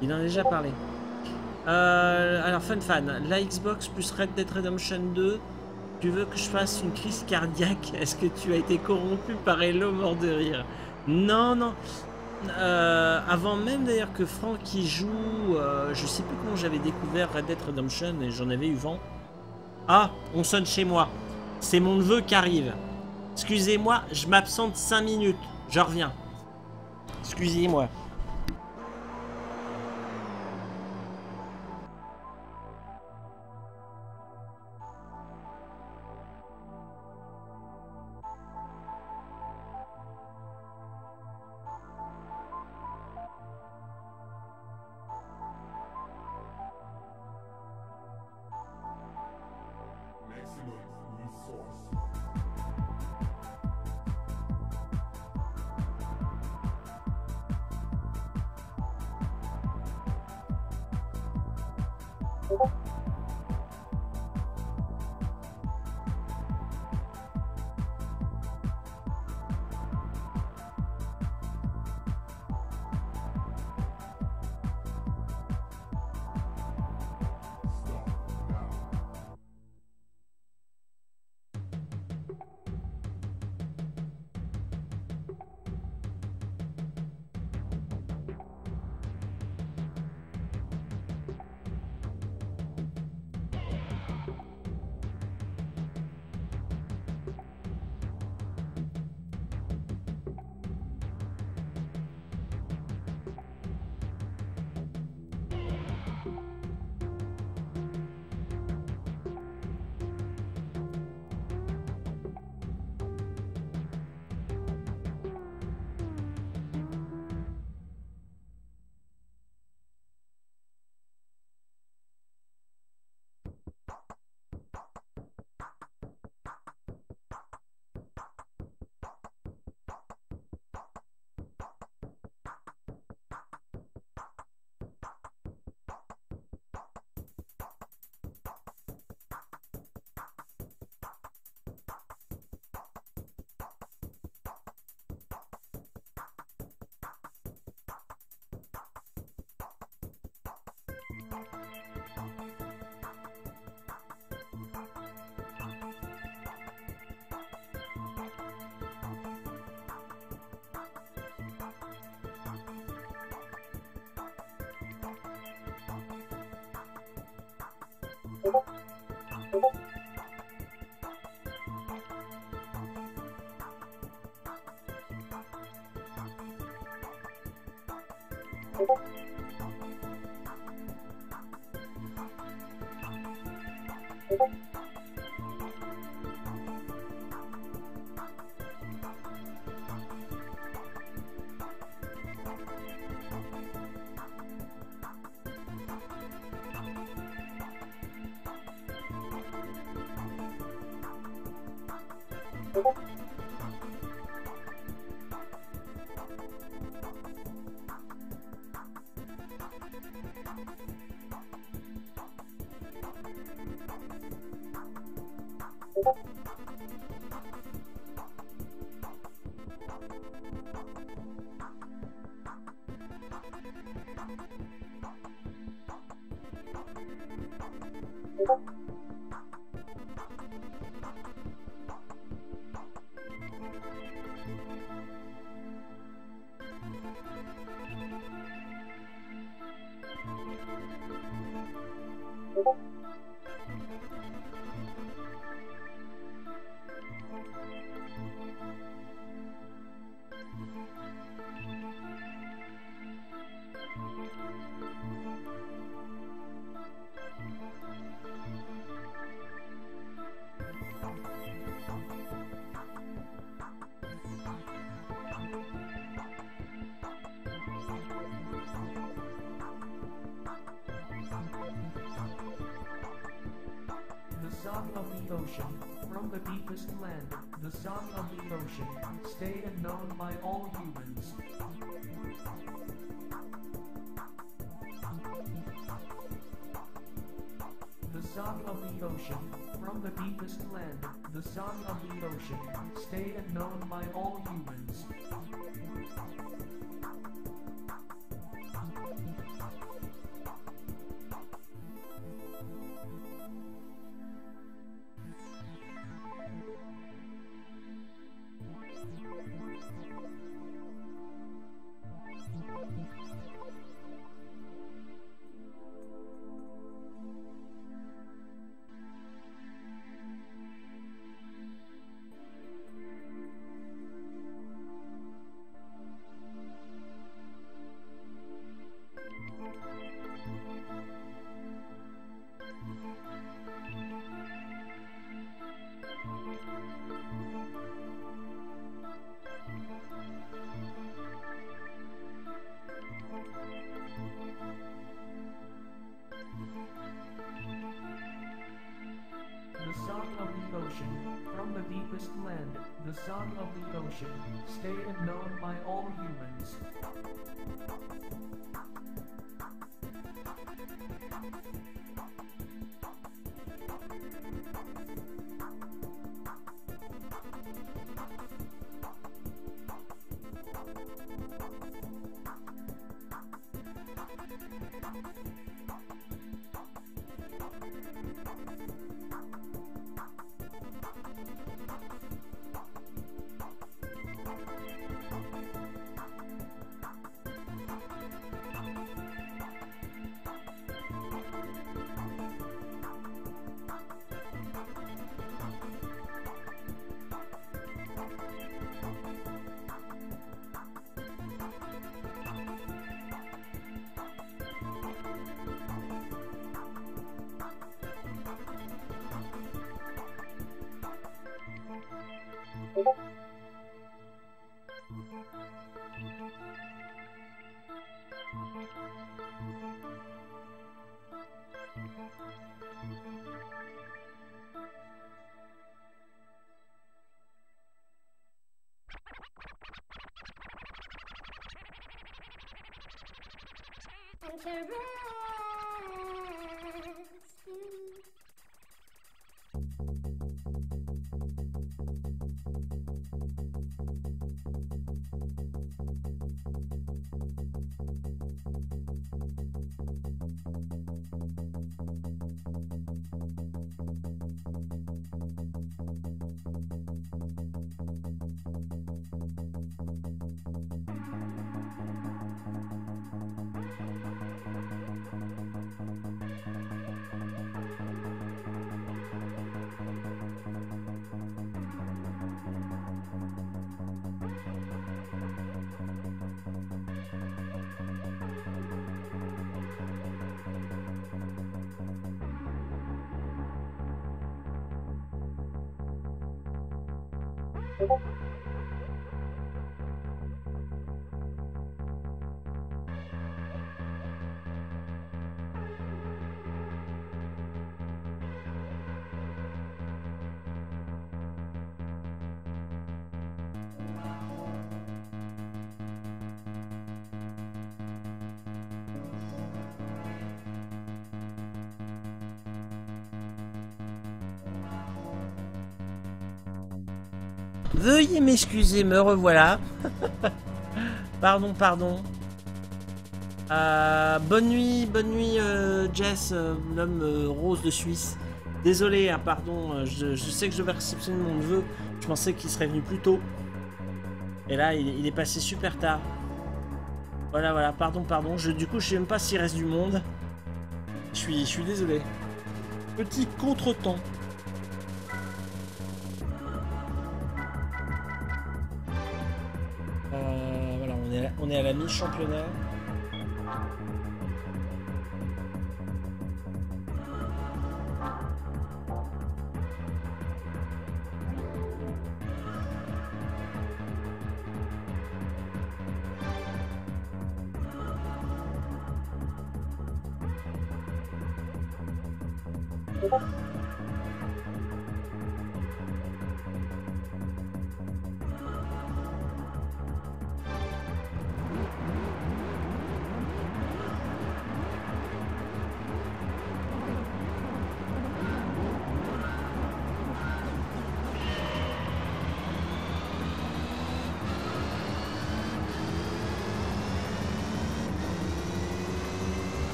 Il en a déjà parlé. Euh, alors, fun fan. La Xbox plus Red Dead Redemption 2. Tu veux que je fasse une crise cardiaque? Est-ce que tu as été corrompu par Hello mort de rire? Non, non. Euh, avant même d'ailleurs que Franck y joue, euh, je sais plus comment j'avais découvert Red Dead Redemption et j'en avais eu vent. Ah, on sonne chez moi. C'est mon neveu qui arrive. Excusez-moi, je m'absente 5 minutes. Je reviens. Excusez-moi. The ocean, from the deepest land, the song of the ocean, stayed and known by all humans. The song of the ocean, from the deepest land, the song of the ocean, stay and known by all humans. Song of the ocean, stayed and known by all humans. Veuillez m'excuser, me revoilà. [LAUGHS] pardon, pardon. Euh, bonne nuit, bonne nuit, euh, Jess, euh, l'homme rose de Suisse. Désolé, hein, pardon, je, je sais que je vais réceptionner mon neveu. Je pensais qu'il serait venu plus tôt. Et là, il, il est passé super tard. Voilà, voilà, pardon, pardon. Je, du coup, je sais même pas s'il reste du monde. Je suis, je suis désolé. Petit contretemps. On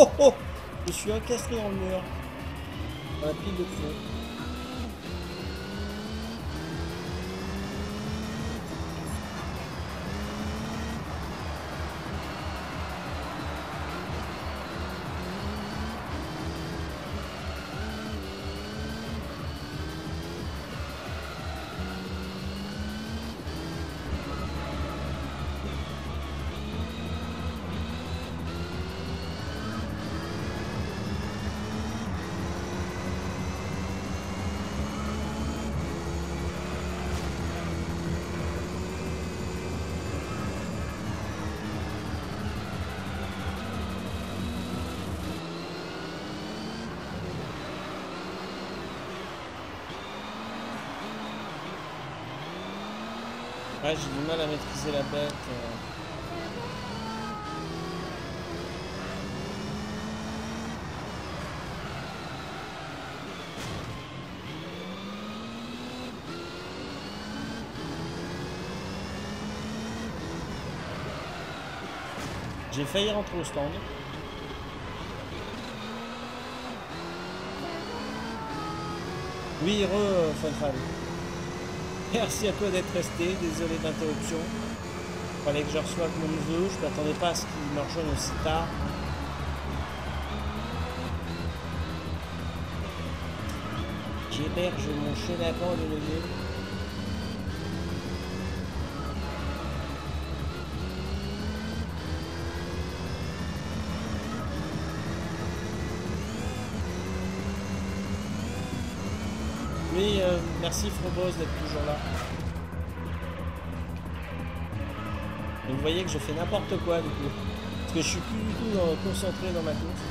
Oh oh Je suis encastré dans le mur. La pile de feu. Ouais, j'ai du mal à maîtriser la bête. euh. J'ai failli rentrer au stand. Oui, re, euh, Funfal. Merci à toi d'être resté, désolé d'interruption. Fallait que je reçoive mon neveu, je m'attendais pas à ce qu'il me rejoigne aussi tard. J'héberge mon chenapan de neveu. Merci Frobos d'être toujours là. Et vous voyez que je fais n'importe quoi du coup. Parce que je suis plus du tout concentré dans ma course.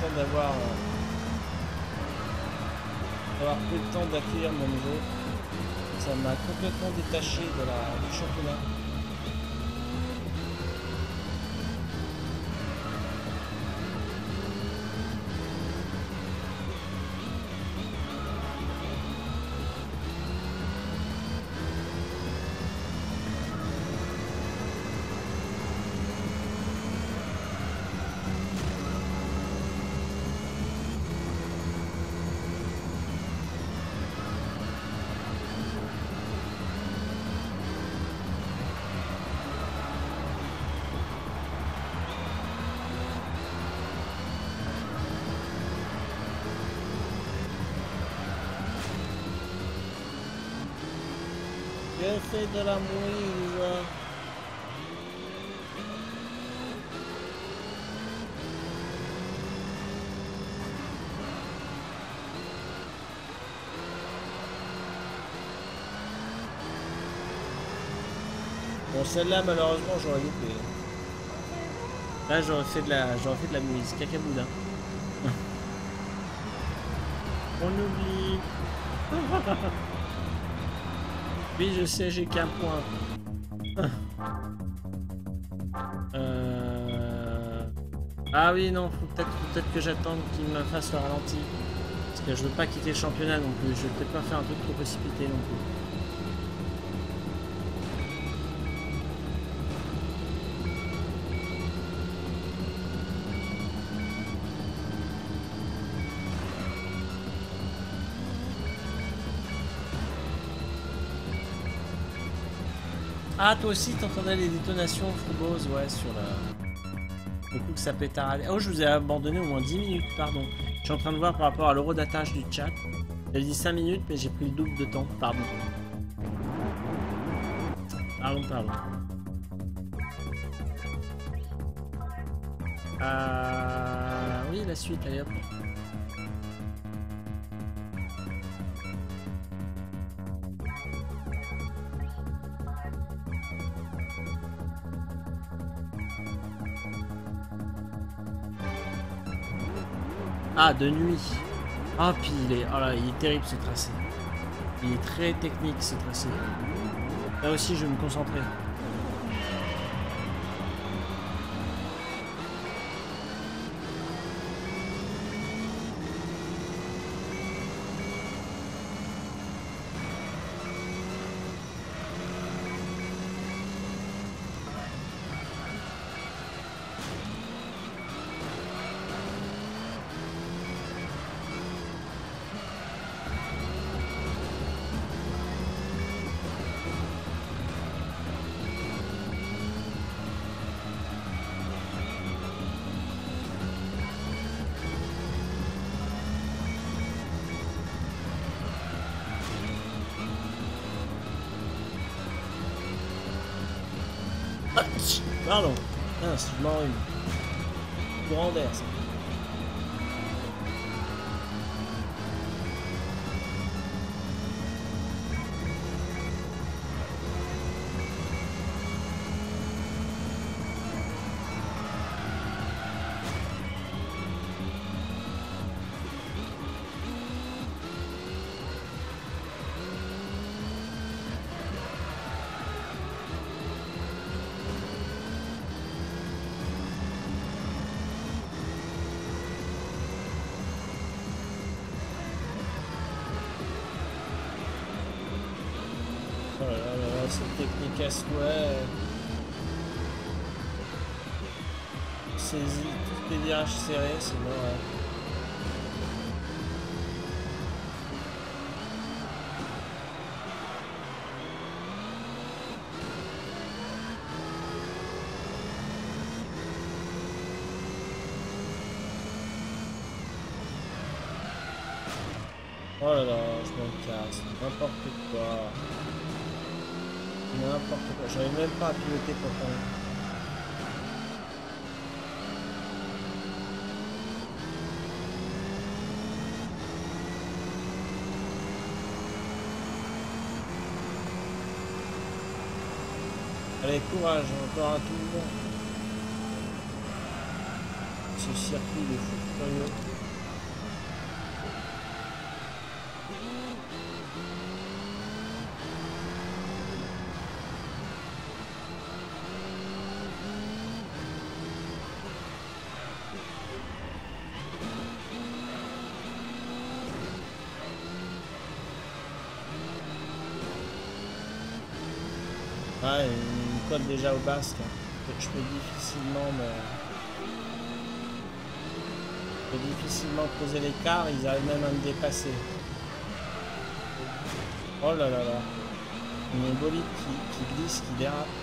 Temps d'avoir euh, d'avoir pris le temps d'accueillir mon niveau. Ça m'a complètement détaché de la, du championnat. de la mouise. Bon, celle-là, malheureusement, j'aurais loupé. Là, j'aurais fait de la, j'aurais fait de la mouise, caca boudin. [LAUGHS] On oublie. [LAUGHS] oui, je sais, j'ai qu'un point. Euh... Ah oui, non, faut peut-être que j'attende qu'il me fasse le ralenti. Parce que je veux pas quitter le championnat non plus. Je vais peut-être pas faire un truc trop précipité non plus. Ah, toi aussi, t'entendais les détonations, Frobose, ouais, sur le... le coup que ça pétarde. Oh, je vous ai abandonné au moins 10 minutes, pardon. Je suis en train de voir par rapport à l'euro d'attache du chat. J'avais dit 5 minutes, mais j'ai pris le double de temps, pardon. Pardon, pardon. Euh... Oui, la suite, allez hop. Ah, de nuit. Ah, puis il est, oh là, il est terrible ce tracé. Il est très technique ce tracé. Là aussi, je vais me concentrer. Serrés, c'est bon. ouais. Oh là là, je me casse, n'importe quoi. N'importe quoi, j'arrive même pas à piloter pourtant. Courage, encore un tour. Ce circuit de fou furieux. Ouais, déjà au basque. Je peux difficilement me... Difficilement poser l'écart, ils arrivent même à me dépasser. Oh là là là. Mon bolide qui glisse, qui dérape.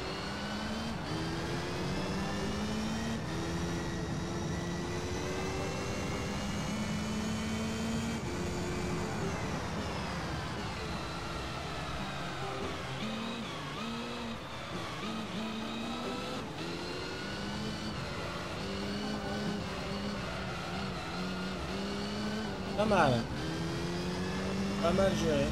Pas mal. Pas mal géré.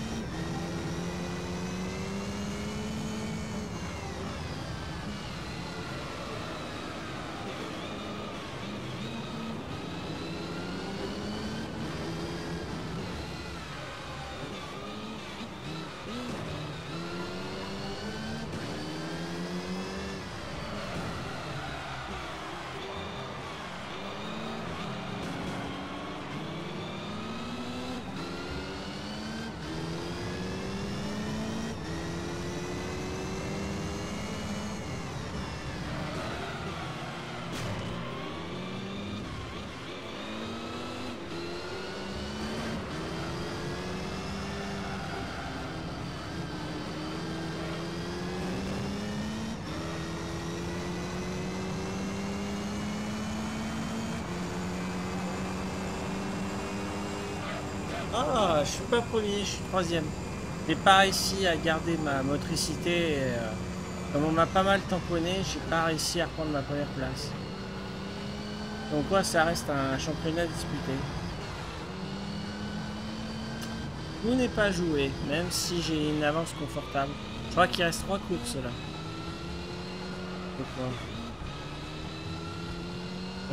Ah, je suis pas premier, je suis troisième. J'ai pas réussi à garder ma motricité. et, euh, comme on m'a pas mal tamponné, j'ai pas réussi à prendre ma première place. Donc quoi, ça reste un championnat disputé. Tout n'est pas joué, même si j'ai une avance confortable. Je crois qu'il reste trois courses là. Je crois.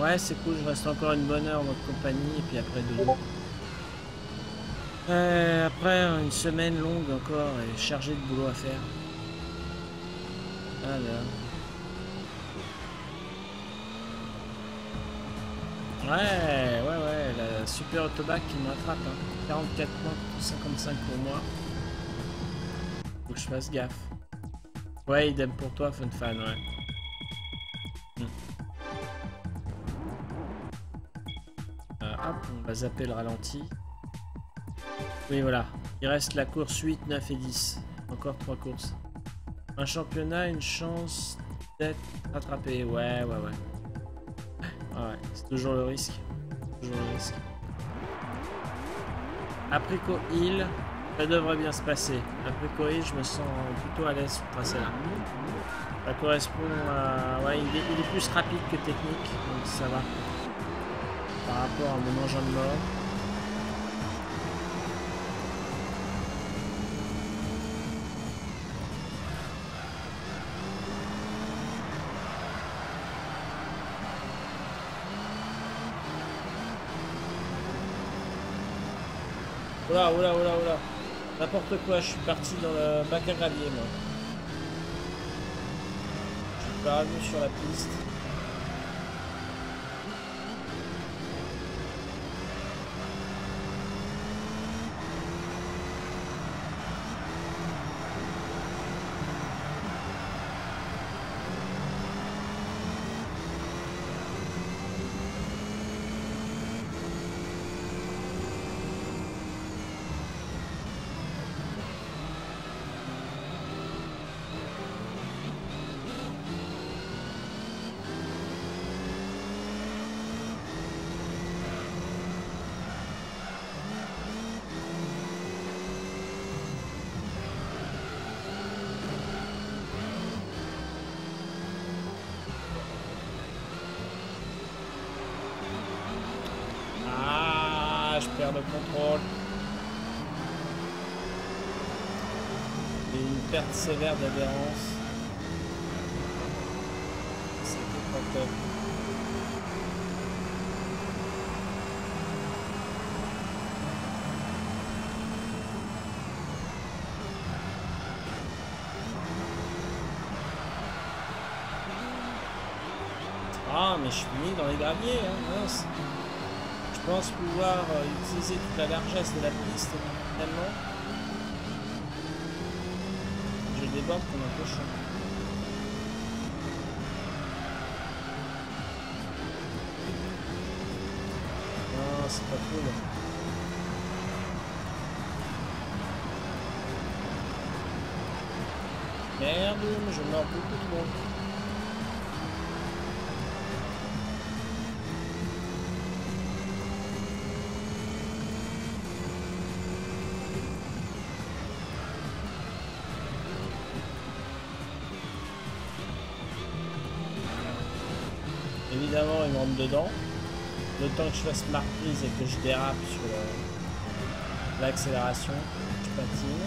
Ouais, c'est cool, je reste encore une bonne heure en votre compagnie et puis après deux. Euh, après une semaine longue encore et chargée de boulot à faire. Ah. Ouais, ouais, ouais, la super autobac qui me. Hein. 44 points pour 55 pour moi. Faut que je fasse gaffe. Ouais, idem pour toi, Fun Fan, ouais. Hmm. Euh, hop, on va zapper le ralenti. Oui, voilà. Il reste la course 8, 9 et 10. Encore 3 courses. Un championnat, une chance d'être rattrapé. Ouais, ouais, ouais. Ouais, c'est toujours le risque. Toujours le risque. Apricot Hill, ça devrait bien se passer. Apricot Hill, je me sens plutôt à l'aise le tracé là. Ça correspond à... Ouais, il est, il est plus rapide que technique, donc ça va. Par rapport à mon engin de mort. Oula, oula, oula, oula. N'importe quoi, je suis parti dans le bac à gravier, moi. Je suis pas revenu sur la piste. Ah, je perds le contrôle. Et une perte sévère d'adhérence. C'était pas top. Ah, mais je suis mis les graviers, hein, mince. Je pense pouvoir euh, utiliser toute la largesse de la piste finalement. Je déborde comme un cochon. Non, c'est pas cool. Merde, je meurs beaucoup de monde. Évidemment, il rentre dedans. Le temps que je fasse ma reprise et que je dérape sur le- l'accélération, je patine.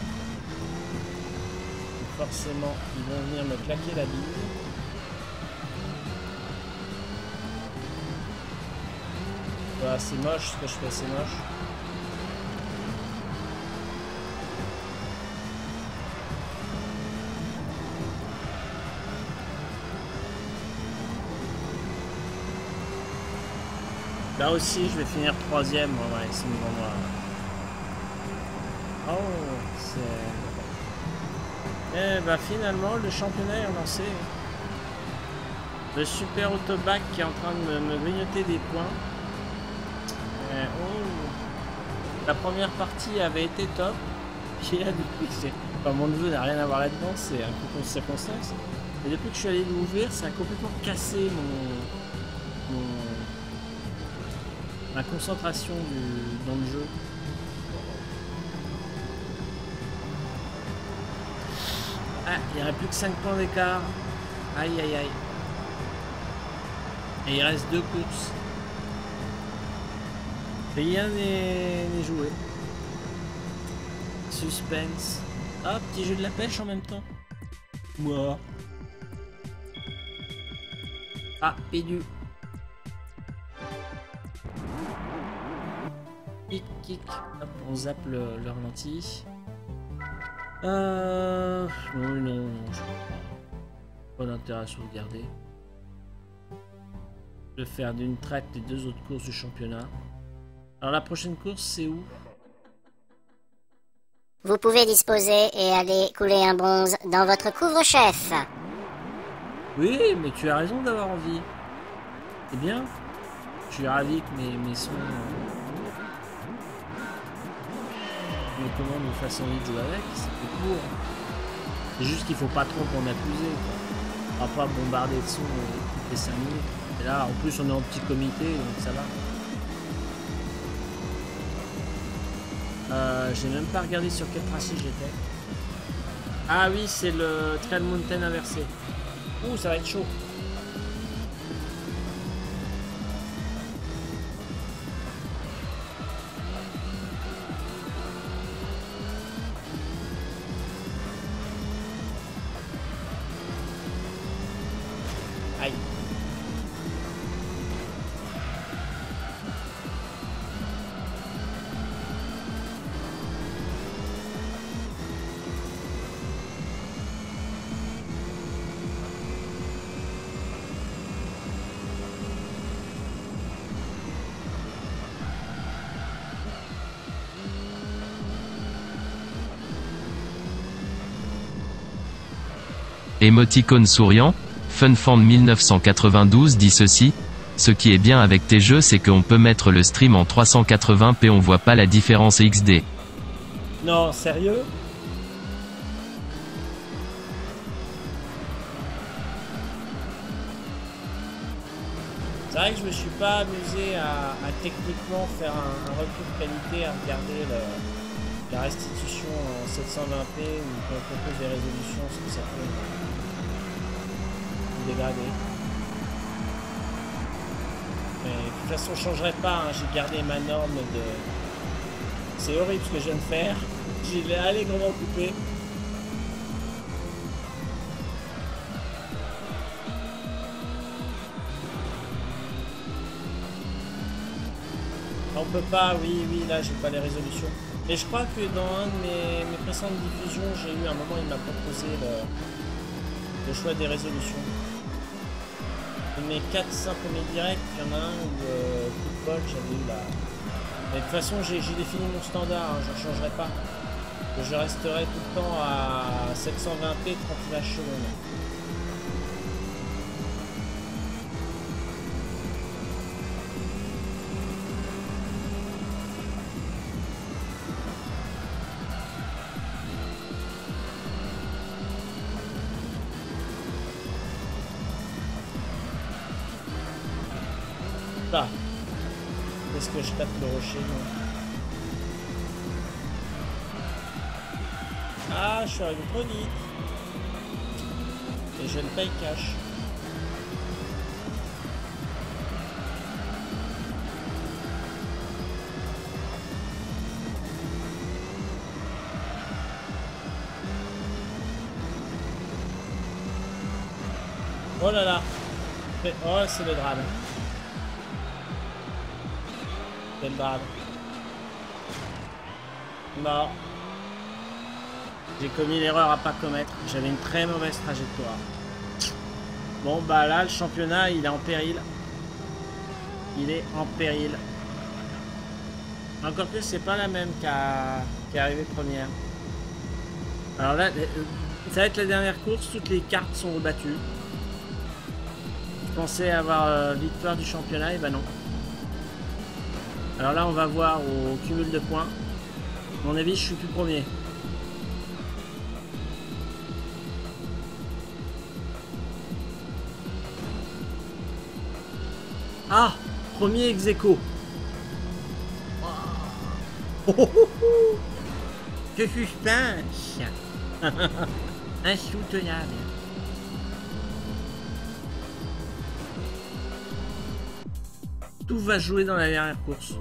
Forcément, ils vont venir me claquer la bille. Voilà, c'est moche ce que je fais, c'est moche. Là aussi, je vais finir troisième. Ouais, ouais, c'est devant moi. Oh, c'est. Eh bah finalement, le championnat est lancé. Le super autobac qui est en train de me, grignoter des points. Eh, oh. La première partie avait été top. [LAUGHS] Puis là, depuis que enfin, mon neveu n'a rien à voir là-dedans, c'est un peu de circonstance. Et depuis que je suis allé l'ouvrir, ça a complètement cassé mon, la concentration du, dans le jeu. Ah, il n'y aurait plus que 5 points d'écart. Aïe aïe aïe. Et il reste deux courses. Rien n'est joué. Suspense. Ah, petit jeu de la pêche en même temps. Ouah. Ah, pédu. On zappe le, le ralenti. Euh... Non, non, non, je crois pas. Pas d'intérêt à sauvegarder. Je vais faire d'une traite les deux autres courses du championnat. Alors la prochaine course, c'est où? Vous pouvez disposer et aller couler un bronze dans votre couvre-chef. Oui, mais tu as raison d'avoir envie. C'est bien. Je suis ravi que mes, mes sons... commandes me fassent envie de jouer avec. C'est plus court. C'est juste qu'il faut pas trop en abuser. Quoi. Pas bombarder de sons euh, toutes les 5 minutes. Et là, en plus, on est en petit comité, donc ça va. Euh, J'ai même pas regardé sur quel tracé j'étais. Ah oui, c'est le Trail Mountain inversé. Ouh, ça va être chaud. Émoticône souriant, FunFan 1992 dit ceci. Ce qui est bien avec tes jeux c'est qu'on peut mettre le stream en 380p on voit pas la différence XD. Non, sérieux? C'est vrai que je me suis pas amusé à, techniquement faire un, retour de qualité, à regarder la restitution en 720p ou quand on propose des résolutions, ce que ça fait dégradé. Mais de toute façon, je changerai pas, hein, j'ai gardé ma norme de. C'est horrible ce que je viens de faire. Je l'ai allègrement coupé. On peut pas, oui, oui, là j'ai pas les résolutions. Mais je crois que dans un de mes, précédentes diffusions, j'ai eu un moment, il m'a proposé le choix des résolutions. Mes 4-5 premiers directs, il y en a un où, euh, coup j'avais eu la. De toute façon, j'ai j'ai défini mon standard, hein, je ne changerai pas. Je resterai tout le temps à 720p, 30 images secondes. Tape le rocher non Ah, je suis arrivé trop vite. Et je le paye cash. Oh là là. Oh, c'est le drame. Mort. J'ai commis l'erreur à pas commettre. J'avais une très mauvaise trajectoire. Bon bah là le championnat il est en péril. Il est en péril. Encore que c'est pas la même qu'à qui est arrivée première. Alors là, euh, ça va être la dernière course, toutes les cartes sont rebattues. Je pensais avoir euh, victoire du championnat, et ben non. Alors là on va voir au cumul de points. À mon avis je suis plus premier. Ah Premier ex aequo. Oh, oh, oh, oh. Que suspense [LAUGHS] Insoutenable. Tout va jouer dans la dernière course.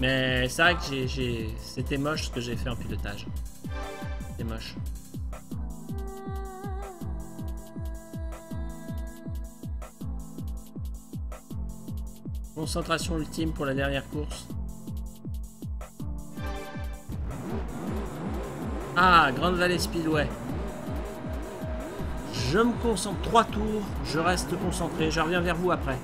Mais c'est vrai que c'était moche ce que j'ai fait en pilotage. C'était moche. Concentration ultime pour la dernière course. Ah, Grande Vallée Speedway. Je me concentre. Trois tours. Je reste concentré. Je reviens vers vous après.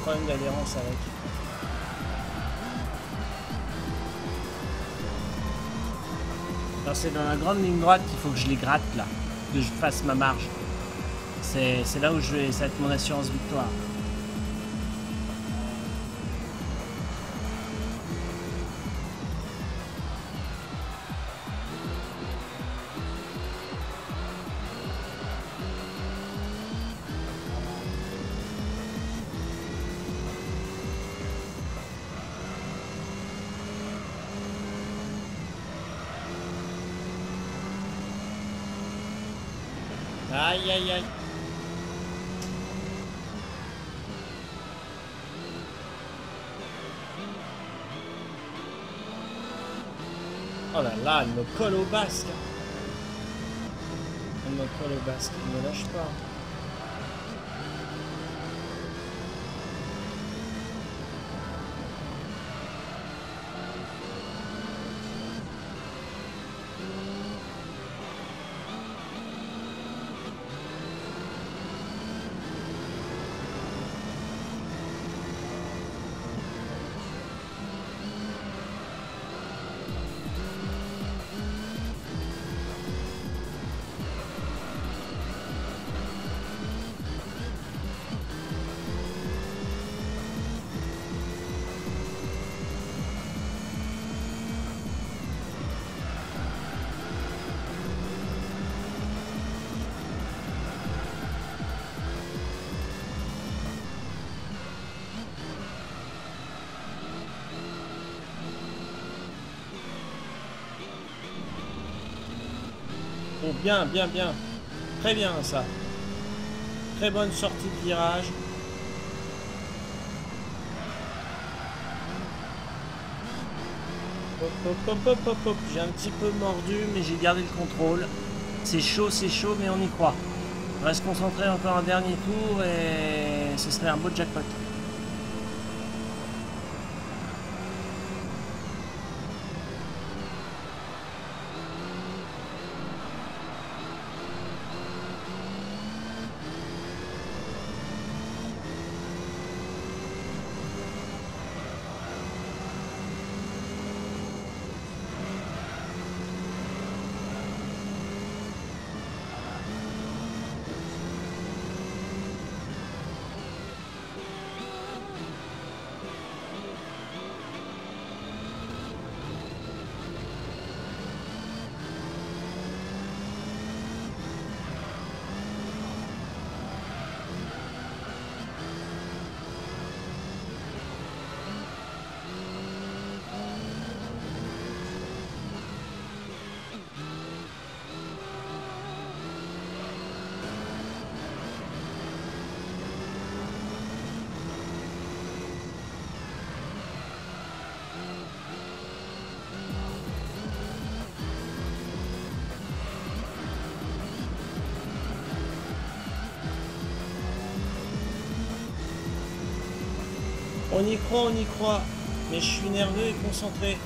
Problème d'adhérence avec. C'est dans la grande ligne droite qu'il faut que je les gratte là. Que je fasse ma marge. C'est c'est là où je vais. Ça va être mon assurance victoire. Colle au basque. Elle me colle au basque, elle me lâche pas. Oh, bien, bien, bien. Très bien, ça. Très bonne sortie de virage. J'ai un petit peu mordu, mais j'ai gardé le contrôle. C'est chaud, c'est chaud, mais on y croit. On reste concentré encore un dernier tour et ce serait un beau jackpot. Y croit, on y croit. Mais je suis nerveux et concentré.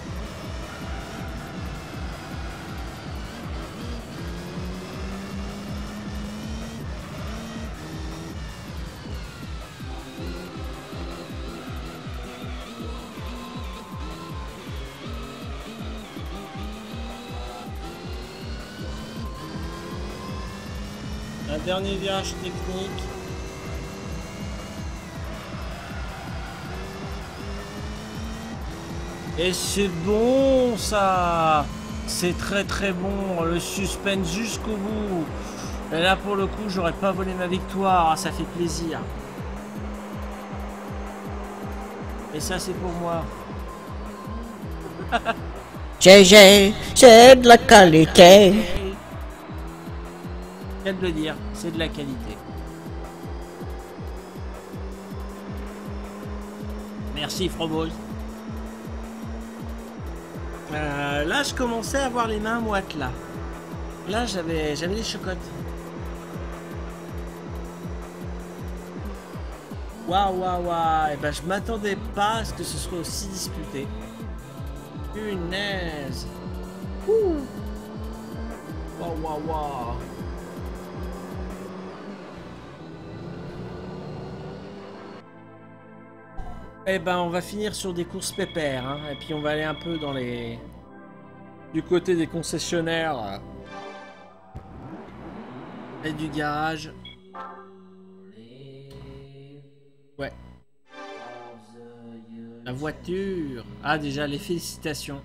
Dernier virage technique. Et c'est bon ça C'est très très bon, le suspense jusqu'au bout. Et là pour le coup j'aurais pas volé ma victoire, Ah, ça fait plaisir. Et ça c'est pour moi. [LAUGHS] GG, c'est de la qualité. De le dire, c'est de la qualité. Merci Frobose. Euh, là, je commençais à avoir les mains moites là. Là, j'avais, les chocottes. Waouh, waouh, waouh. Et ben, je m'attendais pas à ce que ce soit aussi disputé. Punaise. Ouh. Waouh, waouh, waouh. Eh ben, on va finir sur des courses pépères, hein, et puis on va aller un peu dans les... du côté des concessionnaires euh, et du garage. Ouais. La voiture. Ah, déjà, les félicitations.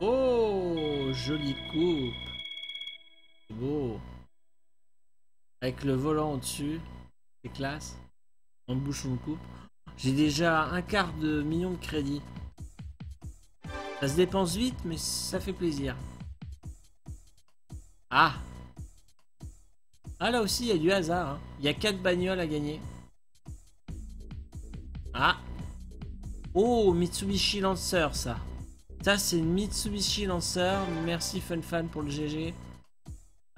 Oh, jolie coupe. C'est beau. Avec le volant au-dessus. C'est classe. En bouchon de coupe. J'ai déjà un quart de million de crédits. Ça se dépense vite, mais ça fait plaisir. Ah Ah, là aussi, il y a du hasard. hein. Il y a 4 bagnoles à gagner. Ah Oh, Mitsubishi Lancer, ça. Ça, c'est Mitsubishi Lancer. Merci FunFan pour le GG.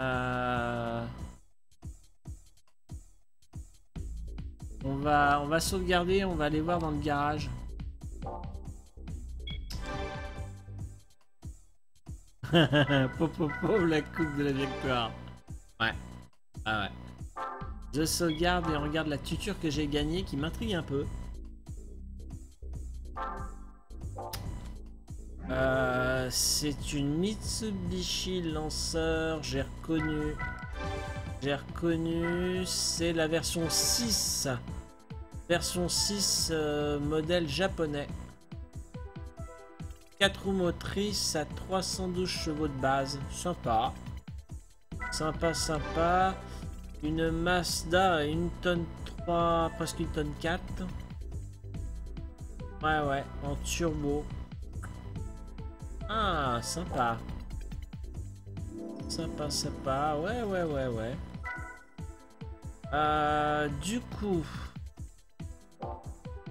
Euh... On va, on va sauvegarder, on va aller voir dans le garage. [LAUGHS] Popo pauvre la coupe de la victoire. Ouais. Ah ouais. Je sauvegarde et on regarde la tuture que j'ai gagnée qui m'intrigue un peu. Euh, c'est une Mitsubishi Lancer, j'ai reconnu. J'ai reconnu, c'est la version 6. Version 6, euh, modèle japonais. 4 roues motrices à 312 chevaux de base. Sympa. Sympa, sympa. Une Mazda à 1 tonne 3, presque 1 tonne 4. Ouais, ouais, en turbo. Ah, sympa. Sympa, sympa. Ouais, ouais, ouais, ouais. Euh, du coup...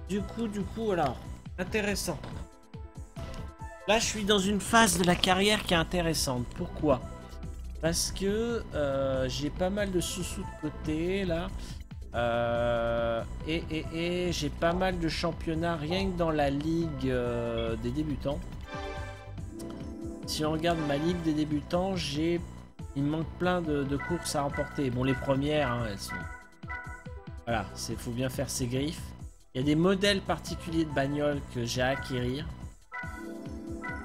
Du coup, du coup, alors... Intéressant. Là, je suis dans une phase de la carrière qui est intéressante. Pourquoi? Parce que euh, j'ai pas mal de sous-sous de côté, là. Euh, et et, j'ai pas mal de championnats rien que dans la ligue des débutants. Si on regarde ma ligue des débutants, j'ai il manque plein de, de courses à remporter. Bon, les premières, hein, elles sont. Voilà, il faut bien faire ses griffes. Il y a des modèles particuliers de bagnoles que j'ai à acquérir.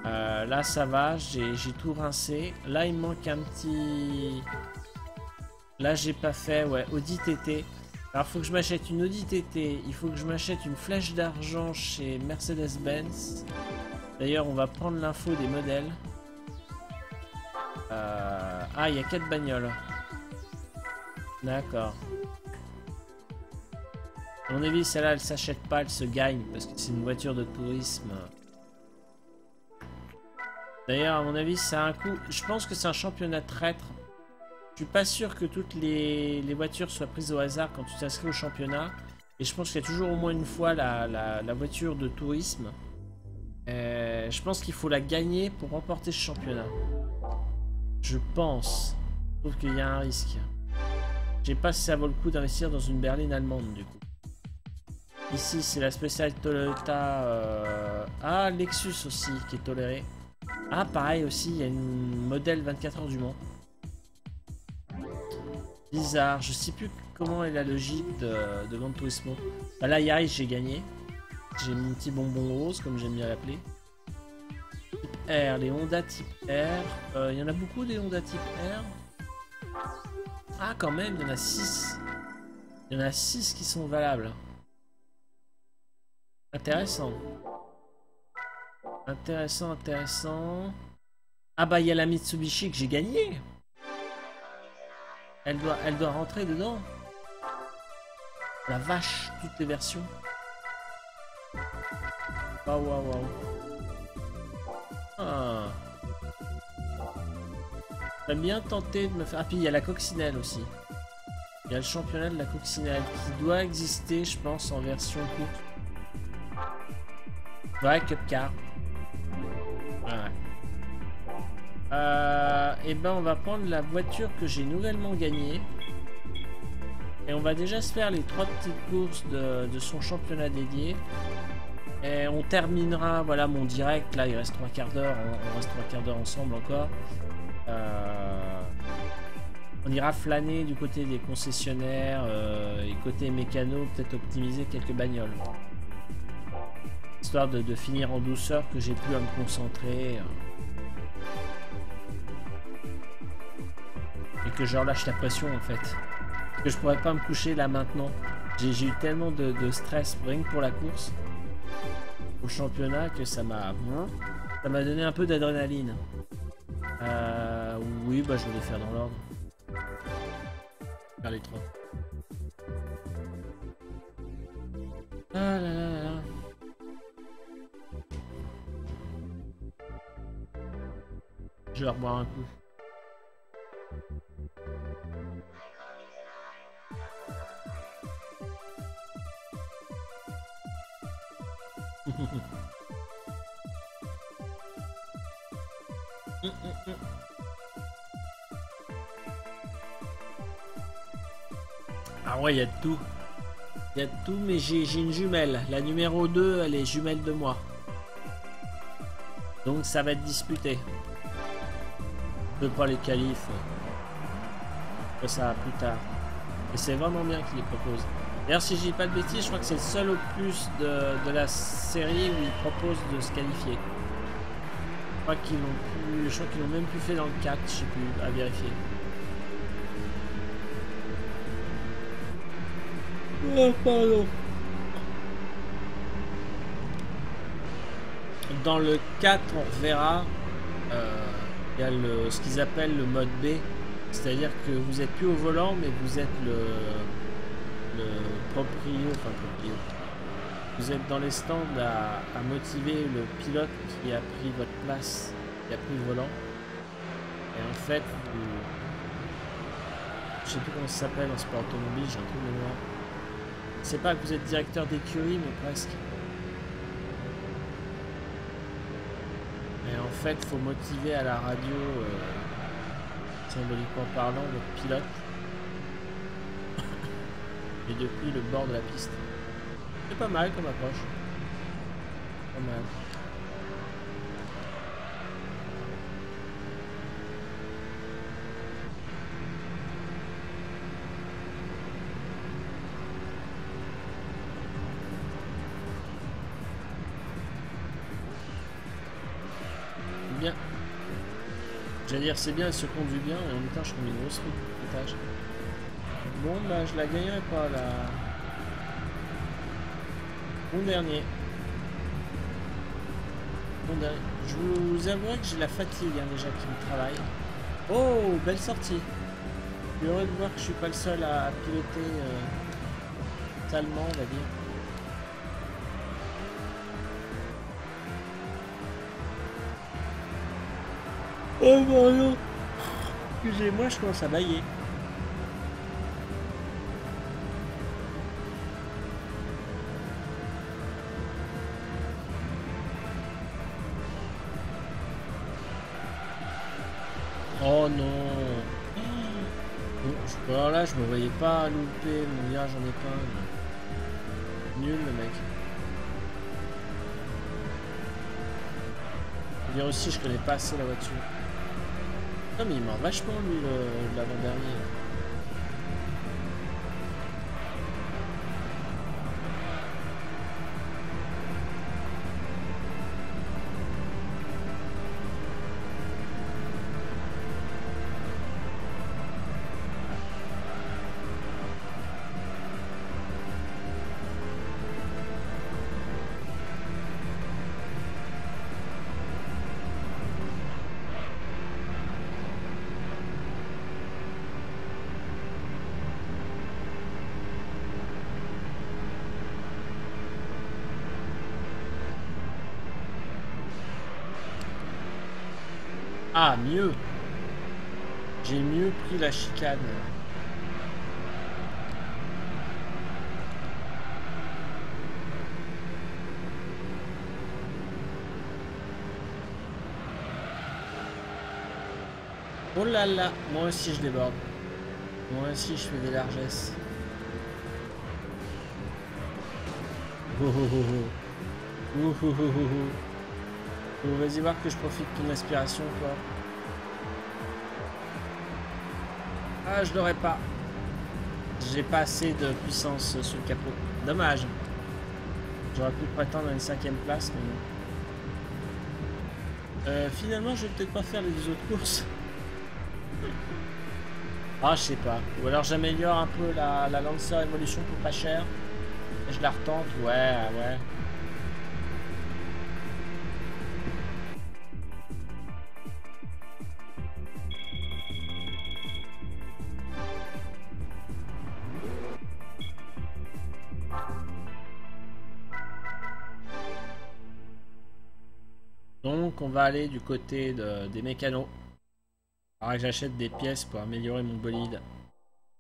Euh, là, ça va, j'ai tout rincé. Là, il manque un petit. Là, j'ai pas fait, ouais, Audi TT. Alors, faut que je m'achète une Audi TT. Il faut que je m'achète une flèche d'argent chez Mercedes-Benz. D'ailleurs, on va prendre l'info des modèles. Euh, Ah, il y a 4 bagnoles. D'accord. À mon avis, celle-là, elle s'achète pas, elle se gagne parce que c'est une voiture de tourisme. D'ailleurs, à mon avis, c'est un coup. Je pense que c'est un championnat traître. Je suis pas sûr que toutes les, voitures soient prises au hasard quand tu t'inscris au championnat. Et je pense qu'il y a toujours au moins une fois la voiture de tourisme. Euh, je pense qu'il faut la gagner pour remporter ce championnat. Je pense. Je trouve qu'il y a un risque. Je sais pas si ça vaut le coup d'investir dans une berline allemande du coup. Ici, c'est la spéciale Toyota. euh, Ah, Lexus aussi qui est toléré. Ah, pareil aussi, il y a une modèle 24 heures du Mans. Bizarre, je sais plus comment est la logique de, de Gran Turismo. Bah là, Yaris, j'ai gagné. J'ai mon petit bonbon rose, comme j'aime bien l'appeler. Type R, les Honda type R. Euh, Il y en a beaucoup des Honda type R. Ah, quand même, il y en a 6. Il y en a 6 qui sont valables. Intéressant. Intéressant, intéressant. Ah bah, il y a la Mitsubishi que j'ai gagnée. Elle doit, elle doit rentrer dedans. La vache, toutes les versions. Waouh, waouh, waouh. Ah. J'aime bien tenter de me faire... Ah, puis il y a la coccinelle aussi. Il y a le championnat de la coccinelle qui doit exister, je pense, en version courte. Ouais, Cup Car. Ouais. Et ben, on va prendre la voiture que j'ai nouvellement gagnée. Et on va déjà se faire les trois petites courses de, son championnat dédié. Et on terminera, voilà mon direct, là il reste trois quarts d'heure, on, on reste trois quarts d'heure ensemble encore. Euh, on ira flâner du côté des concessionnaires euh, et côté mécano, peut-être optimiser quelques bagnoles. Histoire de, finir en douceur, que j'ai pu à me concentrer. euh, et que je relâche la pression en fait. Que je pourrais pas me coucher là maintenant. J'ai eu tellement de, stress rien pour la course au championnat que ça m'a ça m'a donné un peu d'adrénaline. Euh, oui, bah je vais les faire dans l'ordre. Faire les trois. Ah Je vais un coup. Ah ouais, il y a de tout. Il y a de tout, mais j'ai j'ai une jumelle. La numéro 2, elle est jumelle de moi. Donc ça va être disputé. Je pas les qualifs. Que ça plus tard. Et c'est vraiment bien qu'il les propose. D'ailleurs, si je dis pas de bêtises, je crois que c'est le seul opus de, de la série où il propose de se qualifier. Je crois qu'ils l'ont plus. Je crois qu'ils l'ont même plus fait dans le 4, je sais plus, à vérifier. Oh, pardon. Dans le 4, on reverra. euh, Il y a le, ce qu'ils appellent le mode B. C'est-à-dire que vous êtes plus au volant, mais vous êtes le, le proprio, enfin proprio. Vous êtes dans les stands à, à motiver le pilote qui a pris votre place, qui a pris le volant. Et en fait, vous... je sais plus comment ça s'appelle en sport automobile, j'ai un truc de mémoire. C'est pas que vous êtes directeur d'écurie, mais presque. En fait, faut motiver à la radio, euh, symboliquement parlant, votre pilote. Et depuis le bord de la piste. C'est pas mal comme approche. J'allais dire c'est bien, elle se conduit bien, et en même temps je prends une grosse d'étage. Bon bah je la gagnerai pas là. Bon dernier. Bon dernier. Je vous avoue que j'ai la fatigue hein, déjà qui me travaille. Oh, belle sortie. Je suis heureux de voir que je suis pas le seul à piloter euh, on va dire. Oh Mario Excusez-moi, je commence à bailler. Oh non Bon, je- Alors là, je me voyais pas louper mon virage en épingle. Nul le mec. Dire aussi, je connais pas assez la voiture. Non mais il mord vachement lui l'avant-dernier. Ah, mieux. J'ai mieux pris la chicane. Oh là là, moi aussi je déborde. Moi aussi je fais des largesses. Vas-y voir que je profite de ton inspiration, quoi. Ah, je l'aurais pas. J'ai pas assez de puissance sur le capot. Dommage. J'aurais pu prétendre à une cinquième place, mais. Euh, finalement, je vais peut-être pas faire les deux autres courses. [LAUGHS] Ah, je sais pas. Ou alors j'améliore un peu la, la Lancer Evolution pour pas cher. Et je la retente. Ouais, ouais. Donc on va aller du côté de- des mécanos. Alors que j'achète des pièces pour améliorer mon bolide.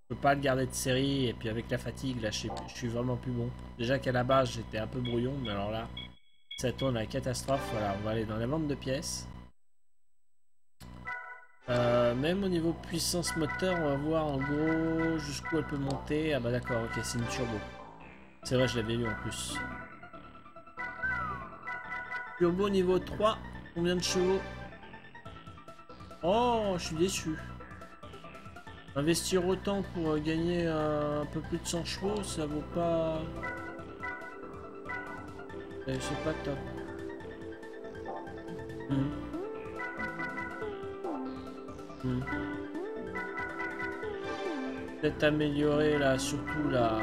Je peux pas le garder de série et puis avec la fatigue là je, suis vraiment plus bon. Déjà qu'à la base j'étais un peu brouillon mais alors là ça tourne à la catastrophe. Voilà on va aller dans la vente de pièces. Euh, même au niveau puissance moteur on va voir en gros jusqu'où elle peut monter. Ah bah d'accord ok c'est une turbo. C'est vrai je l'avais lu en plus. Turbo niveau 3, combien de chevaux Oh, je suis déçu. Investir autant pour euh, gagner euh, un peu plus de 100 chevaux, ça vaut pas... Eh, C'est pas top. Hmm. Hmm. Peut-être améliorer là, surtout la...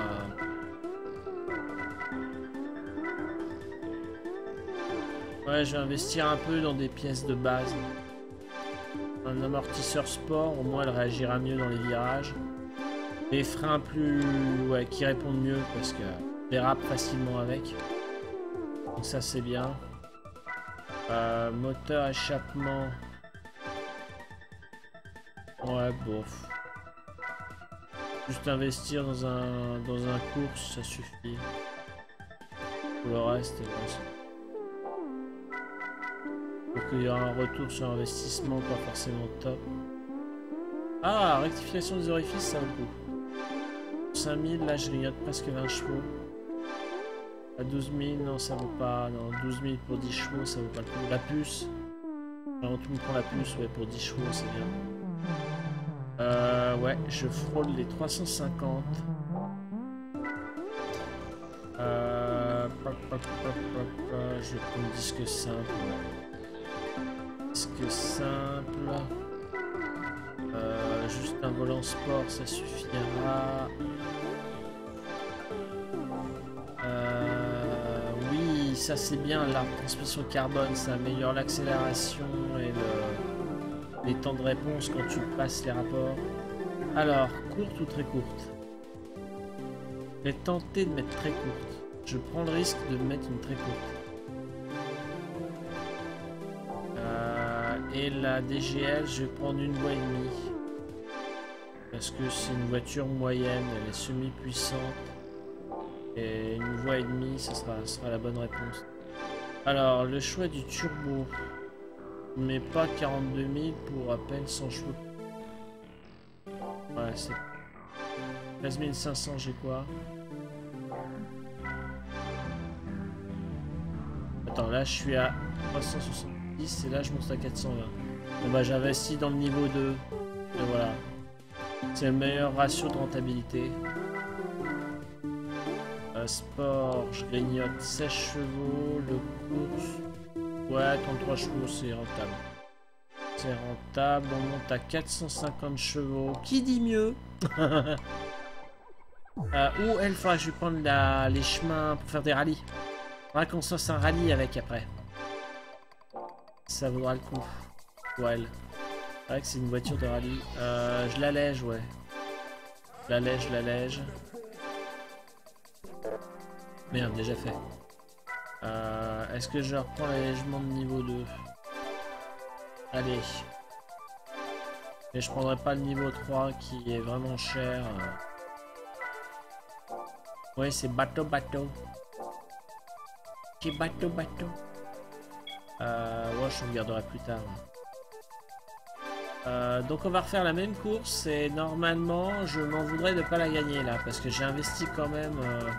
Ouais, je vais investir un peu dans des pièces de base. Un amortisseur sport, au moins elle réagira mieux dans les virages. Des freins plus... Ouais, qui répondent mieux parce que dérape facilement avec. Donc ça c'est bien. Euh, moteur échappement. Ouais, bof. Juste investir dans un dans un course, ça suffit. Pour le reste, c'est bon. Donc il y aura un retour sur investissement pas forcément top. Ah, rectification des orifices, vaut le coup. 5000, là je grignote presque 20 chevaux. À 12 000, non ça vaut pas. Non, 12 000 pour 10 chevaux, ça vaut pas le coup. La puce. Alors tout monde prend la puce, ouais, pour 10 chevaux, c'est bien. Euh, ouais, je frôle les 350. Euh, pop, pop, pop, je vais prendre un disque simple. ouais. Simple. Euh, juste un volant sport, ça suffira. Euh, oui, ça c'est bien, la transmission carbone, ça améliore l'accélération et le, les temps de réponse quand tu passes les rapports. Alors, courte ou très courte? Je vais tenter de mettre très courte. Je prends le risque de mettre une très courte. Et la DGL, je vais prendre une voie et demie. Parce que c'est une voiture moyenne, elle est semi-puissante. Et une voie et demie, ce sera, sera la bonne réponse. Alors, le choix du turbo. Mais pas 42 000 pour à peine 100 chevaux. Ouais, c'est... 13 500, j'ai quoi? Attends, là je suis à 370 et là je monte à 420. Bon bah j'investis dans le niveau 2. Et voilà. C'est le meilleur ratio de rentabilité. Euh, sport, je grignote 16 chevaux. Le course. Ouais, 33 chevaux, c'est rentable. C'est rentable, on monte à 450 chevaux. Qui dit mieux? [LAUGHS] Euh, Ou elle faudra que je vais prendre les chemins pour faire des rallyes. Faudra qu'on se fasse un rallye avec après. Ça vaudra le coup. Pour elle. C'est vrai que c'est une voiture de rallye. Euh, je l'allège, ouais. Je l'allège, je l'allège. Merde, déjà fait. Euh, Est-ce que je reprends l'allègement de niveau 2 Allez. Mais je prendrai pas le niveau 3 qui est vraiment cher. Oui, c'est bateau bateau. C'est bateau bateau. Euh, ouais, je regarderai plus tard. Euh, donc on va refaire la même course et normalement je m'en voudrais de pas la gagner là parce que j'ai investi quand même. euh,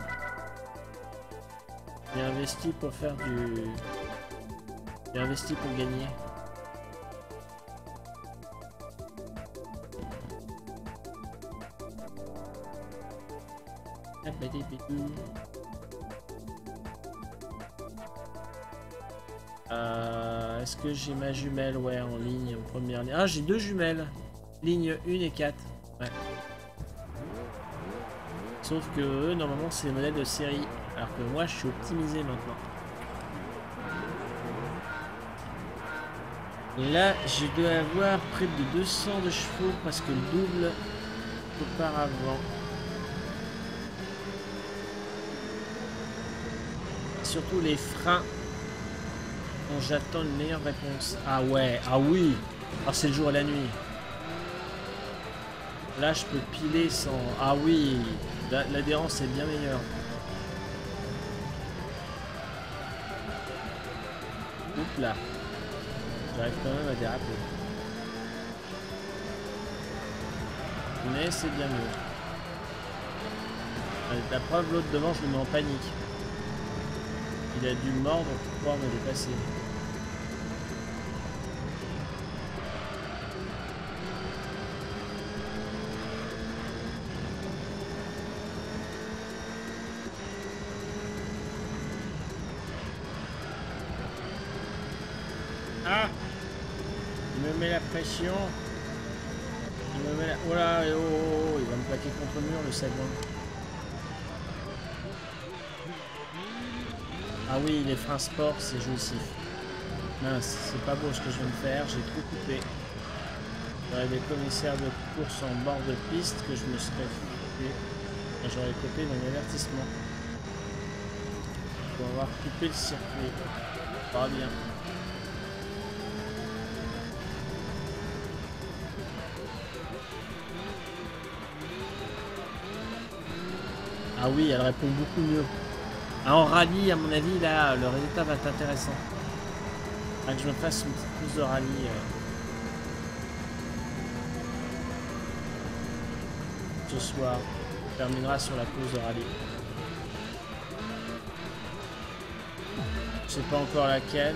J'ai investi pour faire du. J'ai investi pour gagner. Ah, bah, Euh, Est-ce que j'ai ma jumelle? Ouais, en ligne, en première ligne. Ah, j'ai deux jumelles. Ligne 1 et 4. Ouais. Sauf que normalement, c'est les modèles de série. Alors que moi, je suis optimisé maintenant. Là, je dois avoir près de 200 de chevaux parce que le double auparavant. Surtout les freins j'attends une meilleure réponse. Ah ouais, ah oui Ah c'est le jour et la nuit. Là je peux piler sans... Ah oui la- L'adhérence est bien meilleure. Oups là. J'arrive quand même à déraper. Mais c'est bien mieux. La preuve, l'autre devant, je le mets en panique. Il a dû mordre pour pouvoir me dépasser. Ah Il me met la Il me met la... Oh là, oh, oh, oh, il va me plaquer contre le mur, le sagouin. Ah oui, les freins sport, c'est jouissif. Mince, c'est pas beau ce que je viens de faire, j'ai trop coupé. J'aurais des commissaires de course en bord de piste que je me serais fait. et J'aurais coupé dans l'avertissement. Pour avoir coupé le circuit. Pas bien. Ah oui, elle répond beaucoup mieux. Ah, en rallye, à mon avis, là, le résultat va être intéressant. Ah, que je me fasse une petite course de rallye. euh, Ce soir, on terminera sur la course de rallye. Je sais pas encore laquelle.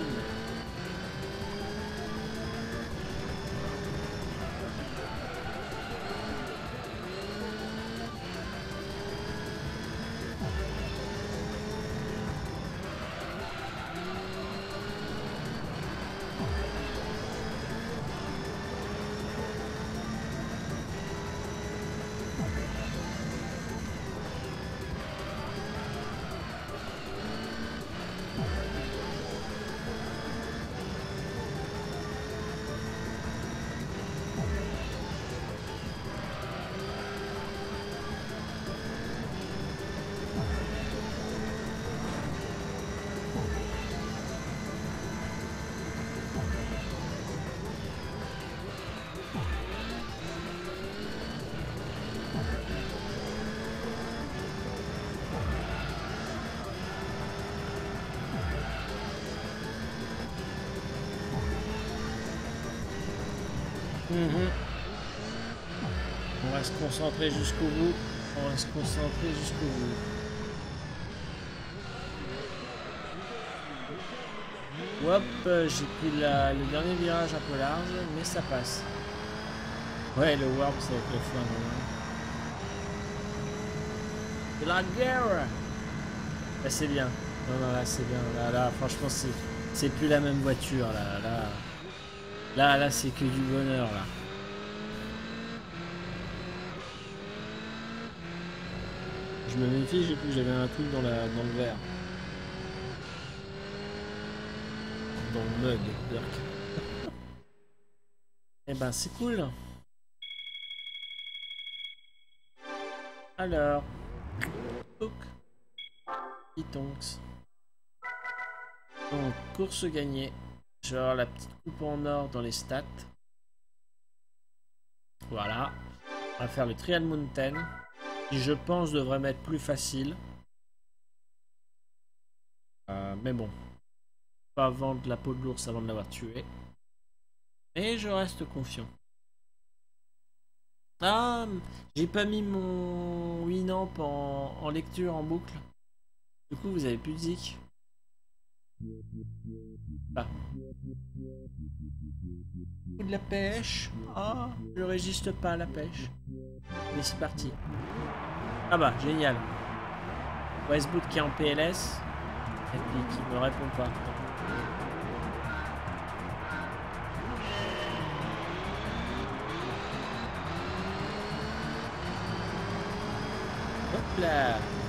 Mhm. On va se concentrer jusqu'au bout. On va se concentrer jusqu'au bout. Hop, j'ai pris le dernier virage un peu large, mais ça passe. Ouais, le warp, c'est avec le flingue. De la guerre c'est bien. Non, non, là, c'est bien. Là, là, franchement, c'est, c'est plus la même voiture. Là, là, là, là c'est que du bonheur, là. Je me méfie, j'ai plus, j'avais un truc dans, la, dans le verre. Dans le mug, Dirk. [LAUGHS] Eh ben, c'est cool. Alors. Pitonx. Donc, course gagnée. Je vais avoir la petite coupe en or dans les stats. Voilà. On va faire le Trial Mountain. Qui, je pense, devrait m'être plus facile. Euh, mais bon. Pas vendre la peau de l'ours avant de l'avoir tué. Et je reste confiant. Ah, j'ai pas mis mon Winamp en, en lecture en boucle. Du coup, vous avez plus de zik. Ah. De la pêche. Ah, je résiste pas à la pêche. Mais c'est parti. Ah bah, génial. Westwood qui est en PLS. Et puis qui me répond pas. Hop là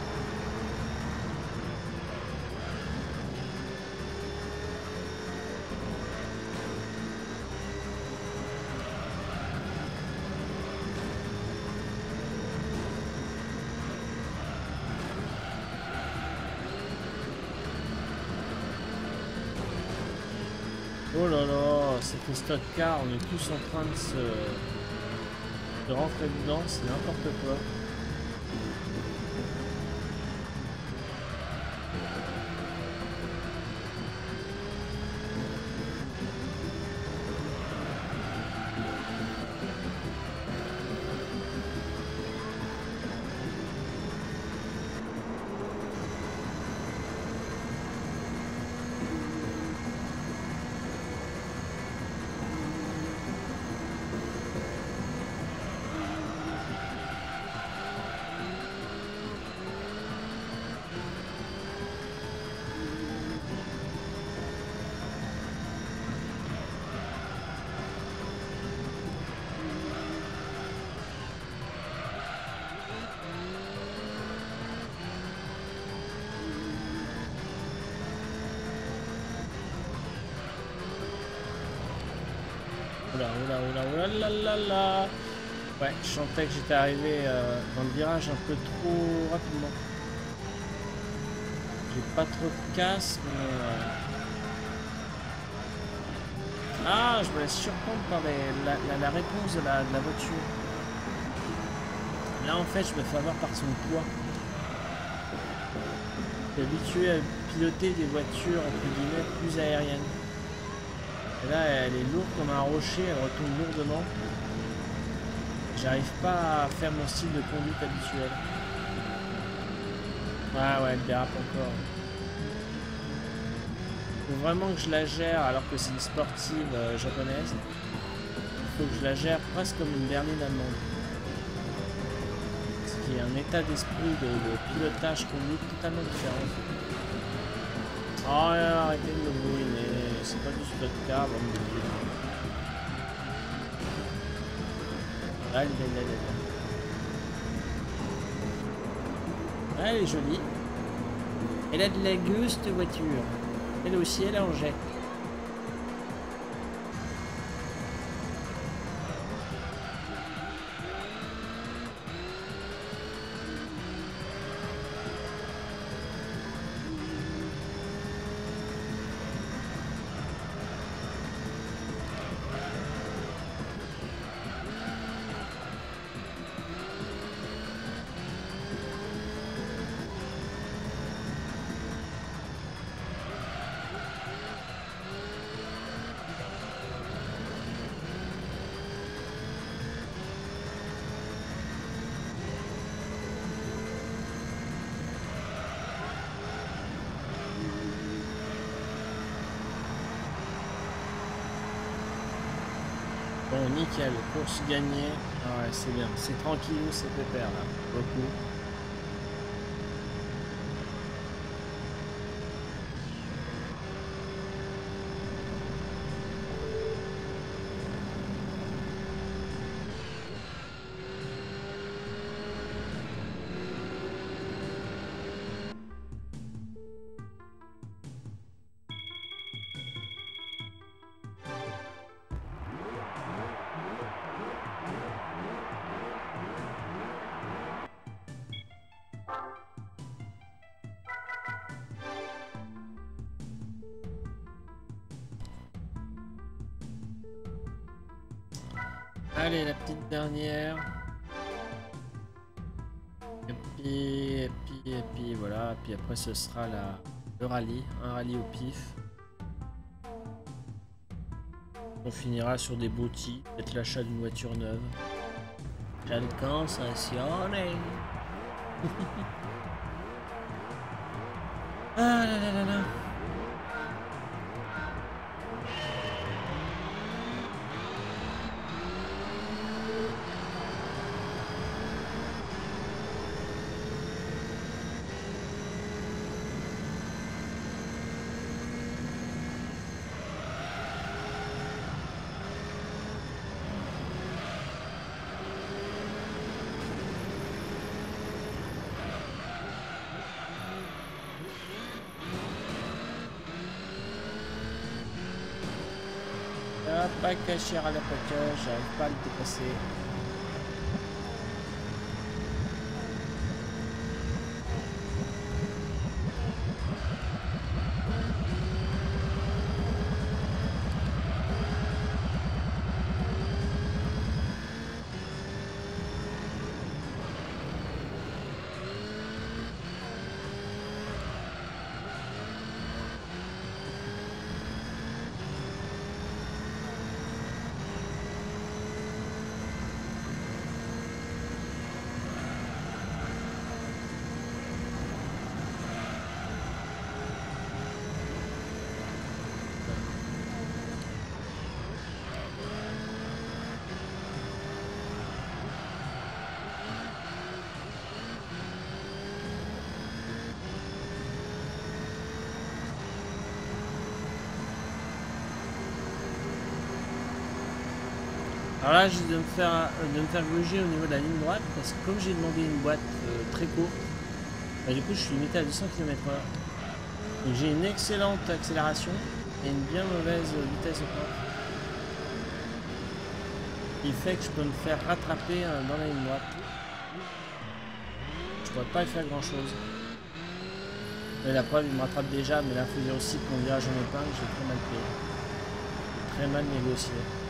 c'était stock on est tous en train de se... de rentrer dedans, c'est n'importe quoi. Ouais, je sentais que j'étais arrivé euh, dans le virage un peu trop rapidement. J'ai pas trop de casse, mais... euh, Ah, je me laisse surprendre par la, réponse de la, voiture. Là, en fait, je me fais avoir par son poids. Je habitué à piloter des voitures, entre guillemets, plus aériennes. Et là, elle est lourde comme un rocher, elle retombe lourdement. J'arrive pas à faire mon style de conduite habituel. Ouais, ouais, elle dérape encore. Faut vraiment que je la gère alors que c'est une sportive euh, japonaise. Il faut que je la gère presque comme une berline allemande. Ce qui est un état d'esprit de, de pilotage conduite totalement différent. Oh, arrêtez de me brûler, de vieux. Allez, allez, allez, allez. Elle est jolie. Elle a de la gueule cette voiture. Elle aussi, elle en jette. Gagnée. Ah ouais, c'est bien. C'est tranquille, c'est pépère là. Beaucoup. Allez, la petite dernière. Et puis, et puis, et puis, voilà. Puis après, ce sera la, le rallye. Un rallye au pif. On finira sur des boutis. Peut-être l'achat d'une voiture neuve. J'alcansazione. [LAUGHS] ah là là là là. Ça va cacher à la poqueur, j'arrive pas à le dépasser. De me faire euh, de me faire au niveau de la ligne droite parce que comme j'ai demandé une boîte euh, très courte, bah, du coup je suis limité à 200 km/h. J'ai une excellente accélération et une bien mauvaise vitesse de pointe. Il fait que je peux me faire rattraper euh, dans la ligne droite. Je pourrais pas y faire grand chose. Mais la preuve, il me rattrape déjà, mais là, il faut dire aussi que mon virage en épingle, j'ai très mal payé. Très mal négocié.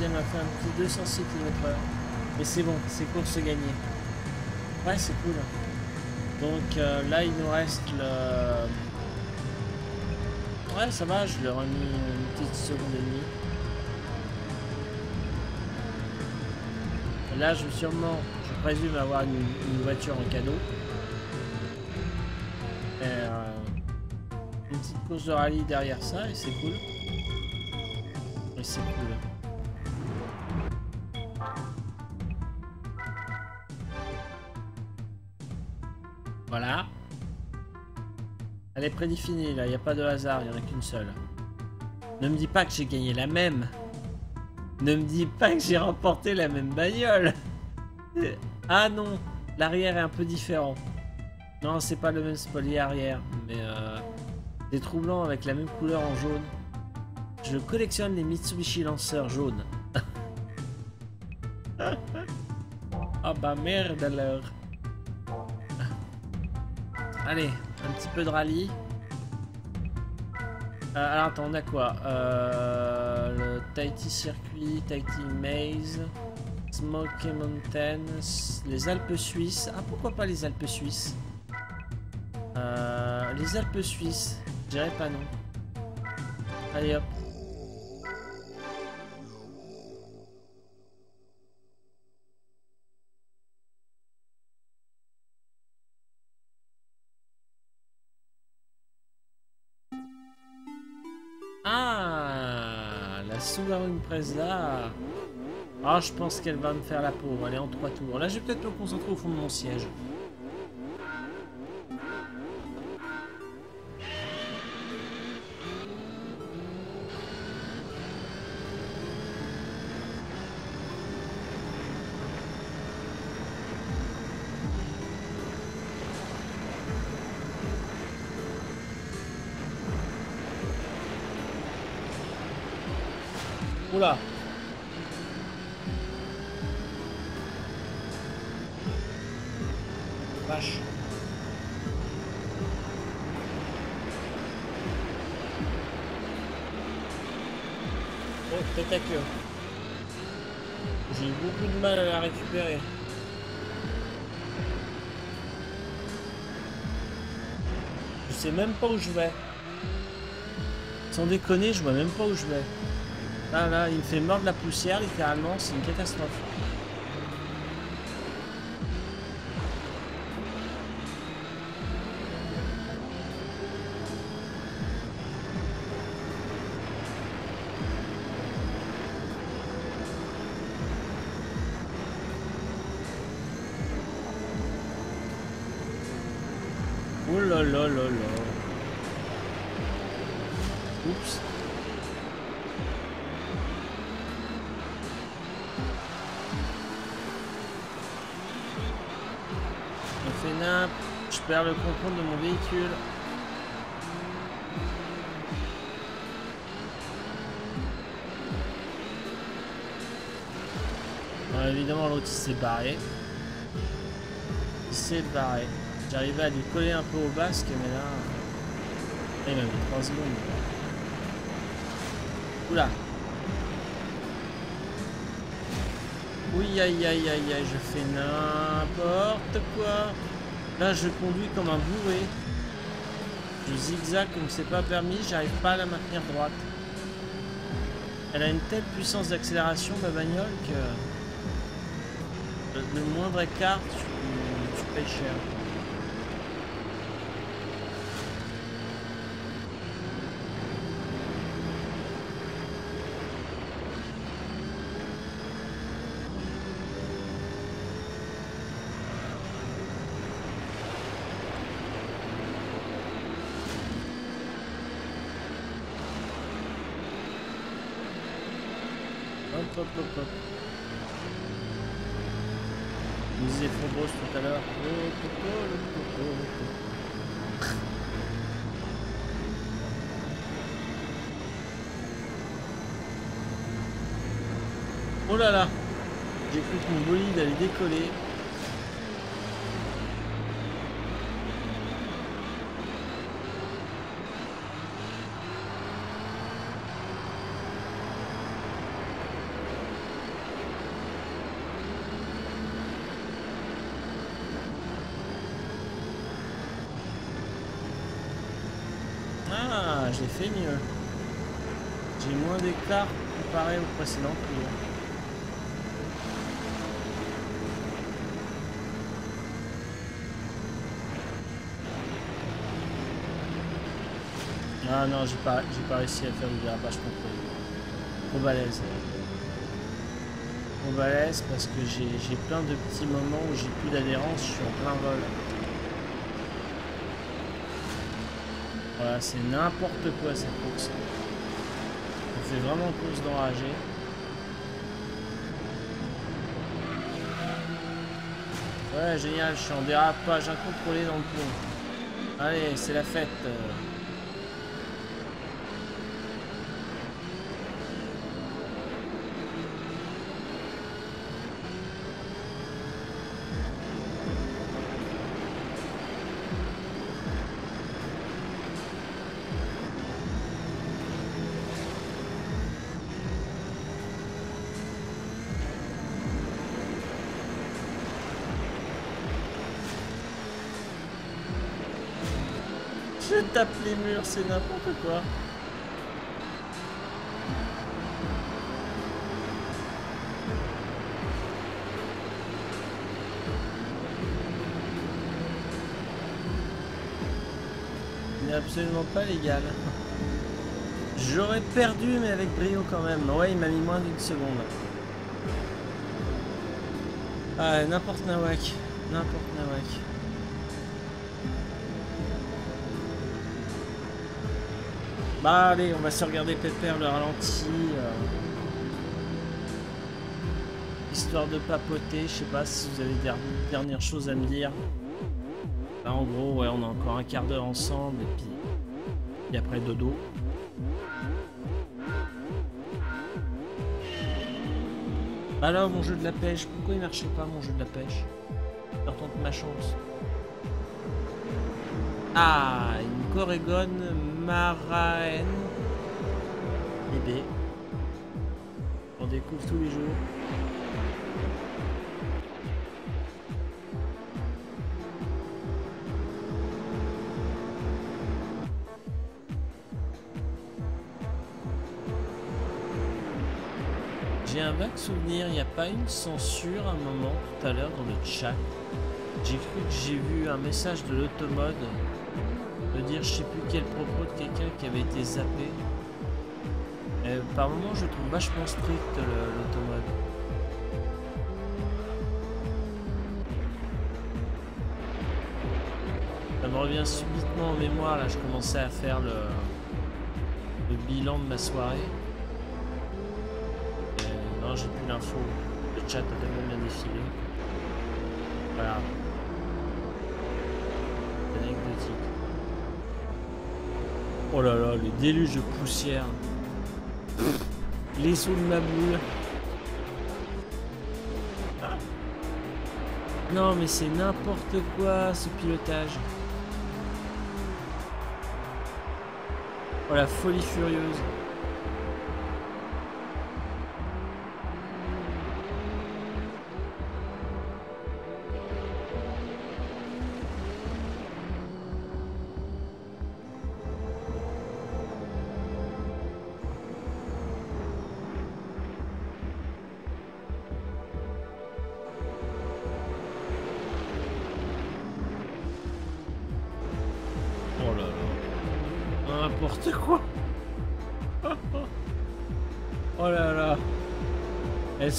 Elle m'a fait un petit 206 km/h. Mais c'est bon, c'est course gagnée. Ouais, c'est cool. Donc euh, là, il nous reste le. Ouais, ça va, je leur ai mis une petite seconde et demie. Là, je vais sûrement, je présume avoir une, une voiture en cadeau. Et, euh, une petite course de rallye derrière ça, et c'est cool. Et c'est cool. Elle est prédéfinie là, il n'y a pas de hasard, il n'y en a qu'une seule. Ne me dis pas que j'ai gagné la même. Ne me dis pas que j'ai remporté la même bagnole. [LAUGHS] Ah non, l'arrière est un peu différent. Non, c'est pas le même spoiler arrière, mais euh, des troublants avec la même couleur en jaune. Je collectionne les Mitsubishi Lancer jaunes. [LAUGHS] ah bah merde alors. [LAUGHS] Allez, un petit peu de rallye. Euh, alors attends, on a quoi? Euh, Le Tahiti Circuit, Tahiti Maze, Smoky Mountains, les Alpes Suisses. Ah pourquoi pas les Alpes Suisses? Euh, Les Alpes Suisses, je dirais pas non. Allez hop. Ah, je pense qu'elle va me faire la pauvre. Elle est en trois tours. Là, je vais peut-être me concentrer au fond de mon siège. Pas où je vais. Sans déconner, je vois même pas où je vais. Là, là, il me fait mordre la poussière, littéralement, c'est une catastrophe. Oh là là là là. Oups. Nimp. Je perds le contrôle de mon véhicule. Évidemment, l'autre s'est barré. Il s'est barré. J'arrivais à lui coller un peu au basque, mais là. là, il m'a mis 3 secondes. Oula. Oui, aïe aïe aïe aïe, je fais n'importe quoi. Là, je conduis comme un bourré. Je zigzag comme c'est pas permis, j'arrive pas à la maintenir droite. Elle a une telle puissance d'accélération, ma bagnole, que le, moindre écart, tu, tu payes cher. Hop, hop, hop, hop. Je disais Phobos tout à l'heure. Oh, oh, oh, oh, oh, oh. Oh là là J'ai cru que mon bolide allait décoller. Ah, j'ai fait mieux. J'ai moins d'écart comparé au précédent tour. Ah non, j'ai pas, pas réussi à faire le dérapage complet. Trop balèze. Trop balèze parce que j'ai j'ai plein de petits moments où j'ai plus d'adhérence, je suis en plein vol. Voilà, c'est n'importe quoi cette course. On fait vraiment course d'enragé. Ouais, génial, je suis en dérapage incontrôlé dans le pont. Allez, c'est la fête. C'est n'importe quoi. N'est absolument pas légal. J'aurais perdu, mais avec brio quand même. Ouais, il m'a mis moins d'une seconde. Ah, n'importe Nawak. N'importe Nawak. Bah allez, on va se regarder Pépère le ralenti. euh, Histoire de papoter, je sais pas si vous avez des dernières choses à me dire. Là en gros, ouais, on a encore un quart d'heure ensemble et puis, et après dodo. Bah là, mon jeu de la pêche, pourquoi il marchait pas mon jeu de la pêche? Je tente ma chance. Ah, une Corégone Maraen bébé. On découvre tous les jours. J'ai un vague souvenir, il n'y a pas une censure un moment tout à l'heure dans le chat. J'ai cru que j'ai vu un message de l'automode de dire je sais plus quel propos de quelqu'un qui avait été zappé. Euh, par moment je trouve vachement strict l'automode. Ça me revient subitement en mémoire, là je commençais à faire le, le bilan de ma soirée. Et non j'ai plus l'info. Le chat a tellement bien défilé. Voilà. Anecdotique. Oh là là, les déluges de poussière. Les sous de ma boule. Non mais c'est n'importe quoi ce pilotage. Oh la folie furieuse.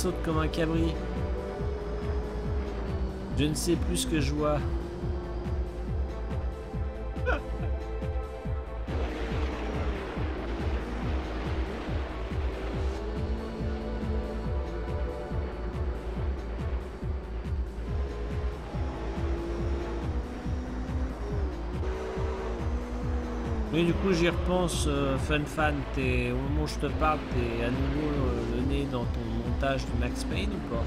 Saute comme un cabri. Je ne sais plus ce que je vois. Oui, du coup, j'y repense, euh, Fun Fan, t'es, au moment où je te parle, t'es à nouveau euh, le nez dans ton du Max Payne ou pas?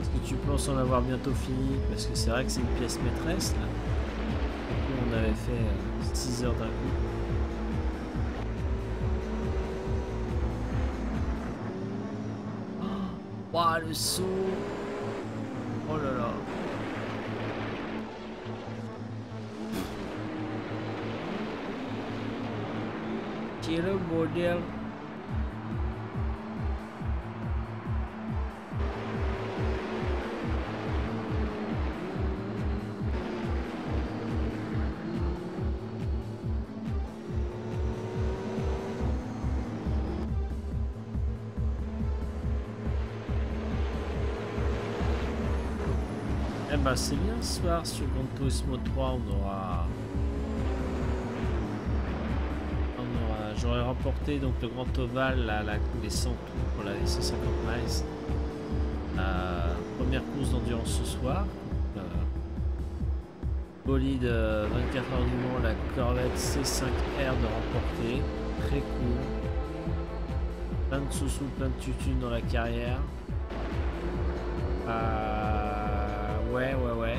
Est-ce que tu penses en avoir bientôt fini? Parce que c'est vrai que c'est une pièce maîtresse, là. Du coup, on avait fait 6 heures d'un coup. Oh, le saut! Oh là là! Quel bordel Eh soir sur Gran Turismo 3 on aura on aura- j'aurais remporté donc le grand ovale là, la, les 100 tours pour la 150 miles Euh, première course d'endurance ce soir. Euh, bolide euh, 24 heures du Mans, la Corvette C5R de remporter. Très cool. Plein de sous-sous, plein de tutunes dans la carrière. Euh.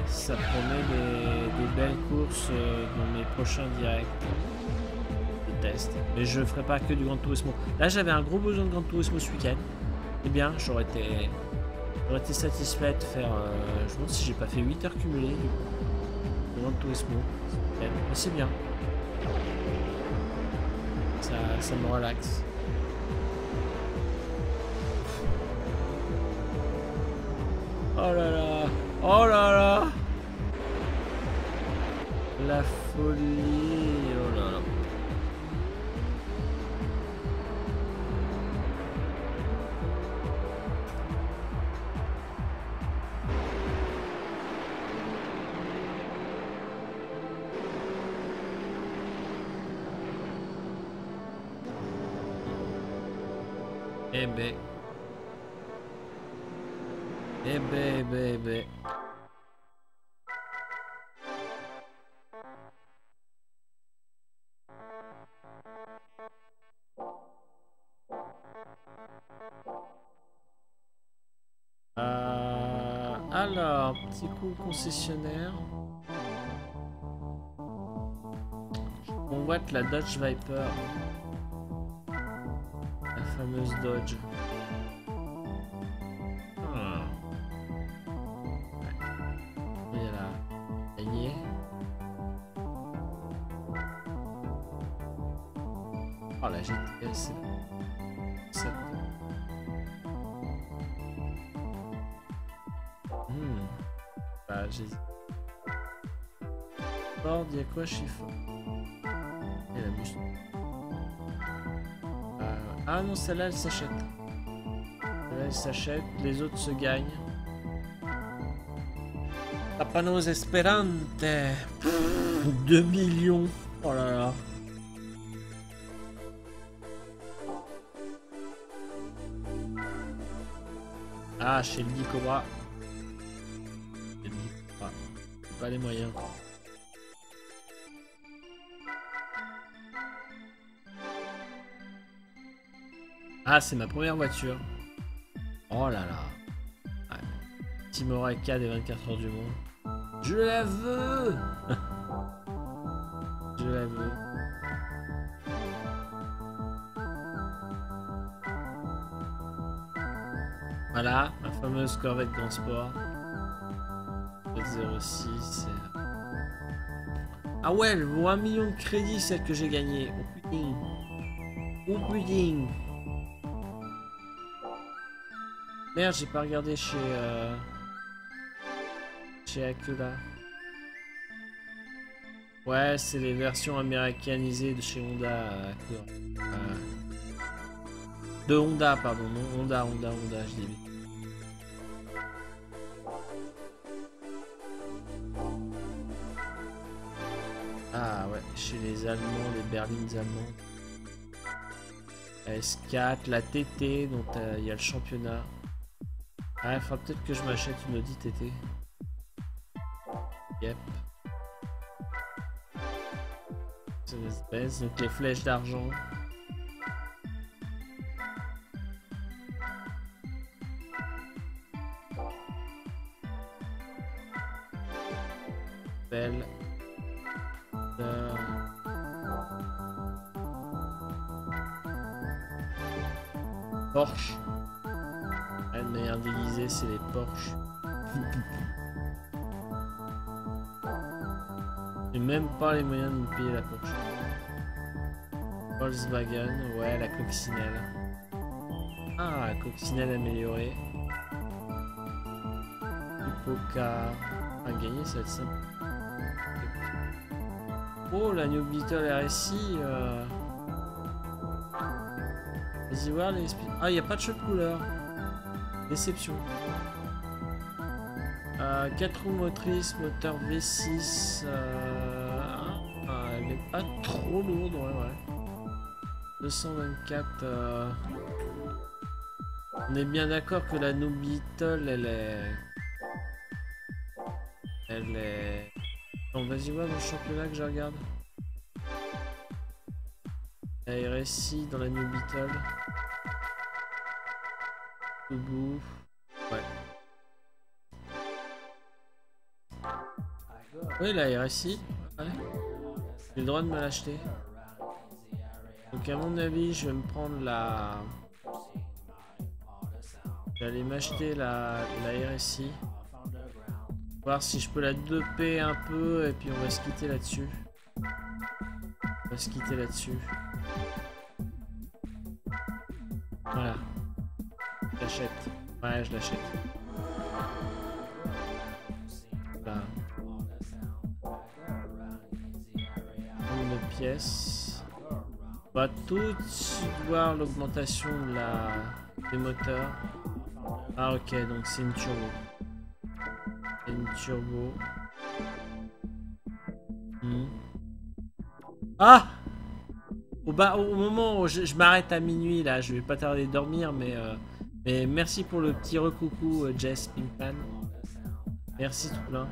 Ça promet des, belles courses euh, dans mes prochains directs de test. Mais je ferai pas que du Grand Turismo. Là, j'avais un gros besoin de Grand Turismo ce week-end. Eh bien, j'aurais été, été satisfait de faire. euh, je me demande si j'ai pas fait 8 heures cumulées du coup. de Grand Turismo. Mais c'est bien. Ça, ça me relaxe. Oh là là Oh là là La concessionnaire. On voit que la Dodge Viper. La fameuse Dodge. Quoi chez Ford Et la Mustang. Euh, Ah non, celle-là, elle s'achète. Celle-là, elle s'achète, les autres se gagnent. Tapanos Esperante 2 millions Oh là là Ah, chez le Cobra. Ah, c'est ma première voiture. Oh là là. Ouais. Timora K des 24 heures du monde. Je la veux [LAUGHS] Je la veux. Voilà, ma fameuse Corvette Grand Sport. 06, c'est... Ah ouais, elle vaut 1 million de crédits, celle que j'ai gagnée. Oh putain. Oh putain. Merde, j'ai pas regardé chez... Euh... Chez Acula. Ouais, c'est les versions américanisées de chez Honda. euh. Euh, De Honda, pardon. Non, Honda, Honda, Honda, je dis. Ah ouais, chez les Allemands, les berlines allemands. S4, la TT, dont euh, il y a le championnat. Il faudra peut-être que je m'achète une Audi TT. Yep. C'est une espèce, donc les flèches d'argent. Belle. Porsche. [LAUGHS] J'ai même pas les moyens de me payer la Porsche. Volkswagen, ouais, la coccinelle. Ah, la coccinelle améliorée. Hippocar. À gagner, ça va. Oh, la New Beetle RSI. Euh... Vas-y voir les... Ah, il n'y a pas de shot couleur. Déception. Euh, 4 roues motrices, moteur V6. Euh... ah, elle est pas trop lourde, ouais, ouais. 224. Euh... On est bien d'accord que la New Beetle, elle est... Elle est... Bon, vas-y voir le championnat que je regarde. La RSI dans la New Beetle. Au Oui, la RSI. J'ai le droit de me l'acheter. Donc à mon avis, je vais me prendre la... Aller m'acheter la, la RSI. Voir si je peux la 2P un peu et puis on va se quitter là-dessus. On va se quitter là-dessus. Voilà. Je l'achète. Ouais, je l'achète. On va tout de suite voir l'augmentation de la... des moteurs. Ah ok, donc c'est une turbo. C'est une turbo. Hmm. Ah au, bas, au moment où je, m'arrête à minuit là, je vais pas tarder de dormir, mais, euh, mais merci pour le petit recoucou euh, Jess Pinkman. Merci tout plein.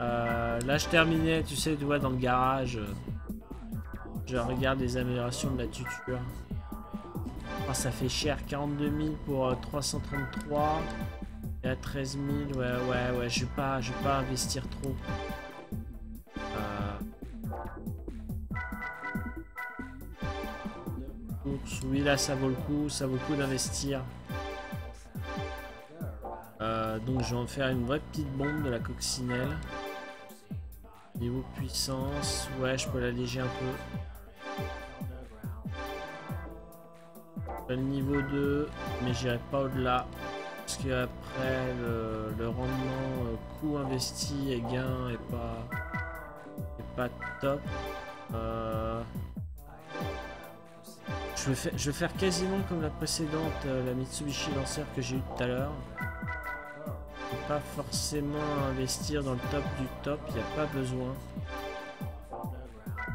Euh, là je terminais, tu sais, tu vois, dans le garage. Euh, je regarde les améliorations de la tuture. Oh, ça fait cher, 42 000 pour euh, 333. Et à 13 000, ouais, ouais, ouais, je vais pas, je vais pas investir trop. Euh, oui, là, ça vaut le coup, ça vaut le coup d'investir. Euh, donc, je vais en faire une vraie petite bombe de la coccinelle. Niveau puissance, ouais, je peux l'alléger un peu. Le niveau 2, mais j'irai pas au-delà. Parce que après le, le rendement euh, coût investi et gain est pas, pas top. Euh, je, vais faire, je vais faire quasiment comme la précédente, euh, la Mitsubishi Lancer que j'ai eu tout à l'heure. Pas forcément investir dans le top du top, il n'y a pas besoin.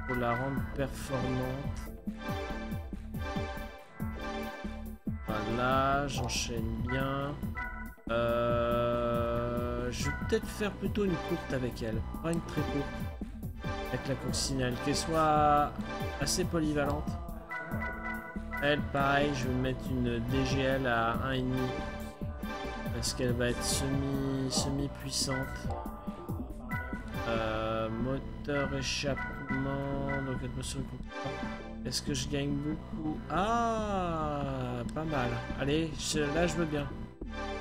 Pour la rendre performante. Voilà, j'enchaîne bien. Euh, je vais peut-être faire plutôt une courte avec elle, pas une très courte. Avec la coccinelle, qu'elle soit assez polyvalente. Elle, pareil, je vais mettre une DGL à 1,5 parce qu'elle va être semi, semi puissante. Euh, moteur échappement, donc atmosphère. Est-ce que je gagne beaucoup? Ah, pas mal. Allez, là je veux bien.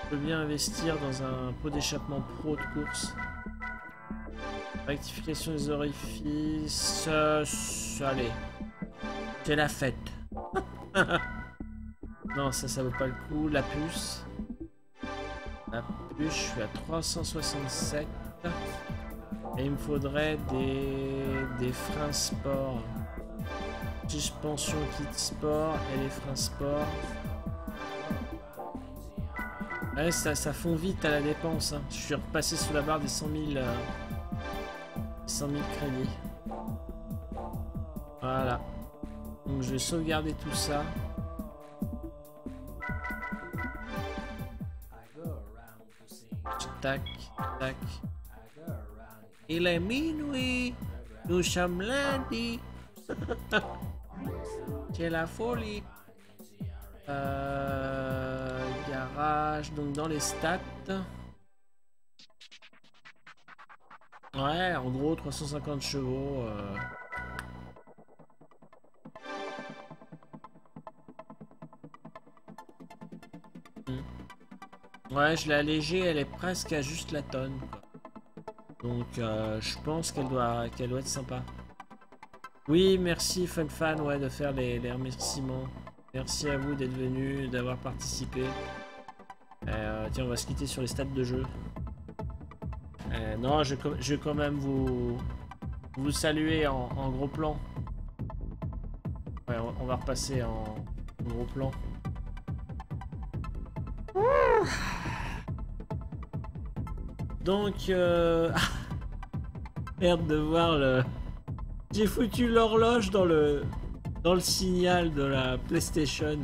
Je veux bien investir dans un pot d'échappement pro de course. Rectification des orifices. euh, allez. C'est la fête. [LAUGHS] non, ça, ça vaut pas le coup. La puce. La puce, je suis à 367. Et il me faudrait des, des freins sport. Suspension kit sport et les freins sport. Ouais, ça, ça fond vite à la dépense. hein. Je suis repassé sous la barre des 100 000, euh, 100 000 crédits. Voilà. Donc je vais sauvegarder tout ça. Tac, tac. Il est minuit. Nous sommes lundi. C'est [LAUGHS] la folie. Euh, garage, donc dans les stats. Ouais, en gros 350 chevaux. euh. Hmm. Ouais, je l'ai allégée, elle est presque à juste la tonne. Donc euh, je pense qu'elle doit, qu'elle doit être sympa. Oui, merci FunFan ouais, de faire les, remerciements. Merci à vous d'être venu, d'avoir participé. Euh, tiens, on va se quitter sur les stats de jeu. Euh, non, je, je vais quand même vous, vous saluer en, gros plan. Ouais, on, va repasser en, en gros plan. Donc, euh... [LAUGHS] merde de voir le... J'ai foutu l'horloge dans le dans le signal de la PlayStation.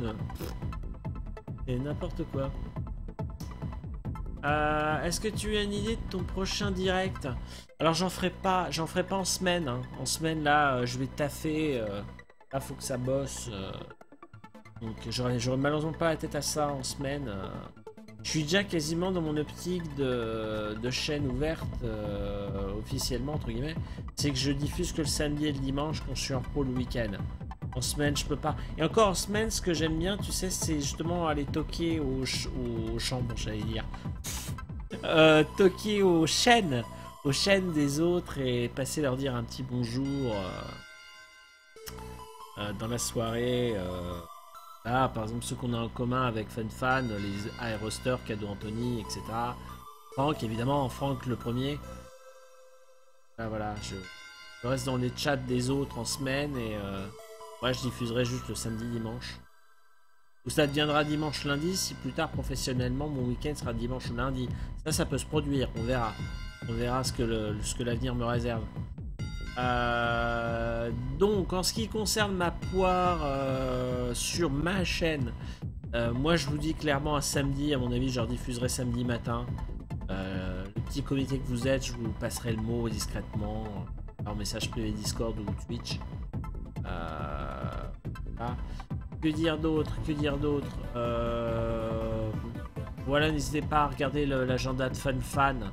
C'est n'importe quoi. Euh, Est-ce que tu as une idée de ton prochain direct? Alors j'en ferai pas, j'en ferai pas en semaine. hein. En semaine là, euh, je vais taffer. Euh, là, faut que ça bosse. euh. donc j'aurais malheureusement pas la tête à ça en semaine. Je suis déjà quasiment dans mon optique de, chaîne ouverte euh, officiellement entre guillemets. C'est que je diffuse que le samedi et le dimanche quand je suis en pro le week-end. En semaine, je peux pas. Et encore en semaine, ce que j'aime bien, tu sais, c'est justement aller toquer aux, ch- aux chambres, j'allais dire. Euh, toquer aux chaînes, aux chaînes des autres et passer leur dire un petit bonjour euh, dans la soirée. Euh. Là, par exemple, ceux qu'on a en commun avec FunFan, les Aeroster, Cadeau Anthony, etc. Franck, évidemment, Franck le premier. Là, voilà, je, je reste dans les chats des autres en semaine et euh, ouais, je diffuserai juste le samedi, dimanche. Ou ça deviendra dimanche, lundi, si plus tard, professionnellement, mon week-end sera dimanche ou lundi. Ça, ça peut se produire, on verra. On verra ce que l'avenir me réserve. Euh, donc, en ce qui concerne ma poire euh, sur ma chaîne, euh, moi je vous dis clairement un samedi, à mon avis, je rediffuserai samedi matin. Le petit comité que vous êtes, je vous passerai le mot discrètement par message privé Discord ou Twitch. Que dire d'autre Que dire d'autre Voilà, n'hésitez pas à regarder l'agenda de FunFan.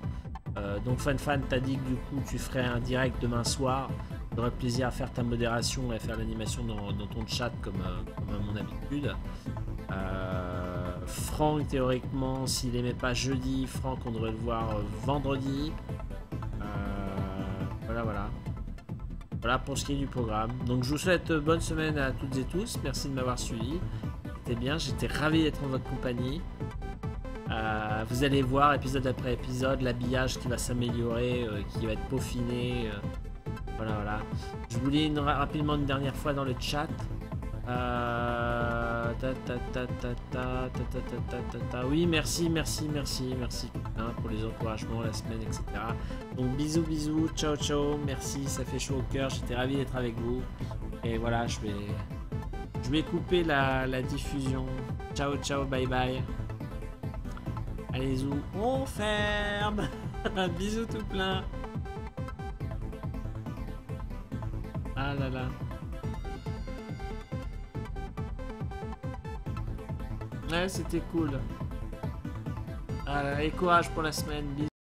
Euh, donc FunFan t'a dit que du coup tu ferais un direct demain soir. J'aurais plaisir à faire ta modération et à faire l'animation dans, ton chat comme, euh, comme à mon habitude. Euh, Franck, théoriquement, s'il aimait pas jeudi, Franck, on devrait le voir vendredi. Voilà, voilà. Voilà pour ce qui est du programme. Donc je vous souhaite bonne semaine à toutes et tous. Merci de m'avoir suivi. C'était bien, j'étais ravi d'être en votre compagnie. Vous allez voir épisode après épisode l'habillage qui va s'améliorer, qui va être peaufiné. Voilà, voilà. Je vous lis rapidement une dernière fois dans le chat. Oui, merci, merci, merci, merci hein, pour les encouragements, la semaine, etc. Donc bisous, bisous, ciao, ciao, merci, ça fait chaud au cœur, j'étais ravi d'être avec vous. Et voilà, je vais, je vais couper la diffusion. Ciao, ciao, bye bye. Allez, zou, on ferme. [LAUGHS] bisous tout plein. Ah là là. Ouais, c'était cool. Ah, et courage pour la semaine. Bisous.